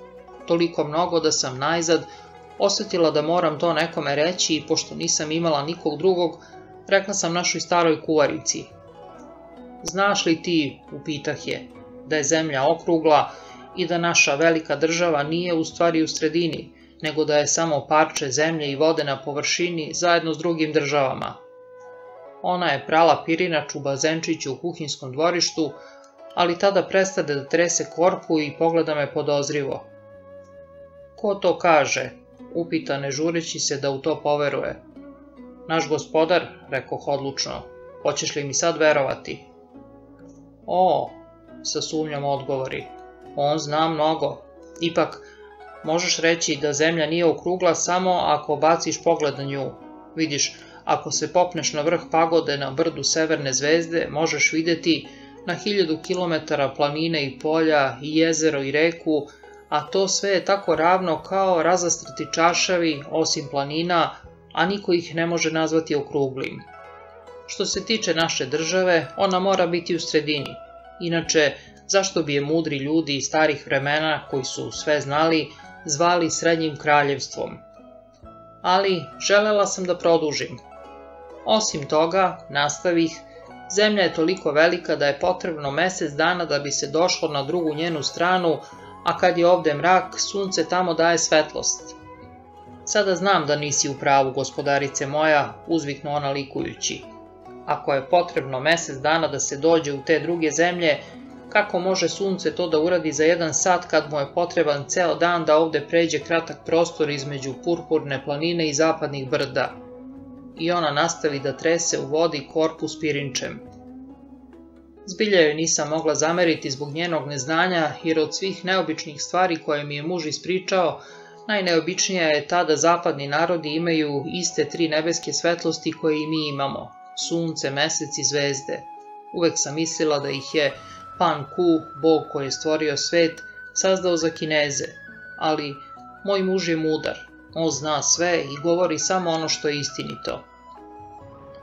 Toliko mnogo da sam najzad osetila da moram to nekome reći i pošto nisam imala nikog drugog, rekla sam našoj staroj kuvarici. Znaš li ti, upitah je, da je zemlja okrugla, i da naša velika država nije u stvari u sredini, nego da je samo parče zemlje i vode na površini zajedno s drugim državama. Ona je prala pirinač u bazenčiću u kuhinskom dvorištu, ali tada prestade da trese korpu i pogleda me podozrivo. Ko to kaže? Upita ne žureći se da u to poveruje. Naš gospodar, rekoh odlučno, hoćeš li mi sad verovati? O, sa sumnjom odgovori, on zna mnogo. Ipak, možeš reći da zemlja nije okrugla samo ako baciš pogled na nju. Vidiš, ako se popneš na vrh pagode na brdu Severne zvezde, možeš videti na hiljadu kilometara planine i polja, i jezero i reku, a to sve je tako ravno kao razastrati čašavi, osim planina, a niko ih ne može nazvati okruglim. Što se tiče naše države, ona mora biti u sredini. Inače, zašto bi je mudri ljudi iz starih vremena, koji su sve znali, zvali Srednjim kraljevstvom. Ali želela sam da produžim. Osim toga, nastavih, zemlja je toliko velika da je potrebno mesec dana da bi se došlo na drugu njenu stranu, a kad je ovde mrak, sunce tamo daje svetlost. Sada znam da nisi u pravu, gospodarice moja, uzviknu ona likujući. Ako je potrebno mesec dana da se dođe u te druge zemlje, Kako može sunce to da uradi za jedan sat kad mu je potreban ceo dan da ovde pređe kratak prostor između purpurne planine i zapadnih brda? I ona nastavi da trese u vodi korpus pirinčem. Zbilja joj nisam mogla zameriti zbog njenog neznanja, jer od svih neobičnih stvari koje mi je muž ispričao, Najneobičnija je ta da zapadni narodi imaju iste tri nebeske svetlosti koje i mi imamo, sunce, mesec i zvezde. Uvek sam mislila da ih je Pan Ku, bog koji je stvorio svet, sazdao za kineze, ali moj muž je mudar, on zna sve i govori samo ono što je istinito.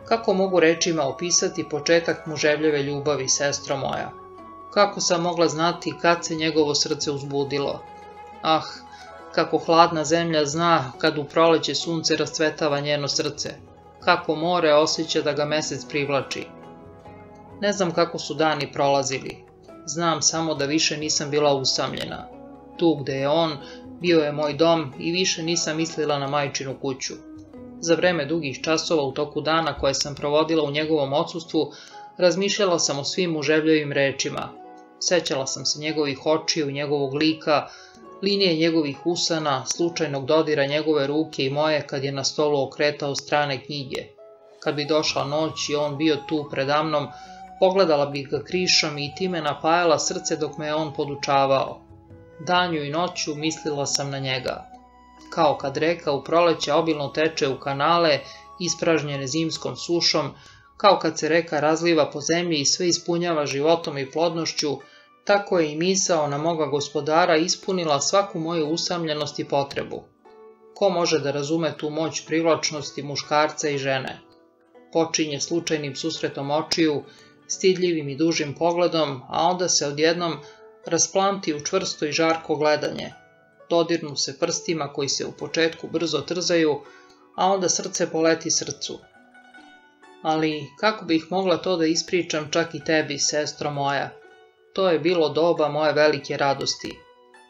Kako mogu rečima opisati početak muževljeve ljubavi, sestro moja? Kako sam mogla znati kad se njegovo srce uzbudilo? Ah, kako hladna zemlja zna kad u proleće sunce rascvetava njeno srce, kako more osjeća da ga mesec privlači. Ne znam kako su dani prolazili, znam samo da više nisam bila usamljena. Tu gde je on, bio je moj dom i više nisam mislila na majčinu kuću. Za vreme dugih časova u toku dana koje sam provodila u njegovom odsustvu, razmišljala sam o svim muževljavim rečima. Sećala sam se njegovih očiju, njegovog lika, linije njegovih usana, slučajnog dodira njegove ruke i moje kad je na stolu okretao strane knjige. Kad bi došla noć i on bio tu predamnom, pogledala bih ga krišom i time napajala srce dok me je on podučavao. Danju i noću mislila sam na njega. Kao kad reka u proleće obilno teče u kanale, ispražnjene zimskom sušom, kao kad se reka razliva po zemlji i sve ispunjava životom i plodnošću, tako je i misao na moga gospodara ispunila svaku moju usamljenost i potrebu. Ko može da razume tu moć privlačnosti muškarca i žene? Počinje slučajnim susretom očiju, stidljivim i dužim pogledom, a onda se odjednom rasplanti u čvrsto i žarko gledanje. Dodirnu se prstima koji se u početku brzo trzaju, a onda srce poleti srcu. Ali kako bih mogla to da ispričam čak i tebi, sestro moja? To je bilo doba moje velike radosti.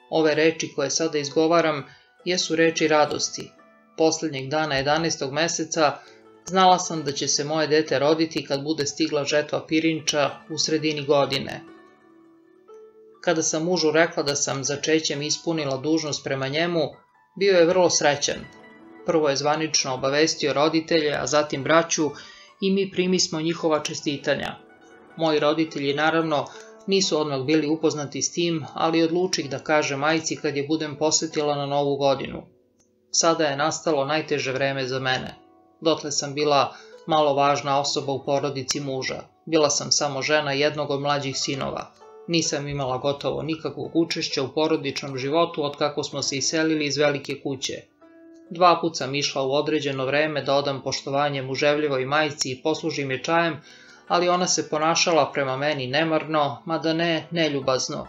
Ove reči koje sada izgovaram jesu reči radosti. Poslednjeg dana 11. meseca znala sam da će se moje dete roditi kad bude stigla žetva pirinča u sredini godine. Kada sam mužu rekla da sam za čećem ispunila dužnost prema njemu, bio je vrlo srećan. Prvo je zvanično obavestio roditelje, a zatim braću i mi primismo njihova čestitanja. Moji roditelji naravno nisu odmah bili upoznati s tim, ali odlučih da kaže majci kad je budem posetila na novu godinu. Sada je nastalo najteže vreme za mene. Dotle sam bila malo važna osoba u porodici muža. Bila sam samo žena jednog od mlađih sinova. Nisam imala gotovo nikakvog učešća u porodičnom životu od kako smo se iselili iz velike kuće. Dva put sam išla u određeno vreme da odam poštovanje muževljivoj majci i poslužim je čajem, ali ona se ponašala prema meni nemarno, mada ne neljubazno.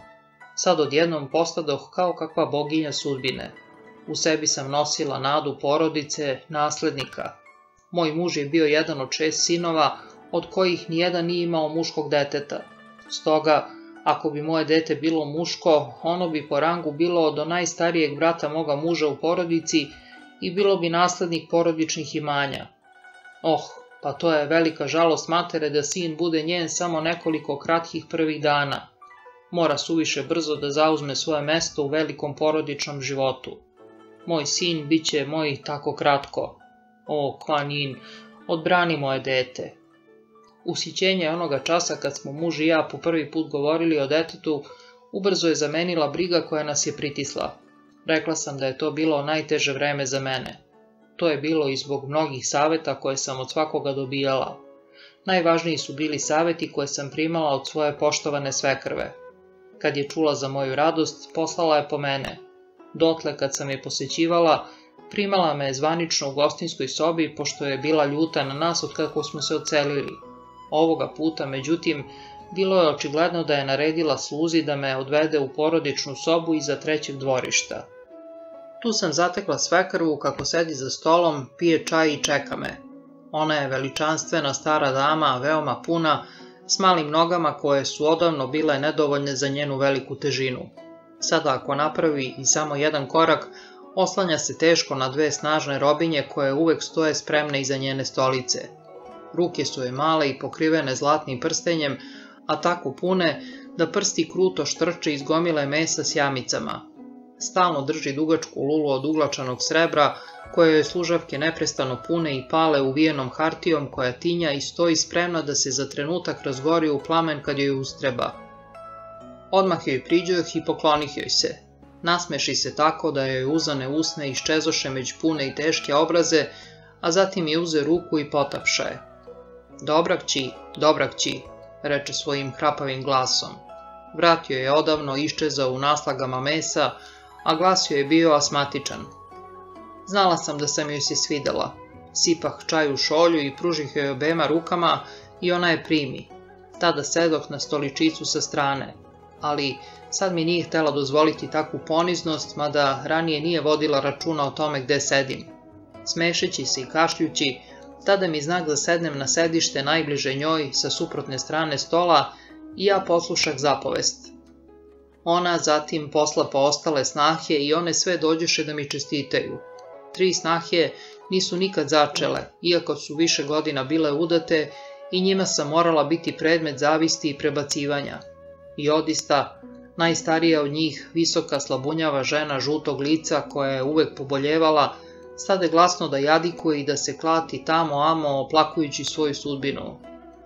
Sad odjednom postadoh kao kakva boginja sudbine. U sebi sam nosila nadu porodice, naslednika. Moj muž je bio jedan od šest sinova, od kojih nijedan nije imao muškog deteta. Stoga, ako bi moje dete bilo muško, ono bi po rangu bilo do najstarijeg brata moga muža u porodici i bilo bi naslednik porodičnih imanja. Oh, pa to je velika žalost matere da sin bude njen samo nekoliko kratkih prvih dana. Mora suviše brzo da zauzme svoje mesto u velikom porodičnom životu. Moj sin bit će moj tako kratko. O, Kuan Yin, odbrani moje dete. Usićenje onoga časa kad smo muž i ja po prvi put govorili o detetu, ubrzo je zamenila briga koja nas je pritisla. Rekla sam da je to bilo najteže vreme za mene. To je bilo i zbog mnogih saveta koje sam od svakoga dobijala. Najvažniji su bili saveti koje sam primala od svoje poštovane svekrve. Kad je čula za moju radost, poslala je po mene. Dotle kad sam je posećivala, primala me zvanično u gostinskoj sobi, pošto je bila ljuta na nas od kako smo se ocelili. Ovoga puta, međutim, bilo je očigledno da je naredila sluzi da me odvede u porodičnu sobu iza trećeg dvorišta. Tu sam zatekla svekrvu kako sedi za stolom, pije čaj i čeka me. Ona je veličanstvena stara dama, veoma puna, s malim nogama koje su odavno bile nedovoljne za njenu veliku težinu. Sada ako napravi i samo jedan korak, oslanja se teško na dve snažne robinje koje uvek stoje spremne iza njene stolice. Ruke su je male i pokrivene zlatnim prstenjem, a tako pune da prsti kruto štrče iz gomile mesa s jamicama, Stalno drži dugačku lulu od uglačanog srebra, koje joj služavke neprestano pune i pale uvijenom hartijom koja tinja i stoji spremna da se za trenutak razgori u plamen kad joj ustreba. Odmah joj priđoh i poklonih joj se. Nasmeši se tako da joj uzane usne iščezoše među pune i teške obraze, a zatim je uze ruku i potapša je. Dobra kći, dobra kći, reče svojim hrapavim glasom. Vratio je odavno iščezao u naslagama mesa, a glas joj je bio asmatičan. Znala sam da sam joj se svidela. Sipah čaj u šolju i pružih joj obema rukama i ona je primi. Tada sedoh na stoličicu sa strane, ali sad mi nije htjela dozvoliti takvu poniznost, mada ranije nije vodila računa o tome gde sedim. Smešeći se i kašljući, tada mi znak da sednem na sedište najbliže njoj sa suprotne strane stola i ja poslušak zapovest. Ona zatim posla po ostale snahe i one sve dođeše da mi čestitaju. Tri snahe nisu nikad začele, iako su više godina bile udate i njima sam morala biti predmet zavisti i prebacivanja. I odista, najstarija od njih, visoka slabunjava žena žutog lica koja je uvek poboljevala, stade glasno da jadikuje i da se klati tamo amo oplakujući svoju sudbinu.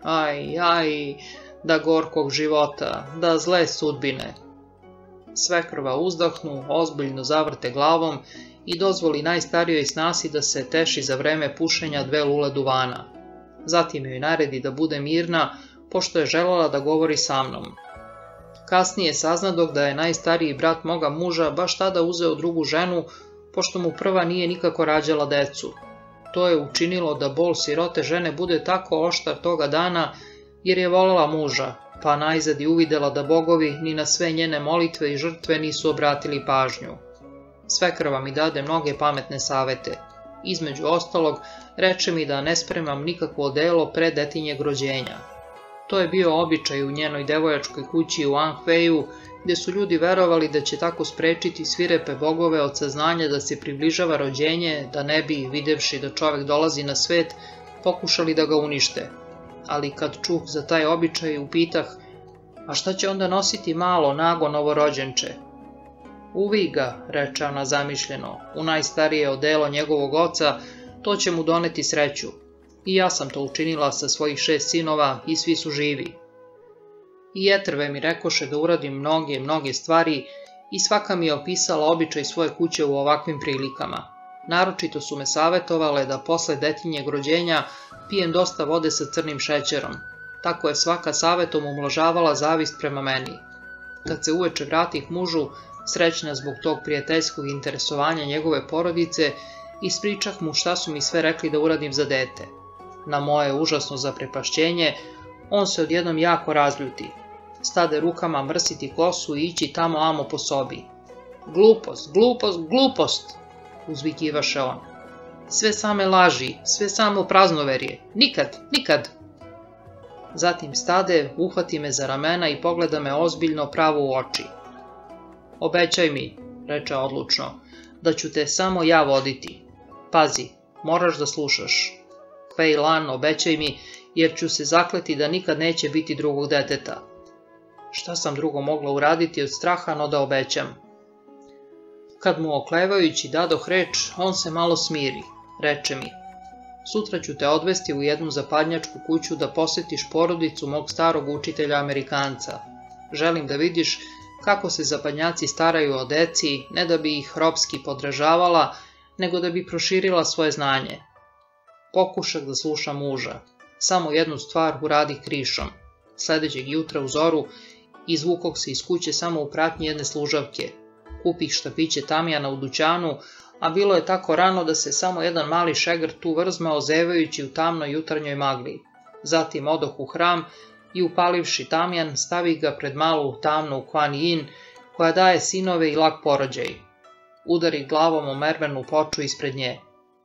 Aj, aj, da gorkog života, da zle sudbine. Svekrva uzdahnu, ozbiljno zavrte glavom i dozvoli najstarijoj snasi da se teši za vreme pušenja dve lule duvana. Zatim joj naredi da bude mirna, pošto je želela da govori sa mnom. Kasnije saznadog da je najstariji brat moga muža baš tada uzeo drugu ženu, pošto mu prva nije nikako rađala decu. To je učinilo da bol sirote žene bude tako oštar toga dana, jer je volela muža, pa najzad i uvidela da bogovi ni na sve njene molitve i žrtve nisu obratili pažnju. Svekrva mi dade mnoge pametne savete. Između ostalog, reče mi da ne spremam nikakvo odelo pre detinjeg rođenja. To je bio običaj u njenoj devojačkoj kući u Anhveju, gdje su ljudi verovali da će tako sprečiti svirepe bogove od saznanja da se približava rođenje, da ne bi, videvši da čovek dolazi na svet, pokušali da ga unište. Ali kad čuh za taj običaj, upitah, a šta će onda nositi malo, nago novorođenče? Uvi ga, reče ona zamišljeno, u najstarije odelo njegovog oca, to će mu doneti sreću. I ja sam to učinila sa svojih šest sinova i svi su živi. I etrve mi rekoše da uradim mnoge, mnoge stvari i svaka mi je opisala običaj svoje kuće u ovakvim prilikama. Naročito su me savetovale da posle detinjeg rođenja pijem dosta vode sa crnim šećerom. Tako je svaka savetom umlažavala zavist prema meni. Kad se uveče vratih mužu, srećna zbog tog prijateljskog interesovanja njegove porodice, ispričah mu šta su mi sve rekli da uradim za dete. Na moje užasno zaprepašćenje, on se odjednom jako razljuti. Stade rukama mrsiti kosu i ići tamo amo po sobi. Glupost, glupost, glupost, uzvikivaše on. Sve same laži, sve samo praznoverje. Nikad, nikad. Zatim stade, uhvati me za ramena i pogleda me ozbiljno pravo u oči. Obećaj mi, reče odlučno, da ću te samo ja voditi. Pazi, moraš da slušaš. Fej Lan, obećaj mi, jer ću se zakleti da nikad neće biti drugog deteta. Šta sam drugo mogla uraditi od straha, no da obećam? Kad mu oklevajući dadoh reč, on se malo smiri, reče mi. Sutra ću te odvesti u jednu zapadnjačku kuću da posjetiš porodicu mog starog učitelja Amerikanca. Želim da vidiš kako se zapadnjaci staraju o deci, ne da bi ih ropski podražavala, nego da bi proširila svoje znanje. Pokušak da sluša muža. Samo jednu stvar uradi krišom. Sledećeg jutra u zoru izvukog se iz kuće samo u pratnji jedne služavke. Kupih štapiće tamjana u dućanu, a bilo je tako rano da se samo jedan mali šegr tu vrzmao zevajući u tamnoj jutarnjoj magli. Zatim odoh u hram i upalivši tamjan stavi ga pred malu tamnu Kuan Yin koja daje sinove i lak porođaj. Udari glavom o mermenu ploču ispred nje.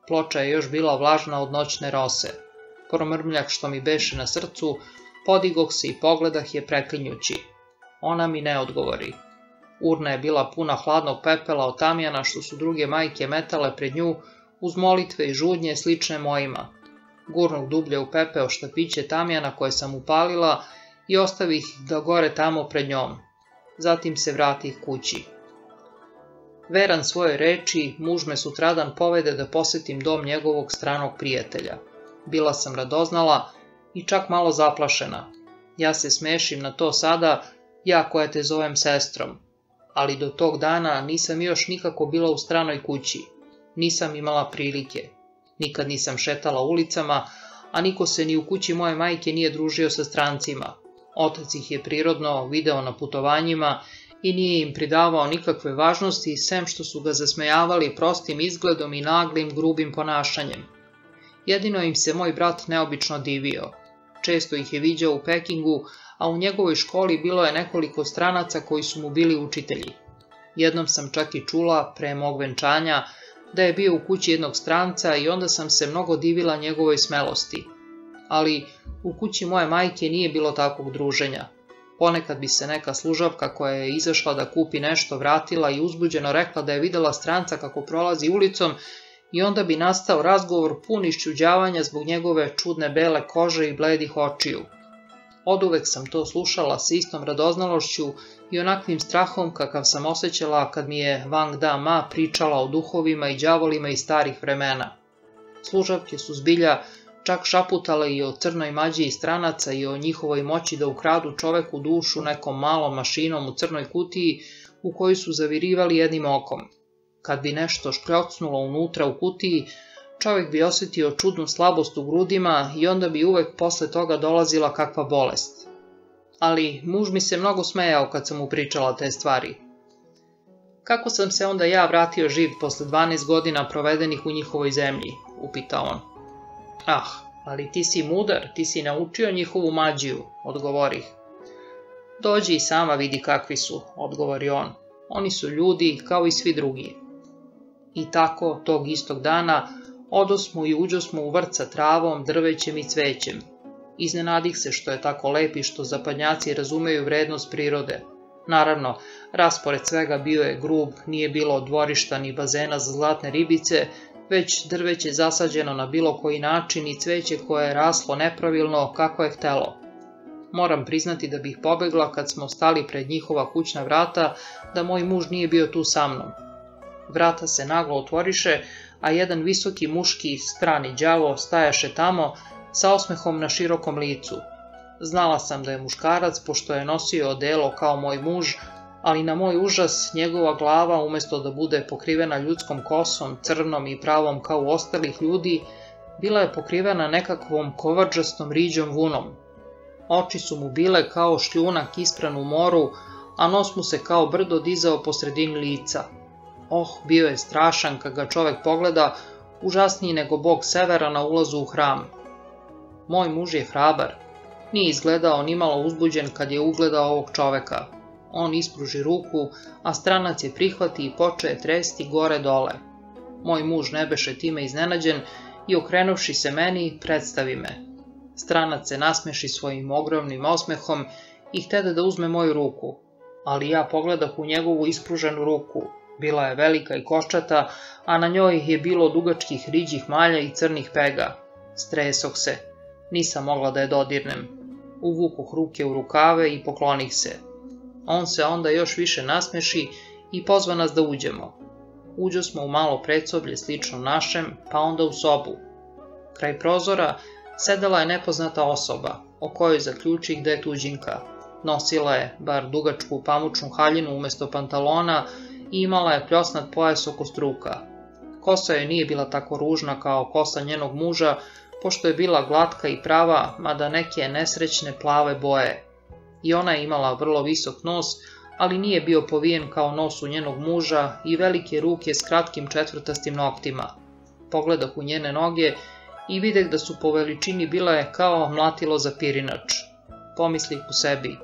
Ploča je još bila vlažna od noćne rose. Promrmljak što mi beše na srcu, podigog se i pogledah je preklinjući. Ona mi ne odgovori. Urna je bila puna hladnog pepela od tamjana što su druge majke metale pred nju uz molitve i žudnje slične mojima. Gurnog dublje u pepeo štapiće tamjana koje sam upalila i ostavih da gore tamo pred njom. Zatim se vratih kući. Veran svoje reči, muž me sutradan povede da posetim dom njegovog stranog prijatelja. Bila sam radoznala i čak malo zaplašena. Ja se smešim na to sada, ja koja te zovem sestrom. ali do tog dana nisam još nikako bila u stranoj kući. Nisam imala prilike. Nikad nisam šetala ulicama, a niko se ni u kući moje majke nije družio sa strancima. Otac ih je prirodno video na putovanjima i nije im pridavao nikakve važnosti, sem što su ga zasmejavali prostim izgledom i naglim, grubim ponašanjem. Jedino im se moj brat neobično divio. Često ih je viđao u Pekingu, a u njegovoj školi bilo je nekoliko stranaca koji su mu bili učitelji. Jednom sam čak i čula, pre mog venčanja, da je bio u kući jednog stranca i onda sam se mnogo divila njegovoj smelosti. Ali u kući moje majke nije bilo takvog druženja. Ponekad bi se neka služavka koja je izašla da kupi nešto vratila i uzbuđeno rekla da je videla stranca kako prolazi ulicom i onda bi nastao razgovor pun iščuđavanja zbog njegove čudne bele kože i bledih očiju. Oduvek sam to slušala sa istom radoznalošću i onakvim strahom kakav sam osjećala kad mi je Wang Da Ma pričala o duhovima i đavolima iz starih vremena. Služavke su zbilja čak šaputale i o crnoj mađi stranaca i o njihovoj moći da ukradu čoveku dušu nekom malom mašinom u crnoj kutiji u kojoj su zavirivali jednim okom. Kad bi nešto škljocnulo unutra u kutiji, čovjek bi osjetio čudnu slabost u grudima i onda bi uvek posle toga dolazila kakva bolest. Ali muž mi se mnogo smejao kad sam mu pričala te stvari. Kako sam se onda ja vratio živ posle 12 godina provedenih u njihovoj zemlji, upitao on. Ah, ali ti si mudar, ti si naučio njihovu mađiju, odgovorih. Dođi i sama vidi kakvi su, odgovori on. Oni su ljudi kao i svi drugi. I tako, tog istog dana, odosmo i uđosmo u vrt sa travom, drvećem i cvećem. Iznenadih se što je tako lep i što zapadnjaci razumeju vrednost prirode. Naravno, raspored svega bio je grub, nije bilo dvorišta ni bazena za zlatne ribice, već drveće zasađeno na bilo koji način i cveće koje je raslo nepravilno kako je htelo. Moram priznati da bih pobegla kad smo stali pred njihova kućna vrata, da moj muž nije bio tu sa mnom. Vrata se naglo otvoriše, a jedan visoki muški strani đavo stajaše tamo sa osmehom na širokom licu. Znala sam da je muškarac, pošto je nosio odelo kao moj muž, ali na moj užas njegova glava, umjesto da bude pokrivena ljudskom kosom, crnom i pravom kao u ostalih ljudi, bila je pokrivena nekakvom kovađastom riđom vunom. Oči su mu bile kao šljunak ispran u moru, a nos mu se kao brdo dizao po sredini lica. Oh, bio je strašan kad ga čovek pogleda, užasniji nego bog severa na ulazu u hram. Moj muž je hrabar. Nije izgledao nimalo uzbuđen kad je ugledao ovog čoveka. On ispruži ruku, a stranac je prihvati i poče tresti gore dole. Moj muž ne beše time iznenađen i okrenuvši se meni, predstavi me. Stranac se nasmeši svojim ogromnim osmehom i htede da uzme moju ruku, ali ja pogledah u njegovu ispruženu ruku, bila je velika i koščata, a na njoj je bilo dugačkih riđih malja i crnih pega. Stresok se. Nisam mogla da je dodirnem. Uvukuh ruke u rukave i poklonih se. On se onda još više nasmeši i pozva nas da uđemo. Uđo smo u malo predsoblje slično našem, pa onda u sobu. Kraj prozora sedela je nepoznata osoba, o kojoj zaključih da je tuđinka. Nosila je, bar dugačku pamučnu haljinu umjesto pantalona, i imala je pljosnat pojas oko struka. Kosa joj nije bila tako ružna kao kosa njenog muža, pošto je bila glatka i prava, mada neke nesrećne plave boje. I ona je imala vrlo visok nos, ali nije bio povijen kao nos u njenog muža i velike ruke s kratkim četvrtastim noktima. Pogledah u njene noge i videh da su po veličini bile kao mlatilo za pirinač. Pomislih u sebi.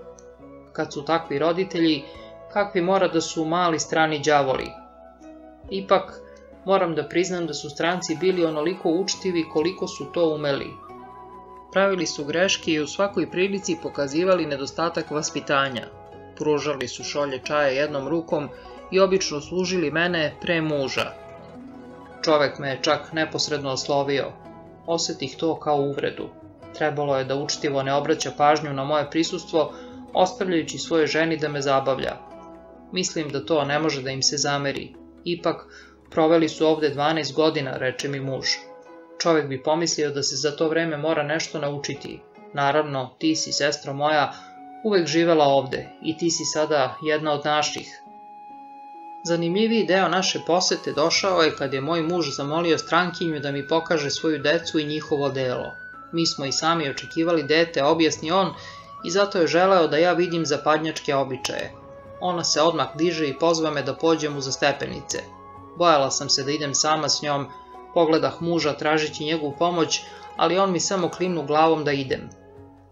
Kad su takvi roditelji, kakvi mora da su mali strani đavoli. Ipak, moram da priznam da su stranci bili onoliko učtivi koliko su to umeli. Pravili su greške i u svakoj prilici pokazivali nedostatak vaspitanja. Pružali su šolje čaja jednom rukom i obično služili mene pre muža. Čovek me je čak neposredno oslovio. Osetih to kao uvredu. Trebalo je da učtivo ne obraća pažnju na moje prisustvo, ostavljajući svoje ženi da me zabavlja. Mislim da to ne može da im se zameri. Ipak, proveli su ovde 12 godina, reče mi muž. Čovjek bi pomislio da se za to vreme mora nešto naučiti. Naravno, ti si, sestro moja, uvek živela ovde i ti si sada jedna od naših. Zanimljiviji deo naše posete došao je kad je moj muž zamolio strankinju da mi pokaže svoju decu i njihovo delo. Mi smo i sami očekivali dete, objasni on, i zato je želeo da ja vidim zapadnjačke običaje. Ona se odmah diže i pozva me da pođem u stepenice. Bojala sam se da idem sama s njom, pogledah muža tražići njegovu pomoć, ali on mi samo klimnu glavom da idem.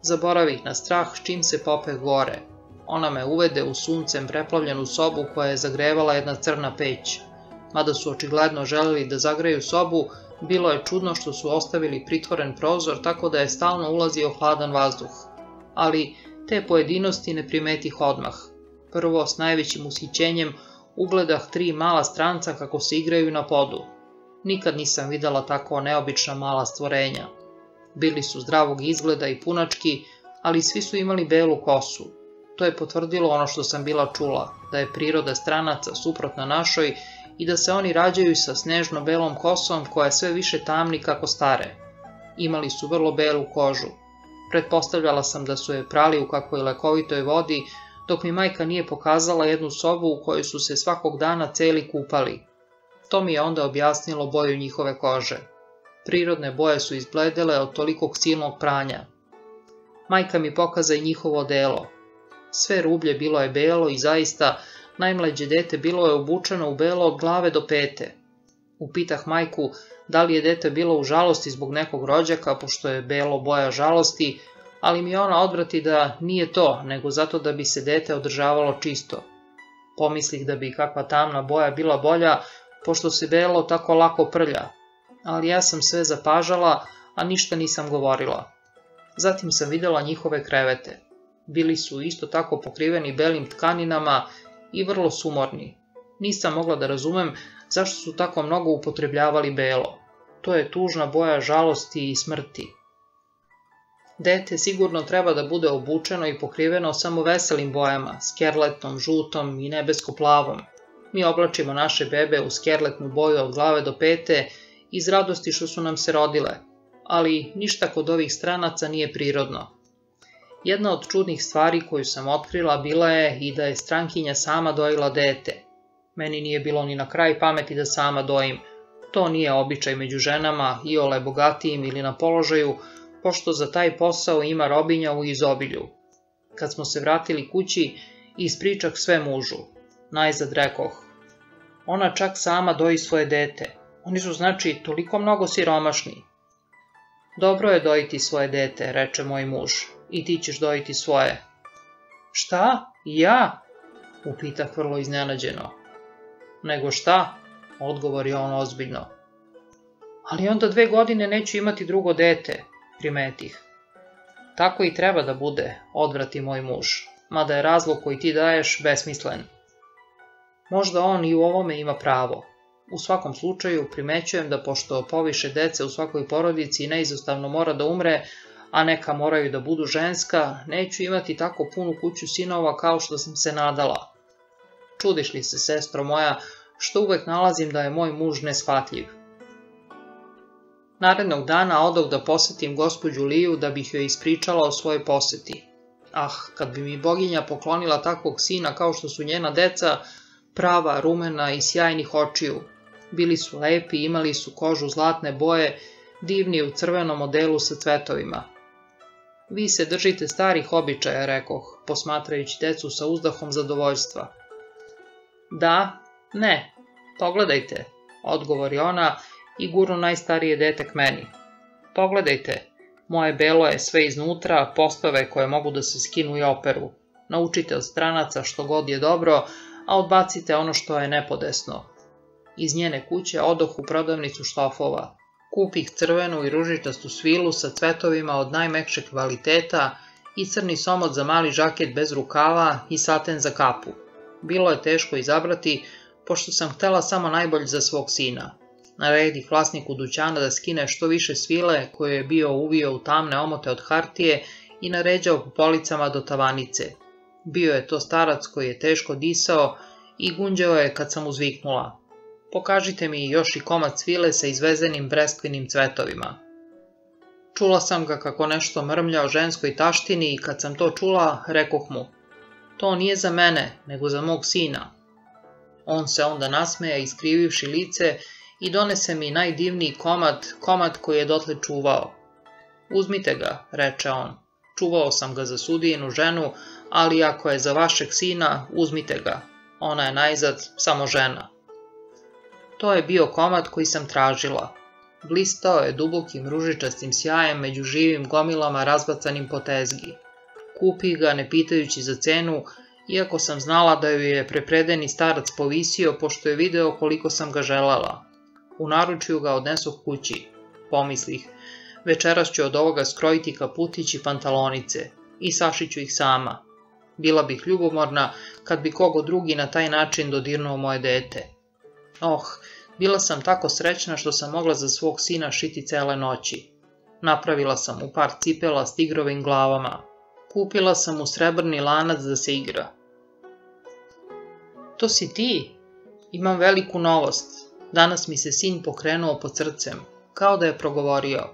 Zaboravih na strah čim se popeh gore. Ona me uvede u suncem preplavljenu sobu koja je zagrevala jedna crna peć. Mada su očigledno želeli da zagreju sobu, bilo je čudno što su ostavili pritvoren prozor tako da je stalno ulazio hladan vazduh. Ali te pojedinosti ne primetih odmah. Prvo, s najvećim ushićenjem, ugledah tri mala stranca kako se igraju na podu. Nikad nisam videla tako neobična mala stvorenja. Bili su zdravog izgleda i punački, ali svi su imali belu kosu. To je potvrdilo ono što sam bila čula, da je priroda stranaca suprotna našoj i da se oni rađaju sa snežno-belom kosom koja je sve više tamni kako stare. Imali su vrlo belu kožu. Pretpostavljala sam da su je prali u kakvoj lekovitoj vodi, dok mi majka nije pokazala jednu sobu u kojoj su se svakog dana celi kupali. To mi je onda objasnilo boju njihove kože. Prirodne boje su izbledele od tolikog silnog pranja. Majka mi pokaza i njihovo delo. Sve rublje bilo je belo i zaista najmlađe dete bilo je obučeno u belo od glave do pete. Upitah majku da li je dete bilo u žalosti zbog nekog rođaka, pošto je belo boja žalosti, ali mi ona odvrati da nije to, nego zato da bi se dete održavalo čisto. Pomislih da bi kakva tamna boja bila bolja, pošto se belo tako lako prlja, ali ja sam sve zapažala, a ništa nisam govorila. Zatim sam videla njihove krevete. Bili su isto tako pokriveni belim tkaninama i vrlo sumorni. Nisam mogla da razumem zašto su tako mnogo upotrebljavali belo. To je tužna boja žalosti i smrti. Dete sigurno treba da bude obučeno i pokriveno samo veselim bojama, skerletom, žutom i nebesko-plavom. Mi oblačimo naše bebe u skerletnu boju od glave do pete iz radosti što su nam se rodile, ali ništa kod ovih stranaca nije prirodno. Jedna od čudnih stvari koju sam otkrila bila je i da je strankinja sama dojila dete. Meni nije bilo ni na kraj pameti da sama dojim. To nije običaj među ženama, i ole bogatijim ili na položaju, pošto za taj posao ima robinja u izobilju. Kad smo se vratili kući, ispričak sve mužu. Najzad rekoh. Ona čak sama doji svoje dete. Oni su znači toliko mnogo siromašni. Dobro je dojiti svoje dete, reče moj muž, i ti ćeš dojiti svoje. Šta? Ja? Upitah vrlo iznenađeno. Nego šta? Odgovori on ozbiljno. Ali onda dve godine neću imati drugo dete, primetih. Tako i treba da bude, odvrati moj muž, mada je razlog koji ti daješ besmislen. Možda on i u ovome ima pravo. U svakom slučaju primećujem da pošto poviše dece u svakoj porodici neizostavno mora da umre, a neka moraju da budu ženska, neću imati tako punu kuću sinova kao što sam se nadala. Čudiš li se, sestro moja, što uvek nalazim da je moj muž neshvatljiv. Narednog dana odog da posetim gospođu Liju da bih joj ispričala o svojoj poseti. Ah, kad bi mi boginja poklonila takvog sina kao što su njena deca, prava, rumena i sjajnih očiju. Bili su lepi, imali su kožu zlatne boje, divni u crvenom modelu sa cvetovima. Vi se držite starih običaja, rekoh, posmatrajući decu sa uzdahom zadovoljstva. Da, ne, pogledajte, odgovori ona i gurnu najstarije dete k meni. Pogledajte, moje belo je sve iznutra, postave koje mogu da se skinu i operu. Naučite od stranaca što god je dobro, a odbacite ono što je nepodesno. Iz njene kuće odoh u prodavnicu štofova. Kupih crvenu i ružičastu svilu sa cvetovima od najmekšeg kvaliteta i crni somot za mali žaket bez rukava i saten za kapu. Bilo je teško izabrati, pošto sam htela samo najbolje za svog sina. Naredi vlasniku dućana da skine što više svile koje je bio uvio u tamne omote od hartije i naređao po policama do tavanice. Bio je to starac koji je teško disao i gunđao je kad sam uzviknula. Pokažite mi još i komad svile sa izvezenim breskvinim cvetovima. Čula sam ga kako nešto mrmlja o ženskoj taštini i kad sam to čula, rekoh mu. To nije za mene, nego za mog sina. On se onda nasmeja iskrivivši lice i donese mi najdivniji komad, komad koji je dotle čuvao. Uzmite ga, reče on. Čuvao sam ga za sudijenu ženu, ali ako je za vašeg sina, uzmite ga. Ona je najzad samo žena. To je bio komad koji sam tražila. Blistao je dubokim ružičastim sjajem među živim gomilama razbacanim po tezgi. Kupi ga ne pitajući za cenu, iako sam znala da ju je prepredeni starac povisio pošto je video koliko sam ga želala. U naručju ga odnesoh kući. Pomislih, večeras ću od ovoga skrojiti kaputić i pantalonice i sašiću ih sama. Bila bih ljubomorna kad bi kogo drugi na taj način dodirnuo moje dete. Oh, bila sam tako srećna što sam mogla za svog sina šiti cele noći. Napravila sam u par cipela s tigrovim glavama. Kupila sam mu srebrni lanac da se igra. To si ti? Imam veliku novost. Danas mi se sin pokrenuo pod srcem, kao da je progovorio.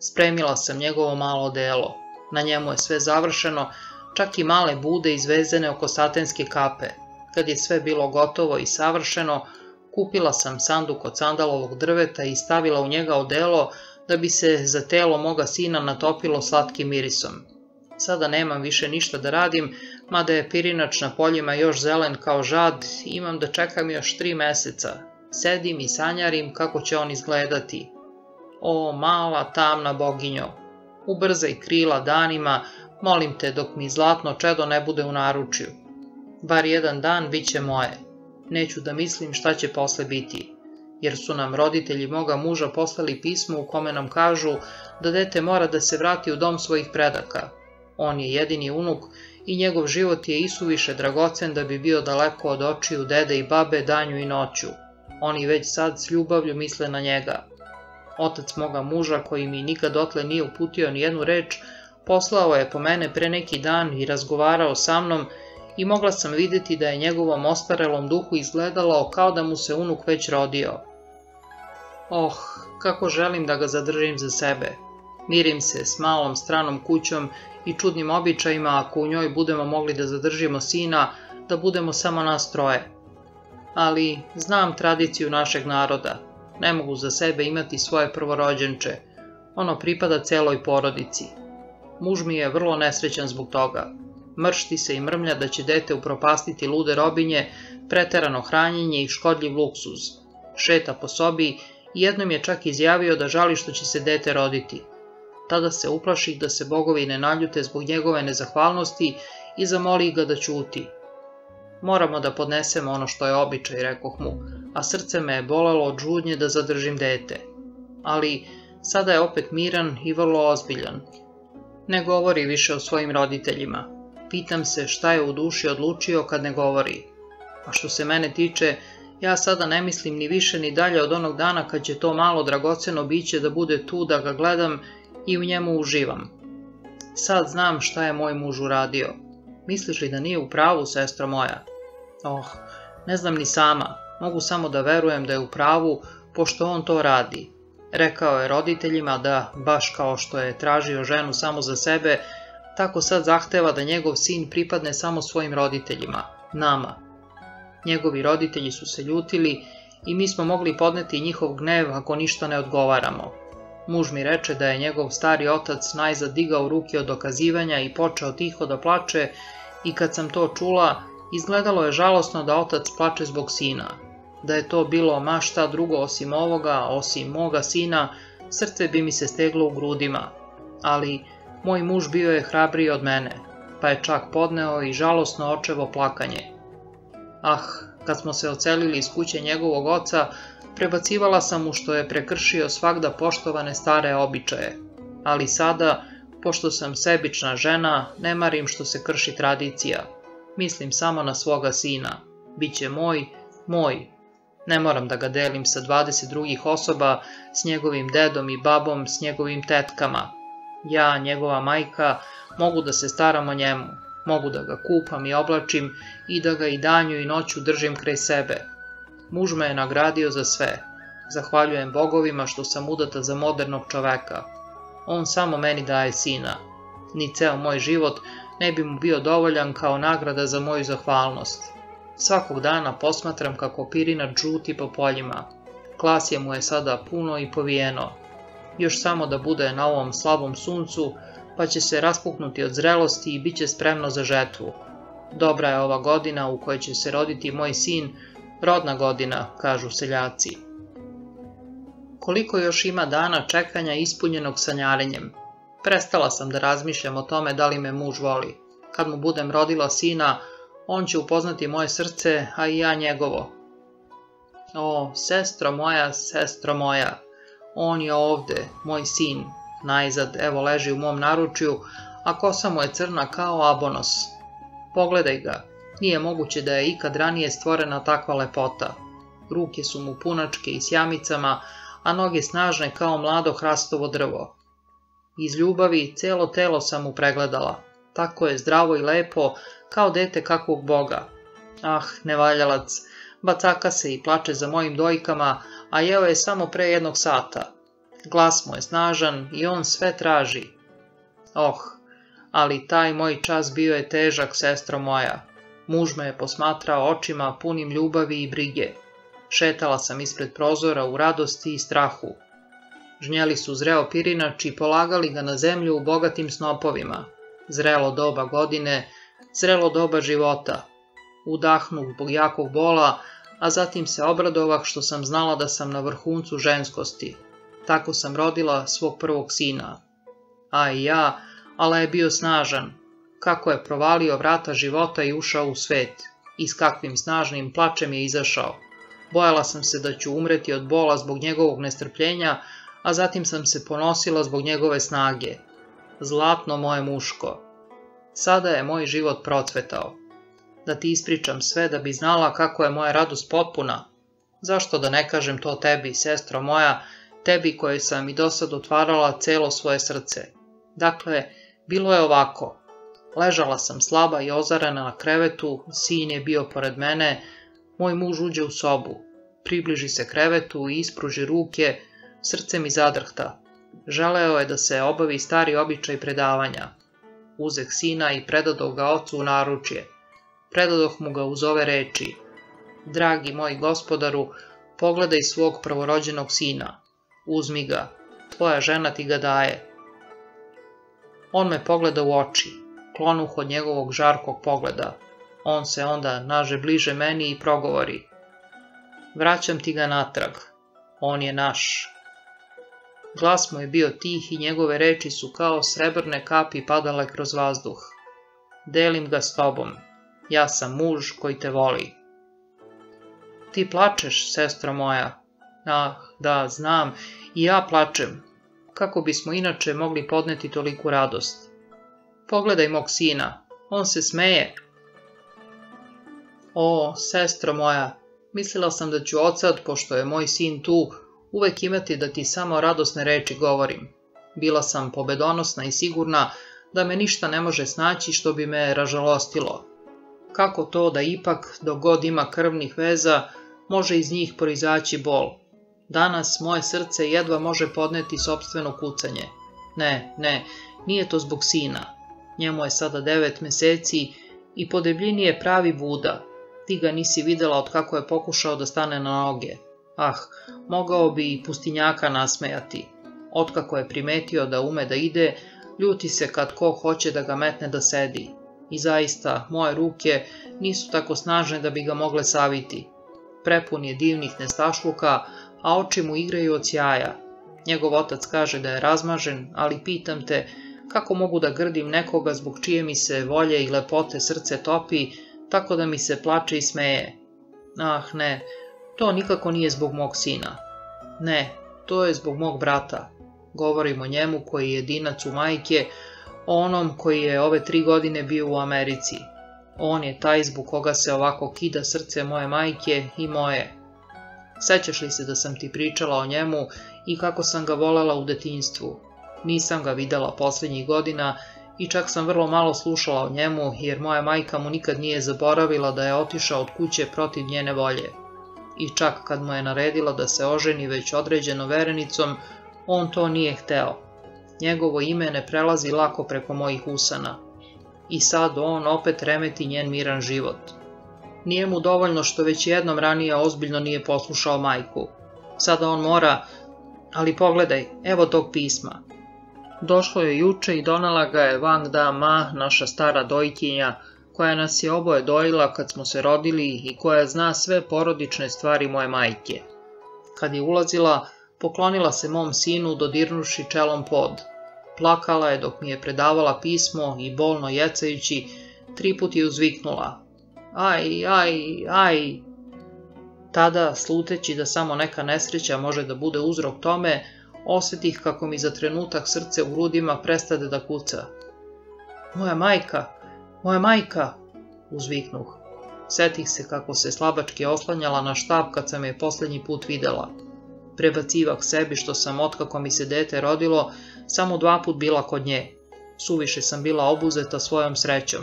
Spremila sam njegovo malo delo. Na njemu je sve završeno, čak i male bude izvezene oko satenske kape. Kad je sve bilo gotovo i savršeno, kupila sam sanduk od sandalovog drveta i stavila u njega odelo da bi se za telo moga sina natopilo slatkim mirisom. Sada nemam više ništa da radim, mada je pirinač na poljima još zelen kao žad, imam da čekam još tri meseca. Sedim i sanjarim kako će on izgledati. O, mala tamna boginjo, ubrzaj krila danima, molim te dok mi zlatno čedo ne bude u naručju. Bar jedan dan bit će moje. Neću da mislim šta će posle biti, jer su nam roditelji moga muža poslali pismo u kome nam kažu da dete mora da se vrati u dom svojih predaka. On je jedini unuk i njegov život je isuviše dragocen da bi bio daleko od očiju dede i babe danju i noću. Oni već sad s ljubavlju misle na njega. Otac moga muža, koji mi nikad dotle nije uputio ni jednu reč, poslao je po mene pre neki dan i razgovarao sa mnom i mogla sam videti da je njegovom ostarelom duhu izgledalo kao da mu se unuk već rodio. Oh, kako želim da ga zadržim za sebe. Mirim se s malom stranom kućom i čudnim običajima ako u njoj budemo mogli da zadržimo sina, da budemo samo nas troje. Ali znam tradiciju našeg naroda. Ne mogu za sebe imati svoje prvorođenče. Ono pripada celoj porodici. Muž mi je vrlo nesrećan zbog toga. Mršti se i mrmlja da će dete upropastiti lude robinje, preterano hranjenje i škodljiv luksuz. Šeta po sobi i jednom je čak izjavio da žali što će se dete roditi. Tada se uplaši da se bogovi ne naljute zbog njegove nezahvalnosti i zamoli ga da ćuti. Moramo da podnesemo ono što je običaj, rekoh mu, a srce me je bolelo od žudnje da zadržim dete. Ali sada je opet miran i vrlo ozbiljan. Ne govori više o svojim roditeljima. Pitam se šta je u duši odlučio kad ne govori. A što se mene tiče, ja sada ne mislim ni više ni dalje od onog dana kad će to malo dragoceno biće da bude tu da ga gledam i u njemu uživam. Sad znam šta je moj muž uradio. Misliš li da nije u pravu, sestro moja? Oh, ne znam ni sama. Mogu samo da verujem da je u pravu, pošto on to radi. Rekao je roditeljima da, baš kao što je tražio ženu samo za sebe, tako sad zahteva da njegov sin pripadne samo svojim roditeljima, nama. Njegovi roditelji su se ljutili i mi smo mogli podneti njihov gnev ako ništa ne odgovaramo. Muž mi reče da je njegov stari otac najzad digao ruke od dokazivanja i počeo tiho da plače i kad sam to čula, izgledalo je žalosno da otac plače zbog sina. Da je to bilo ma šta drugo osim ovoga, osim moga sina, srce bi mi se steglo u grudima. Ali moj muž bio je hrabriji od mene, pa je čak podneo i žalosno očevo plakanje. Ah, kad smo se ocelili iz kuće njegovog oca, prebacivala sam mu što je prekršio svakda poštovane stare običaje. Ali sada, pošto sam sebična žena, ne marim što se krši tradicija. Mislim samo na svoga sina. Biće moj, moj. Ne moram da ga delim sa 20 drugih osoba, s njegovim dedom i babom, s njegovim tetkama. Ja, njegova majka, mogu da se staram o njemu, mogu da ga kupam i oblačim i da ga i danju i noću držim kraj sebe. Muž me je nagradio za sve. Zahvaljujem bogovima što sam udata za modernog čoveka. On samo meni daje sina. Ni ceo moj život ne bi mu bio dovoljan kao nagrada za moju zahvalnost. Svakog dana posmatram kako pirina džuti po poljima. Klasje mu je sada puno i povijeno. Još samo da bude na ovom slabom suncu, pa će se raspuknuti od zrelosti i bit će spremno za žetvu. Dobra je ova godina u kojoj će se roditi moj sin, rodna godina, kažu seljaci. Koliko još ima dana čekanja ispunjenog sanjarenjem? Prestala sam da razmišljam o tome da li me muž voli. Kad mu budem rodila sina, on će upoznati moje srce, a i ja njegovo. O, sestro moja, sestro moja, on je ovde, moj sin, najzad, evo leži u mom naručju, a kosa mu je crna kao abonos. Pogledaj ga, nije moguće da je ikad ranije stvorena takva lepota. Ruke su mu punačke i s jamicama, a noge snažne kao mlado hrastovo drvo. Iz ljubavi celo telo sam mu pregledala. Tako je zdravo i lepo, kao dete kakvog boga. Ah, nevaljalac, bacaka se i plače za mojim dojkama, a jeo je samo pre jednog sata. Glas mu je snažan i on sve traži. Oh, ali taj moj čas bio je težak, sestro moja. Muž me je posmatrao očima punim ljubavi i brige. Šetala sam ispred prozora u radosti i strahu. Žnjeli su zreo pirinač i polagali ga na zemlju u bogatim snopovima. Zrelo doba godine, zrelo doba života. Udahnuh zbog jakog bola, a zatim se obradovah što sam znala da sam na vrhuncu ženskosti. Tako sam rodila svog prvog sina. A i ja, ala je bio snažan. Kako je provalio vrata života i ušao u svet. I s kakvim snažnim plačem je izašao. Bojala sam se da ću umreti od bola zbog njegovog nestrpljenja, a zatim sam se ponosila zbog njegove snage. Zlatno moje muško. Sada je moj život procvetao. Da ti ispričam sve da bi znala kako je moja radost potpuna. Zašto da ne kažem to tebi, sestro moja, tebi koje sam i dosad otvarala celo svoje srce. Dakle, bilo je ovako. Ležala sam slaba i ozarena na krevetu, sin je bio pored mene, moj muž uđe u sobu, približi se krevetu i ispruži ruke, srce mi zadrhta. Želeo je da se obavi stari običaj predavanja. Uzeh sina i predadoh ga ocu u naručje. Predadoh mu ga uz ove reči. Dragi moj gospodaru, pogledaj svog prvorođenog sina. Uzmi ga, tvoja žena ti ga daje. On me pogleda u oči, klonuh od njegovog žarkog pogleda. On se onda naže bliže meni i progovori. Vraćam ti ga natrag. On je naš. Glas mu je bio tih i njegove reči su kao srebrne kapi padale kroz vazduh. Delim ga s tobom. Ja sam muž koji te voli. Ti plačeš, sestro moja. Ah, da, znam, i ja plačem. Kako bismo inače mogli podneti toliku radost? Pogledaj mog sina, on se smeje. O, sestro moja, mislila sam da ću ocad, pošto je moj sin tu, uvek imati da ti samo radosne reči govorim. Bila sam pobedonosna i sigurna da me ništa ne može snaći što bi me ražalostilo. Kako to da ipak, dok god ima krvnih veza, može iz njih proizaći bol? Danas moje srce jedva može podneti sobstveno kucanje. Ne, ne, nije to zbog sina. Njemu je sada devet meseci i po debljini je pravi Buda. Ti ga nisi videla od kako je pokušao da stane na noge. Ah, mogao bi i pustinjaka nasmejati. Otkako je primetio da ume da ide, ljuti se kad ko hoće da ga metne da sedi. I zaista, moje ruke nisu tako snažne da bi ga mogle saviti. Prepun je divnih nestašluka, a oči mu igraju od sjaja. Njegov otac kaže da je razmažen, ali pitam te, kako mogu da grdim nekoga zbog čije mi se volje i lepote srce topi, tako da mi se plače i smeje. Ah, ne, To nikako nije zbog mog sina. Ne, to je zbog mog brata. Govorim o njemu koji je jedinac u majke, onom koji je ove tri godine bio u Americi. On je taj zbog koga se ovako kida srce moje majke i moje. Sećaš li se da sam ti pričala o njemu i kako sam ga volela u detinstvu? Nisam ga videla poslednjih godina i čak sam vrlo malo slušala o njemu jer moja majka mu nikad nije zaboravila da je otišao od kuće protiv njene volje i čak kad mu je naredila da se oženi već određeno verenicom, on to nije hteo. Njegovo ime ne prelazi lako preko mojih usana. I sad on opet remeti njen miran život. Nije mu dovoljno što već jednom ranije ozbiljno nije poslušao majku. Sada on mora, ali pogledaj, evo tog pisma. Došlo je juče i donala ga je Wang Da Ma, naša stara dojkinja, koja nas je oboje dojila kad smo se rodili i koja zna sve porodične stvari moje majke. Kad je ulazila, poklonila se mom sinu dodirnuši čelom pod. Plakala je dok mi je predavala pismo i bolno jecajući, tri put je uzviknula. Aj, aj, aj. Tada, sluteći da samo neka nesreća može da bude uzrok tome, osjetih kako mi za trenutak srce u grudima prestade da kuca. Moja majka, moja majka, uzviknuh. Setih se kako se slabački oslanjala na štab kad sam je posljednji put videla. Prebacivak sebi što sam otkako mi se dete rodilo, samo dva put bila kod nje. Suviše sam bila obuzeta svojom srećom.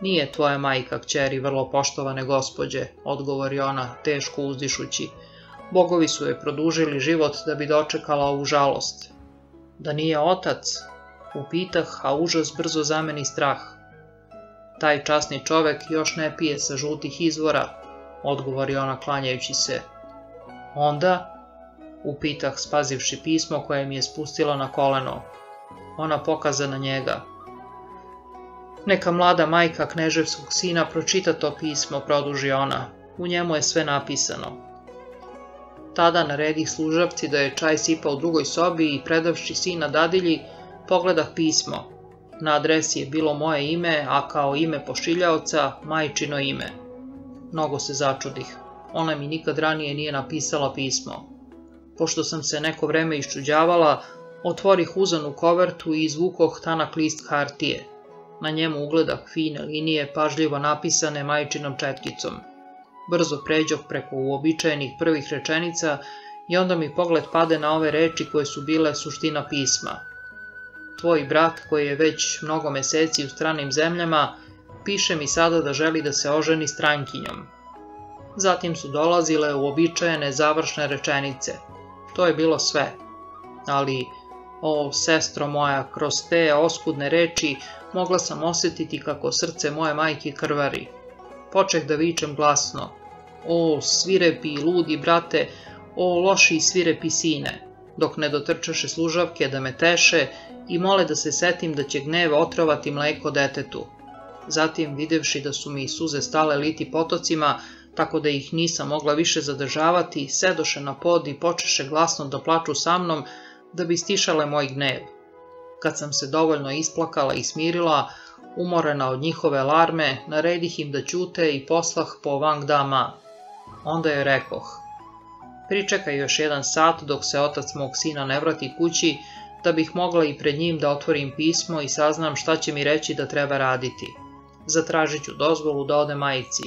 Nije tvoja majka, kćeri, vrlo poštovane gospođe, odgovori ona, teško uzdišući. Bogovi su je produžili život da bi dočekala ovu žalost. Da nije otac, upitah, a užas brzo zameni strah. Taj časni čovek još ne pije sa žutih izvora, odgovori ona klanjajući se. Onda, upitah spazivši pismo koje mi je spustila na koleno. Ona pokaza na njega. Neka mlada majka kneževskog sina pročita to pismo, produži ona. U njemu je sve napisano. Tada naredih služavci da je čaj sipa u drugoj sobi i predavši sina dadilji, pogledah pismo. Na adresi je bilo moje ime, a kao ime pošiljaoca majčino ime. Mnogo se začudih. Ona mi nikad ranije nije napisala pismo. Pošto sam se neko vreme iščuđavala, otvorih uzanu kovertu i izvukoh tanak list hartije. Na njemu ugledah fine linije pažljivo napisane majčinom četkicom. Brzo pređoh preko uobičajenih prvih rečenica i onda mi pogled pade na ove reči koje su bile suština pisma. Tvoj brat koji je već mnogo meseci u stranim zemljama piše mi sada da želi da se oženi strankinjom. Zatim su dolazile uobičajene završne rečenice. To je bilo sve. Ali, o sestro moja, kroz te oskudne reči mogla sam osjetiti kako srce moje majke krvari. Počeh da vičem glasno. O, svirepi i ludi brate, o, loši i svirepi sine, dok ne dotrčaše služavke da me teše i mole da se setim da će gnev otrovati mleko detetu. Zatim, videvši da su mi suze stale liti potocima, tako da ih nisam mogla više zadržavati, sedoše na pod i počeše glasno da plaču sa mnom, da bi stišale moj gnev. Kad sam se dovoljno isplakala i smirila, umorena od njihove alarme, naredih im da ćute i poslah po Wang Dama. Onda je rekoh, pričekaj još jedan sat dok se otac mog sina ne vrati kući, da bih mogla i pred njim da otvorim pismo i saznam šta će mi reći da treba raditi. Zatražit ću dozvolu da ode majici.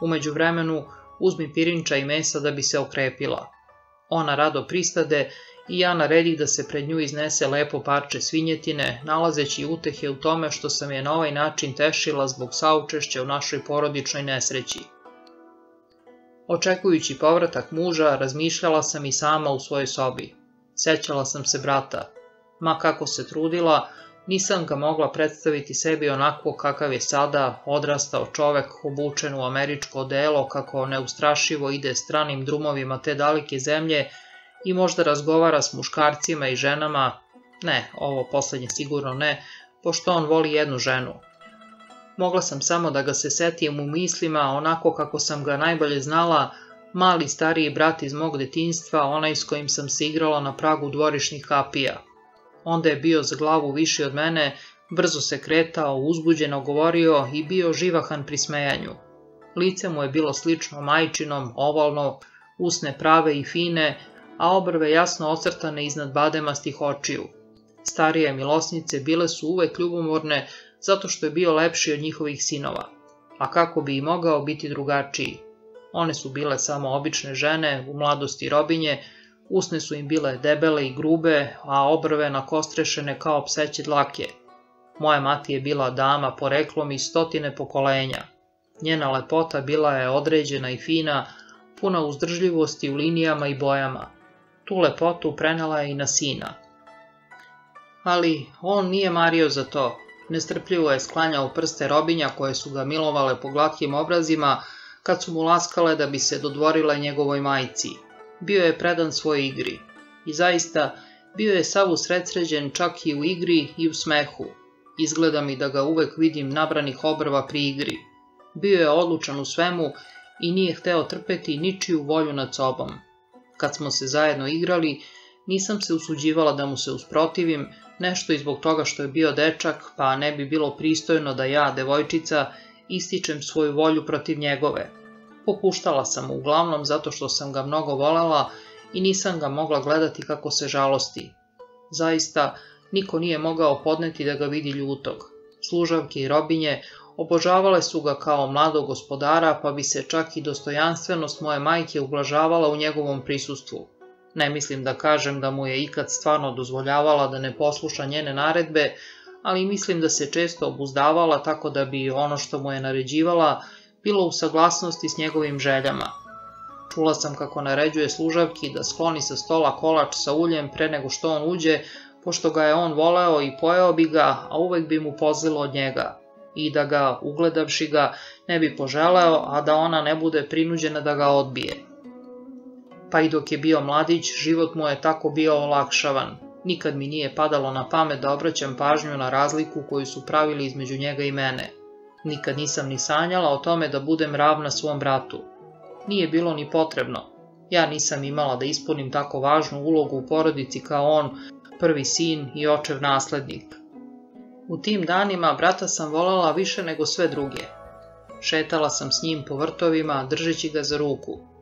Umeđu vremenu uzmi pirinča i mesa da bi se okrepila. Ona rado pristade i ja naredih da se pred nju iznese lepo parče svinjetine, nalazeći utehe u tome što sam je na ovaj način tešila zbog saučešća u našoj porodičnoj nesreći. Očekujući povratak muža, razmišljala sam i sama u svojoj sobi. Sećala sam se brata. Ma kako se trudila, nisam ga mogla predstaviti sebi onako kakav je sada odrastao čovek obučen u američko odelo kako neustrašivo ide stranim drumovima te dalike zemlje i možda razgovara s muškarcima i ženama, ne, ovo poslednje sigurno ne, pošto on voli jednu ženu. Mogla sam samo da ga se setijem u mislima onako kako sam ga najbolje znala, mali stariji brat iz mog detinstva, onaj s kojim sam se igrala na pragu dvorišnih kapija. Onda je bio za glavu viši od mene, brzo se kretao, uzbuđeno govorio i bio živahan pri smejanju. Lice mu je bilo slično majčinom, ovalno, usne prave i fine, a obrve jasno ocrtane iznad bademastih očiju. Starije milosnice bile su uvek ljubomorne zato što je bio lepši od njihovih sinova, a kako bi i mogao biti drugačiji. One su bile samo obične žene, u mladosti robinje, usne su im bile debele i grube, a obrve nakostrešene kao pseće dlake. Moja mati je bila dama poreklom iz stotine pokolenja. Njena lepota bila je određena i fina, puna uzdržljivosti u linijama i bojama. Tu lepotu prenela je i na sina. Ali on nije mario za to. Nestrpljivo je sklanjao prste robinja koje su ga milovale po glatkim obrazima kad su mu laskale da bi se dodvorile njegovoj majci. Bio je predan svojoj igri. I zaista, bio je sav usredsređen čak i u igri i u smehu. Izgleda mi da ga uvek vidim nabranih obrva pri igri. Bio je odlučan u svemu i nije hteo trpeti ničiju volju nad sobom. Kad smo se zajedno igrali, nisam se usuđivala da mu se usprotivim, nešto i zbog toga što je bio dečak, pa ne bi bilo pristojno da ja, devojčica, ističem svoju volju protiv njegove. Popuštala sam uglavnom zato što sam ga mnogo volela i nisam ga mogla gledati kako se žalosti. Zaista, niko nije mogao podneti da ga vidi ljutog. Služavke i robinje obožavale su ga kao mladog gospodara, pa bi se čak i dostojanstvenost moje majke ublažavala u njegovom prisustvu. Ne mislim da kažem da mu je ikad stvarno dozvoljavala da ne posluša njene naredbe, ali mislim da se često obuzdavala tako da bi ono što mu je naređivala bilo u saglasnosti s njegovim željama. Čula sam kako naređuje služavki da skloni sa stola kolač sa uljem pre nego što on uđe, pošto ga je on voleo i pojeo bi ga, a uvek bi mu pozilo od njega, i da ga, ugledavši ga, ne bi poželeo, a da ona ne bude prinuđena da ga odbije. Pa i dok je bio mladić, život mu je tako bio olakšavan. Nikad mi nije padalo na pamet da obraćam pažnju na razliku koju su pravili između njega i mene. Nikad nisam ni sanjala o tome da budem ravna svom bratu. Nije bilo ni potrebno. Ja nisam imala da ispunim tako važnu ulogu u porodici kao on, prvi sin i očev naslednik. U tim danima brata sam volala više nego sve druge. Šetala sam s njim po vrtovima, držeći ga za ruku.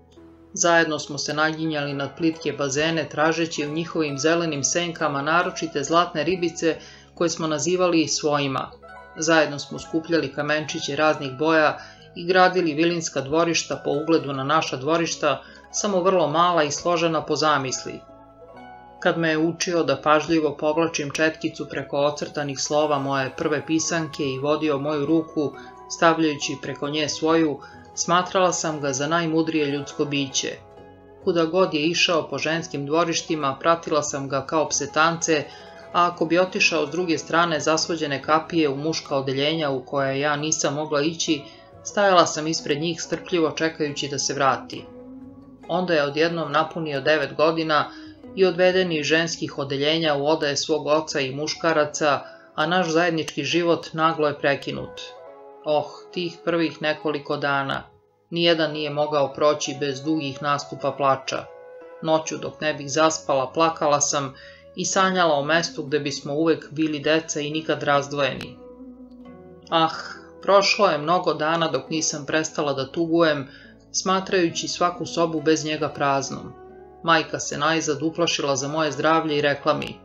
Zajedno smo se naginjali nad plitke bazene, tražeći u njihovim zelenim senkama naročite zlatne ribice koje smo nazivali svojima. Zajedno smo skupljali kamenčiće raznih boja i gradili vilinska dvorišta po ugledu na naša dvorišta, samo vrlo mala i složena po zamisli. Kad me je učio da pažljivo povlačim četkicu preko ocrtanih slova moje prve pisanke i vodio moju ruku, stavljajući preko nje svoju, smatrala sam ga za najmudrije ljudsko biće. Kuda god je išao po ženskim dvorištima, pratila sam ga kao psetance, a ako bi otišao s druge strane zasvođene kapije u muška odeljenja u koje ja nisam mogla ići, stajala sam ispred njih strpljivo čekajući da se vrati. Onda je odjednom napunio devet godina i odveden iz ženskih odeljenja u odaje svog oca i muškaraca, a naš zajednički život naglo je prekinut. Oh, tih prvih nekoliko dana, nijedan nije mogao proći bez dugih nastupa plača. Noću dok ne bih zaspala, plakala sam i sanjala o mestu gde bismo uvek bili deca i nikad razdvojeni. Ah, prošlo je mnogo dana dok nisam prestala da tugujem, smatrajući svaku sobu bez njega praznom. Majka se najzad uplašila za moje zdravlje i rekla mi,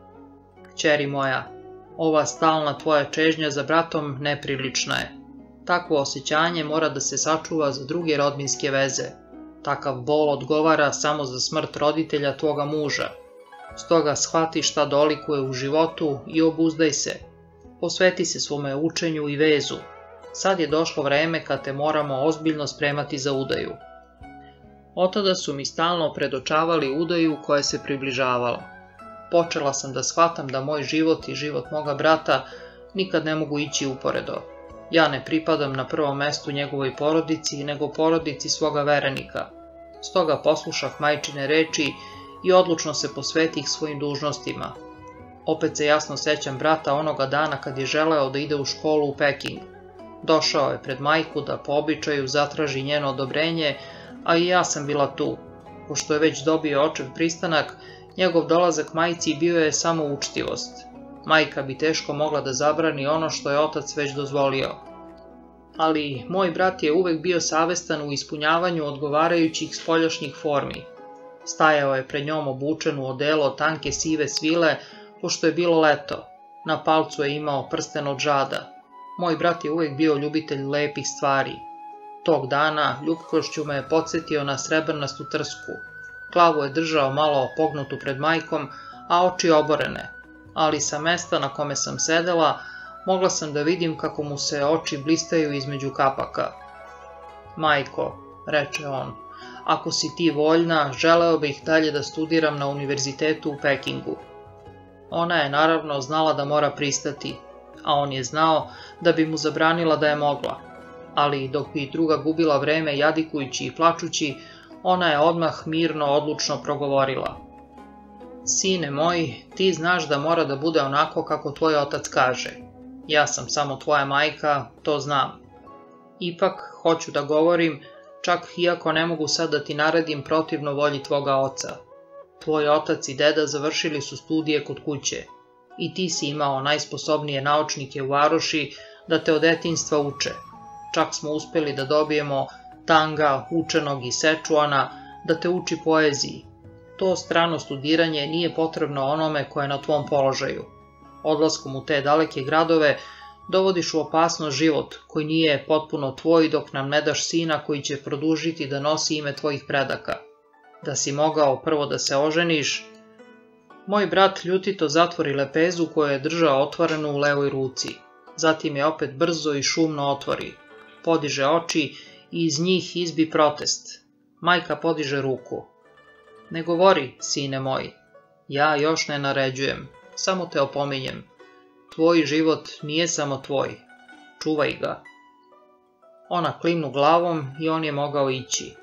Kćeri moja, ova stalna tvoja čežnja za bratom neprilična je. Takvo osjećanje mora da se sačuva za druge rodbinske veze. Takav bol odgovara samo za smrt roditelja tvoga muža. Stoga shvati šta dolikuje u životu i obuzdaj se. Posveti se svome učenju i vezu. Sad je došlo vreme kad te moramo ozbiljno spremati za udaju. Otada su mi stalno predočavali udaju koja se približavala. Počela sam da shvatam da moj život i život moga brata nikad ne mogu ići uporedo. Ja ne pripadam na prvom mestu njegovoj porodici, nego porodici svoga verenika. Stoga poslušah majčine reči i odlučno se posvetih svojim dužnostima. Opet se jasno sećam brata onoga dana kad je želeo da ide u školu u Peking. Došao je pred majku da po običaju zatraži njeno odobrenje, a i ja sam bila tu. Pošto je već dobio očev pristanak, njegov dolazak majci bio je samo učtivost. Majka bi teško mogla da zabrani ono što je otac već dozvolio. Ali moj brat je uvek bio savestan u ispunjavanju odgovarajućih spoljašnjih formi. Stajao je pred njom obučen u odelo tanke sive svile, pošto je bilo leto. Na palcu je imao prsten od žada. Moj brat je uvek bio ljubitelj lepih stvari, Tog dana ljubkošću me je podsjetio na srebrnastu trsku. Glavu je držao malo pognutu pred majkom, a oči oborene, ali sa mesta na kome sam sedela mogla sam da vidim kako mu se oči blistaju između kapaka. Majko, reče on, ako si ti voljna, želeo bih dalje da studiram na univerzitetu u Pekingu. Ona je naravno znala da mora pristati, a on je znao da bi mu zabranila da je mogla. Ali dok bi druga gubila vreme jadikujući i plačući, ona je odmah mirno odlučno progovorila. Sine moj, ti znaš da mora da bude onako kako tvoj otac kaže. Ja sam samo tvoja majka, to znam. Ipak, hoću da govorim, čak iako ne mogu sad da ti naredim protivno volji tvoga oca. Tvoj otac i deda završili su studije kod kuće i ti si imao najsposobnije naučnike u Varoši da te od detinstva uče. Čak smo uspjeli da dobijemo Tanga, Učenog i Sečuana da te uči poeziji. To strano studiranje nije potrebno onome koje je na tvom položaju. Odlaskom u te daleke gradove dovodiš u opasnost život koji nije potpuno tvoj dok nam ne daš sina koji će produžiti da nosi ime tvojih predaka. Da si mogao prvo da se oženiš, moj brat ljutito zatvori lepezu koju je držao otvorenu u levoj ruci. Zatim je opet brzo i šumno otvori. Podiže oči i iz njih izbi protest. Majka podiže ruku. Ne govori, sine moj. Ja još ne naređujem, samo te opominjem. Tvoj život nije samo tvoj. Čuvaj ga. Ona klimnu glavom i on je mogao ići.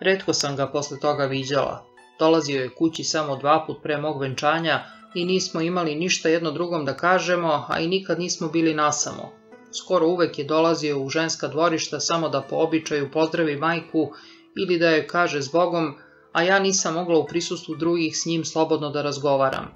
Redko sam ga posle toga viđala. Dolazio je kući samo dva put pre mog venčanja i nismo imali ništa jedno drugom da kažemo, a i nikad nismo bili nasamo. Skoro uvek je dolazio u ženska dvorišta samo da po običaju pozdravi majku ili da joj kaže zbogom, a ja nisam mogla u prisustvu drugih s njim slobodno da razgovaram.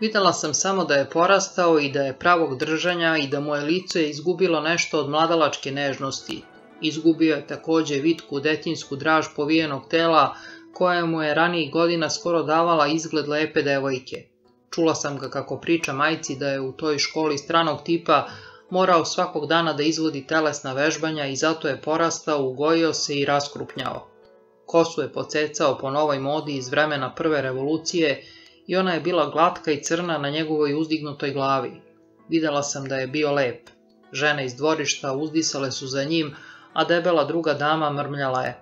Videla sam samo da je porastao i da je pravog držanja i da moje lice je izgubilo nešto od mladalačke nežnosti. Izgubio je takođe vitku detinsku draž povijenog tela, koja mu je ranijih godina skoro davala izgled lepe devojke. Čula sam ga kako priča majci da je u toj školi stranog tipa morao svakog dana da izvodi telesna vežbanja i zato je porastao, ugojio se i raskrupnjao. Kosu je pocecao po novoj modi iz vremena prve revolucije i ona je bila glatka i crna na njegovoj uzdignutoj glavi. Videla sam da je bio lep. Žene iz dvorišta uzdisale su za njim, a debela druga dama mrmljala je.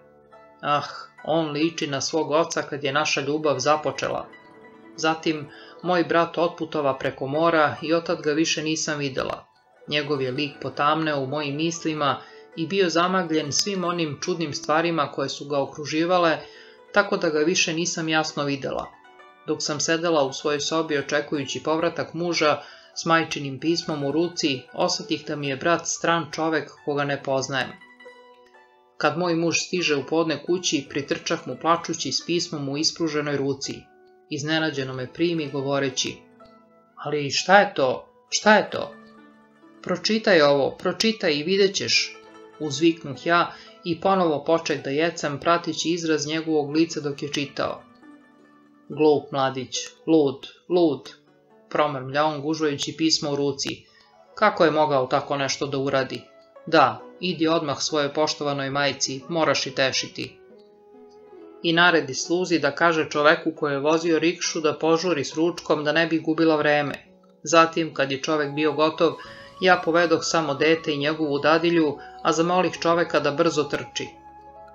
Ah, on liči na svog oca kad je naša ljubav započela. Zatim, moj brat otputova preko mora i otad ga više nisam videla. Njegov je lik potamneo u mojim mislima i bio zamagljen svim onim čudnim stvarima koje su ga okruživale, tako da ga više nisam jasno videla. Dok sam sedela u svojoj sobi očekujući povratak muža, s majčinim pismom u ruci, osetih da mi je brat stran čovek koga ne poznajem. Kad moj muž stiže u podne kući, pritrčah mu plačući s pismom u ispruženoj ruci. Iznenađeno me primi govoreći, ali šta je to, šta je to? Pročitaj ovo, pročitaj i vidjet ćeš, uzviknuh ja i ponovo poček da jecam pratići izraz njegovog lica dok je čitao. Glup mladić, lud, lud, promrmlja on gužvajući pismo u ruci. Kako je mogao tako nešto da uradi? Da, idi odmah svojoj poštovanoj majci, moraš i tešiti. I naredi sluzi da kaže čoveku koji je vozio rikšu da požuri s ručkom da ne bi gubila vreme. Zatim, kad je čovek bio gotov, ja povedoh samo dete i njegovu dadilju, a zamolih čoveka da brzo trči.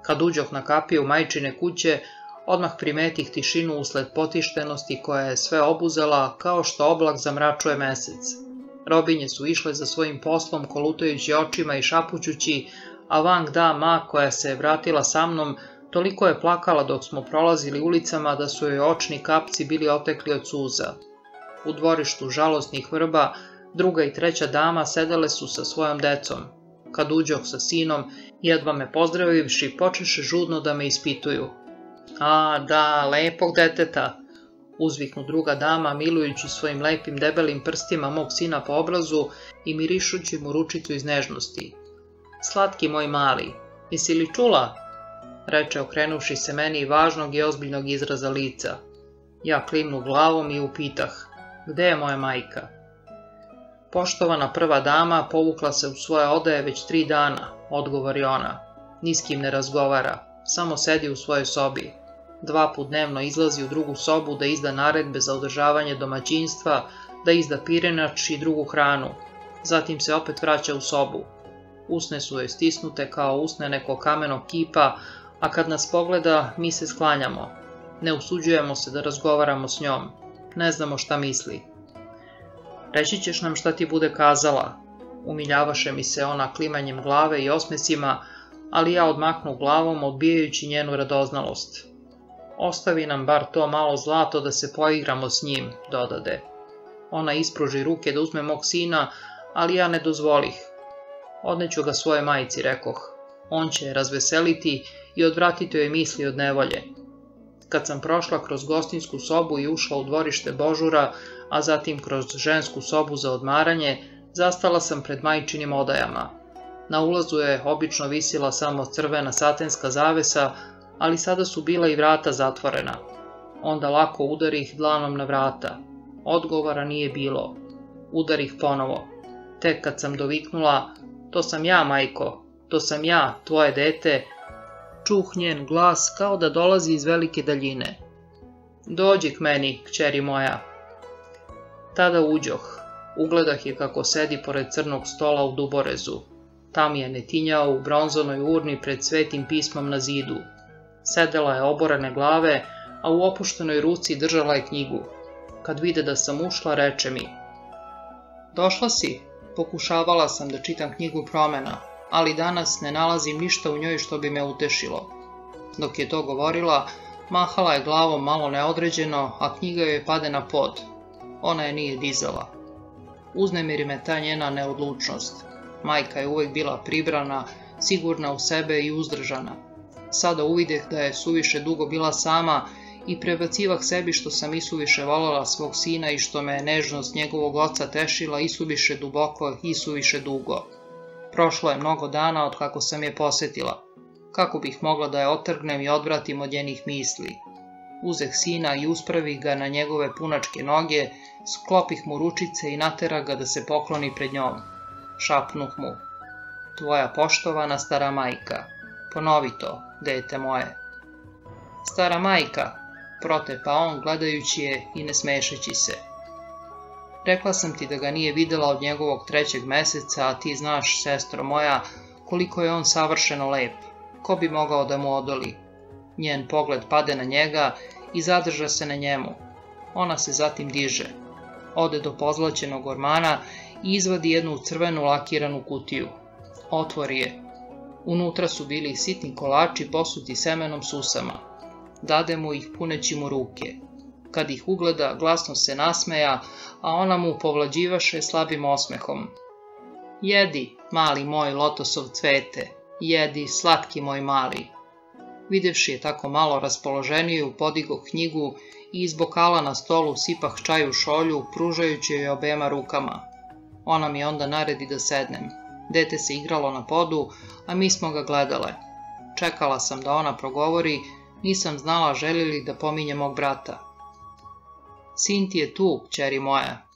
Kad uđoh na kapiju majčine kuće, odmah primetih tišinu usled potištenosti koja je sve obuzela kao što oblak zamračuje mesec. Robinje su išle za svojim poslom kolutajući očima i šapućući, a Vang Da Ma koja se je vratila sa mnom toliko je plakala dok smo prolazili ulicama da su joj očni kapci bili otekli od suza. U dvorištu žalostnih vrba druga i treća dama sedele su sa svojom decom. Kad uđoh sa sinom, jedva me pozdravivši, počeše žudno da me ispituju. A, da, lepog deteta, uzviknu druga dama, milujući svojim lepim debelim prstima mog sina po obrazu i mirišući mu ručicu iz nežnosti. Slatki moj mali, jesi li čula? reče okrenuši se meni važnog i ozbiljnog izraza lica. Ja klimnu glavom i upitah, gde je moja majka? Poštovana prva dama povukla se u svoje odaje već tri dana, odgovori ona. Ni s kim ne razgovara, samo sedi u svojoj sobi. Dva put dnevno izlazi u drugu sobu da izda naredbe za održavanje domaćinstva, da izda pirenač i drugu hranu. Zatim se opet vraća u sobu. Usne su joj stisnute kao usne nekog kamenog kipa, a kad nas pogleda, mi se sklanjamo. Ne usuđujemo se da razgovaramo s njom. Ne znamo šta misli. Reći ćeš nam šta ti bude kazala. Umiljavaše mi se ona klimanjem glave i osmesima, ali ja odmaknu glavom odbijajući njenu radoznalost. Ostavi nam bar to malo zlato da se poigramo s njim, dodade. Ona ispruži ruke da uzme mog sina, ali ja ne dozvolih. Odneću ga svoje majici, rekoh. On će je razveseliti i odvratiti joj misli od nevolje. Kad sam prošla kroz gostinsku sobu i ušla u dvorište Božura, a zatim kroz žensku sobu za odmaranje, zastala sam pred majčinim odajama. Na ulazu je obično visila samo crvena satenska zavesa, ali sada su bila i vrata zatvorena. Onda lako udarih dlanom na vrata. Odgovora nije bilo. Udarih ponovo. Tek kad sam doviknula, to sam ja, majko, to sam ja, tvoje dete, čuh njen glas kao da dolazi iz velike daljine. Dođi k meni, kćeri moja. Tada uđoh. Ugledah je kako sedi pored crnog stola u duborezu. Tam je netinjao u bronzonoj urni pred svetim pismom na zidu. Sedela je oborene glave, a u opuštenoj ruci držala je knjigu. Kad vide da sam ušla, reče mi. Došla si? Pokušavala sam da čitam knjigu promena, ali danas ne nalazim ništa u njoj što bi me utešilo. Dok je to govorila, mahala je glavom malo neodređeno, a knjiga joj pade na pod. Ona je nije dizala. Uznemiri me ta njena neodlučnost. Majka je uvijek bila pribrana, sigurna u sebe i uzdržana. Sada uvideh da je suviše dugo bila sama i prebacivah sebi što sam isuviše voljela svog sina i što me nežnost njegovog oca tešila isuviše duboko i isuviše dugo. Prošlo je mnogo dana od kako sam je posetila. Kako bih mogla da je otrgnem i odvratim od njenih misli? Uzeh sina i uspravi ga na njegove punačke noge, sklopih mu ručice i natera ga da se pokloni pred njom. Šapnuh mu. Tvoja poštovana stara majka. Ponovi to, dete moje. Stara majka, protepa on gledajući je i ne smešeći se. Rekla sam ti da ga nije videla od njegovog trećeg meseca, a ti znaš, sestro moja, koliko je on savršeno lep. Ko bi mogao da mu odoli? Njen pogled pade na njega i zadrža se na njemu. Ona se zatim diže. Ode do pozlaćenog ormana i izvadi jednu crvenu lakiranu kutiju. Otvori je. Unutra su bili sitni kolači posuti semenom susama. Dade mu ih puneći mu ruke. Kad ih ugleda, glasno se nasmeja, a ona mu povlađivaše slabim osmehom. Jedi, mali moj lotosov cvete, jedi, slatki moj mali. Videvši je tako malo raspoloženiju, podigo knjigu i iz bokala na stolu sipah čaju šolju, pružajući joj obema rukama. Ona mi onda naredi da sednem. Dete se igralo na podu, a mi smo ga gledale. Čekala sam da ona progovori, nisam znala želi li da pominje mog brata. Sin ti je tu, kćeri moja.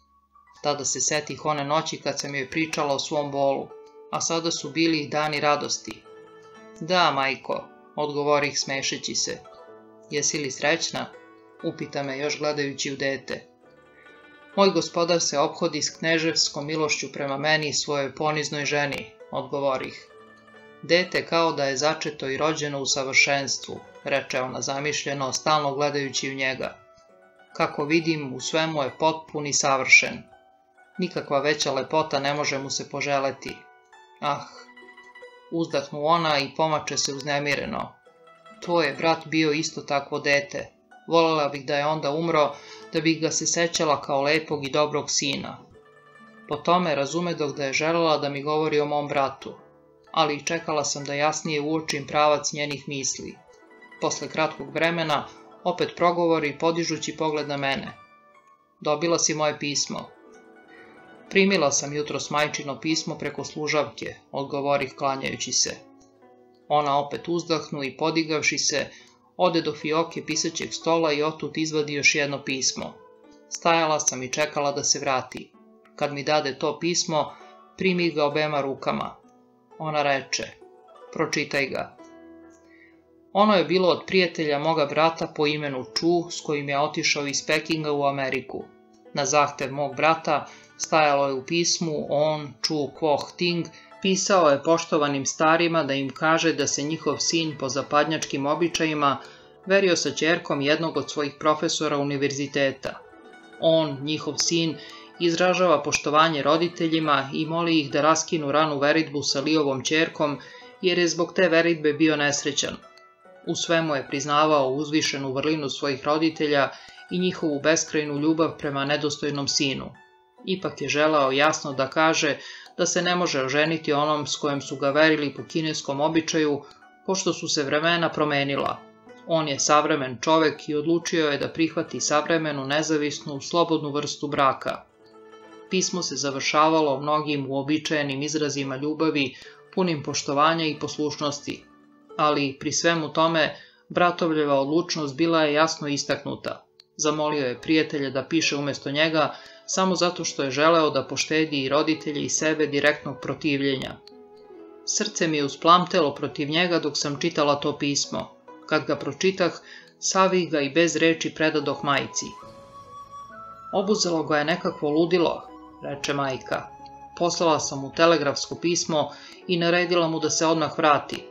Tada se setih one noći kad sam joj pričala o svom bolu, a sada su bili dani radosti. Da, majko, odgovorih smešeći se. Jesi li srećna? Upita me još gledajući u dete. Moj gospodar se obhodi s kneževskom milošću prema meni i svojoj poniznoj ženi, odgovorih. Dete kao da je začeto i rođeno u savršenstvu, reče ona zamišljeno, stalno gledajući u njega. Kako vidim, u svemu je potpun i savršen. Nikakva veća lepota ne može mu se poželeti. Ah, uzdahnu ona i pomače se uznemireno. To je brat bio isto takvo dete. Volela bih da je onda umro, da bih ga se sećala kao lepog i dobrog sina. Po tome razume dok da je želela da mi govori o mom bratu, ali čekala sam da jasnije uočim pravac njenih misli. Posle kratkog vremena opet progovori podižući pogled na mene. Dobila si moje pismo. Primila sam jutros majčino pismo preko služavke, odgovorih klanjajući se. Ona opet uzdahnu i podigavši se, ode do fioke pisaćeg stola i otut izvadi još jedno pismo. Stajala sam i čekala da se vrati. Kad mi dade to pismo, primi ga obema rukama. Ona reče, pročitaj ga. Ono je bilo od prijatelja moga brata po imenu Chu, s kojim je otišao iz Pekinga u Ameriku. Na zahtev mog brata stajalo je u pismu on, Chu Kwok Ting, pisao je poštovanim starima da im kaže da se njihov sin po zapadnjačkim običajima verio sa čerkom jednog od svojih profesora univerziteta. On, njihov sin, izražava poštovanje roditeljima i moli ih da raskinu ranu veritbu sa Liovom čerkom, jer je zbog te veritbe bio nesrećan. U svemu je priznavao uzvišenu vrlinu svojih roditelja i njihovu beskrajnu ljubav prema nedostojnom sinu. Ipak je želao jasno da kaže da se ne može oženiti onom s kojim su ga verili po kineskom običaju, pošto su se vremena promenila. On je savremen čovek i odlučio je da prihvati savremenu, nezavisnu, slobodnu vrstu braka. Pismo se završavalo mnogim uobičajenim izrazima ljubavi, punim poštovanja i poslušnosti, ali pri svemu tome bratovljeva odlučnost bila je jasno istaknuta. Zamolio je prijatelja da piše umesto njega samo zato što je želeo da poštedi i roditelje i sebe direktnog protivljenja. Srce mi je usplamtelo protiv njega dok sam čitala to pismo. Kad ga pročitah, savih ga i bez reči predadoh majci. Obuzelo ga je nekakvo ludilo, reče majka. Poslala sam mu telegrafsko pismo i naredila mu da se odmah vrati.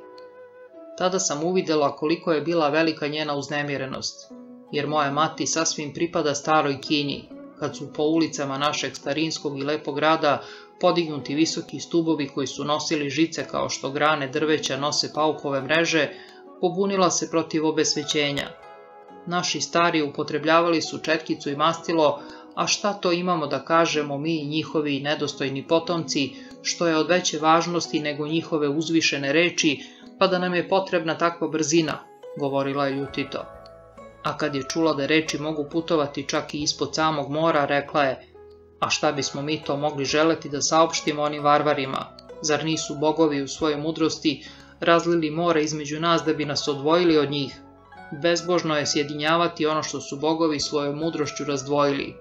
Tada sam uvidela koliko je bila velika njena uznemirenost, jer moja mati sasvim pripada staroj kinji, kad su po ulicama našeg starinskog i lepog grada podignuti visoki stubovi koji su nosili žice kao što grane drveća nose paukove mreže, pobunila se protiv obesvećenja. Naši stari upotrebljavali su četkicu i mastilo, a šta to imamo da kažemo mi i njihovi nedostojni potomci, što je od veće važnosti nego njihove uzvišene reči, pa da nam je potrebna takva brzina, govorila je ljutito a kad je čula da reči mogu putovati čak i ispod samog mora, rekla je, a šta bismo mi to mogli želeti da saopštimo onim varvarima? Zar nisu bogovi u svojoj mudrosti razlili more između nas da bi nas odvojili od njih? Bezbožno je sjedinjavati ono što su bogovi svojom mudrošću razdvojili.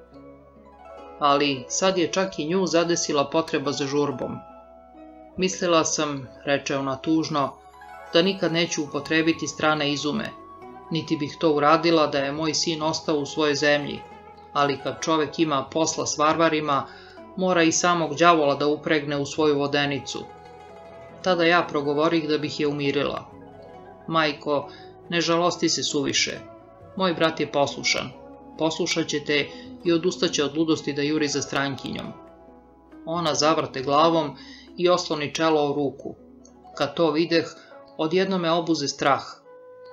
Ali sad je čak i nju zadesila potreba za žurbom. Mislila sam, reče ona tužno, da nikad neću upotrebiti strane izume, niti bih to uradila da je moj sin ostao u svojoj zemlji, ali kad čovek ima posla s varvarima, mora i samog đavola da upregne u svoju vodenicu. Tada ja progovorih da bih je umirila. Majko, ne žalosti se suviše. Moj brat je poslušan. Poslušat će te i odustaće od ludosti da juri za strankinjom. Ona zavrte glavom i osloni čelo u ruku. Kad to videh, odjedno me obuze strah.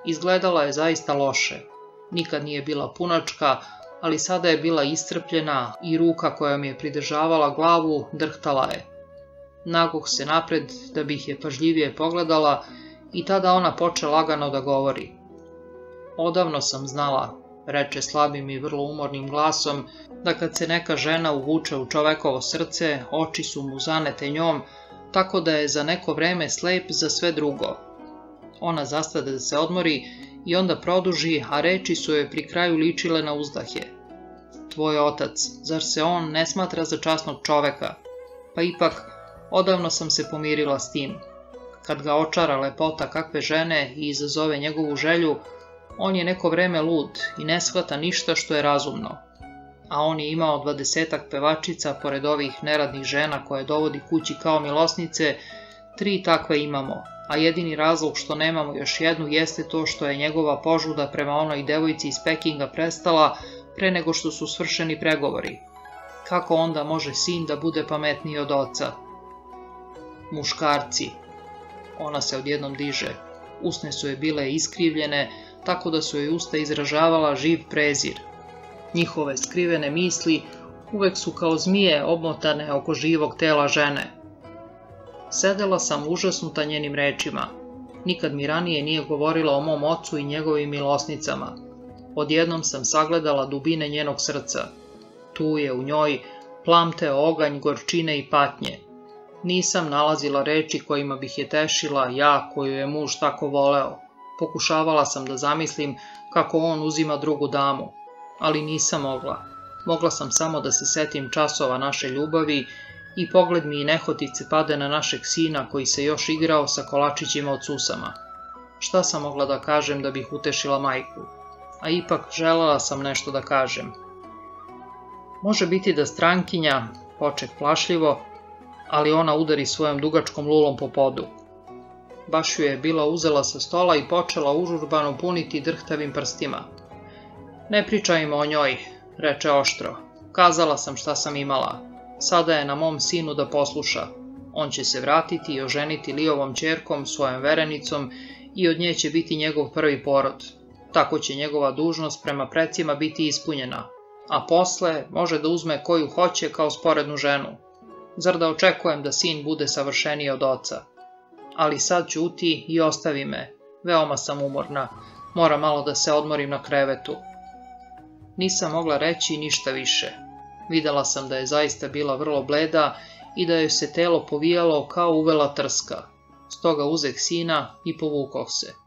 Izgledala je zaista loše. Nikad nije bila punačka, ali sada je bila istrpljena i ruka koja mi je pridržavala glavu drhtala je. Naguh se napred da bih je pažljivije pogledala i tada ona poče lagano da govori. Odavno sam znala, reče slabim i vrlo umornim glasom, da kad se neka žena uvuče u čovekovo srce, oči su mu zanete njom, tako da je za neko vreme slep za sve drugo, Ona zastade da se odmori i onda produži, a reči su joj pri kraju ličile na uzdahe. Tvoj otac, zar se on ne smatra za časnog čoveka? Pa ipak, odavno sam se pomirila s tim. Kad ga očara lepota kakve žene i izazove njegovu želju, on je neko vreme lud i ne shvata ništa što je razumno. A on je imao dvadesetak pevačica pored ovih neradnih žena koje dovodi kući kao milosnice, tri takve imamo, a jedini razlog što nemamo još jednu jeste to što je njegova požuda prema onoj devojci iz Pekinga prestala pre nego što su svršeni pregovori. Kako onda može sin da bude pametniji od oca? Muškarci. Ona se odjednom diže. Usne su je bile iskrivljene, tako da su joj usta izražavala živ prezir. Njihove skrivene misli uvek su kao zmije obmotane oko živog tela žene. Sedela sam užasnuta njenim rečima. Nikad mi ranije nije govorila o mom ocu i njegovim milosnicama. Odjednom sam sagledala dubine njenog srca. Tu je u njoj plamte oganj, gorčine i patnje. Nisam nalazila reči kojima bih je tešila ja koju je muž tako voleo. Pokušavala sam da zamislim kako on uzima drugu damu, ali nisam mogla. Mogla sam samo da se setim časova naše ljubavi i pogled mi nehotice pade na našeg sina koji se još igrao sa kolačićima od susama. Šta sam mogla da kažem da bih utešila majku? A ipak želela sam nešto da kažem. Može biti da strankinja, poček plašljivo, ali ona udari svojom dugačkom lulom po podu. Baš ju je bila uzela sa stola i počela užurbano puniti drhtavim prstima. Ne pričajmo o njoj, reče oštro, Kazala sam šta sam imala. Sada je na mom sinu da posluša. On će se vratiti i oženiti Lijovom čerkom, svojom verenicom i od nje će biti njegov prvi porod. Tako će njegova dužnost prema precima biti ispunjena, a posle može da uzme koju hoće kao sporednu ženu. Zar da očekujem da sin bude savršeniji od oca? Ali sad ćuti i ostavi me. Veoma sam umorna. Moram malo da se odmorim na krevetu. Nisam mogla reći ništa više. Videla sam da je zaista bila vrlo bleda i da joj se telo povijalo kao uvela trska. Stoga uzeh sina i povukao se.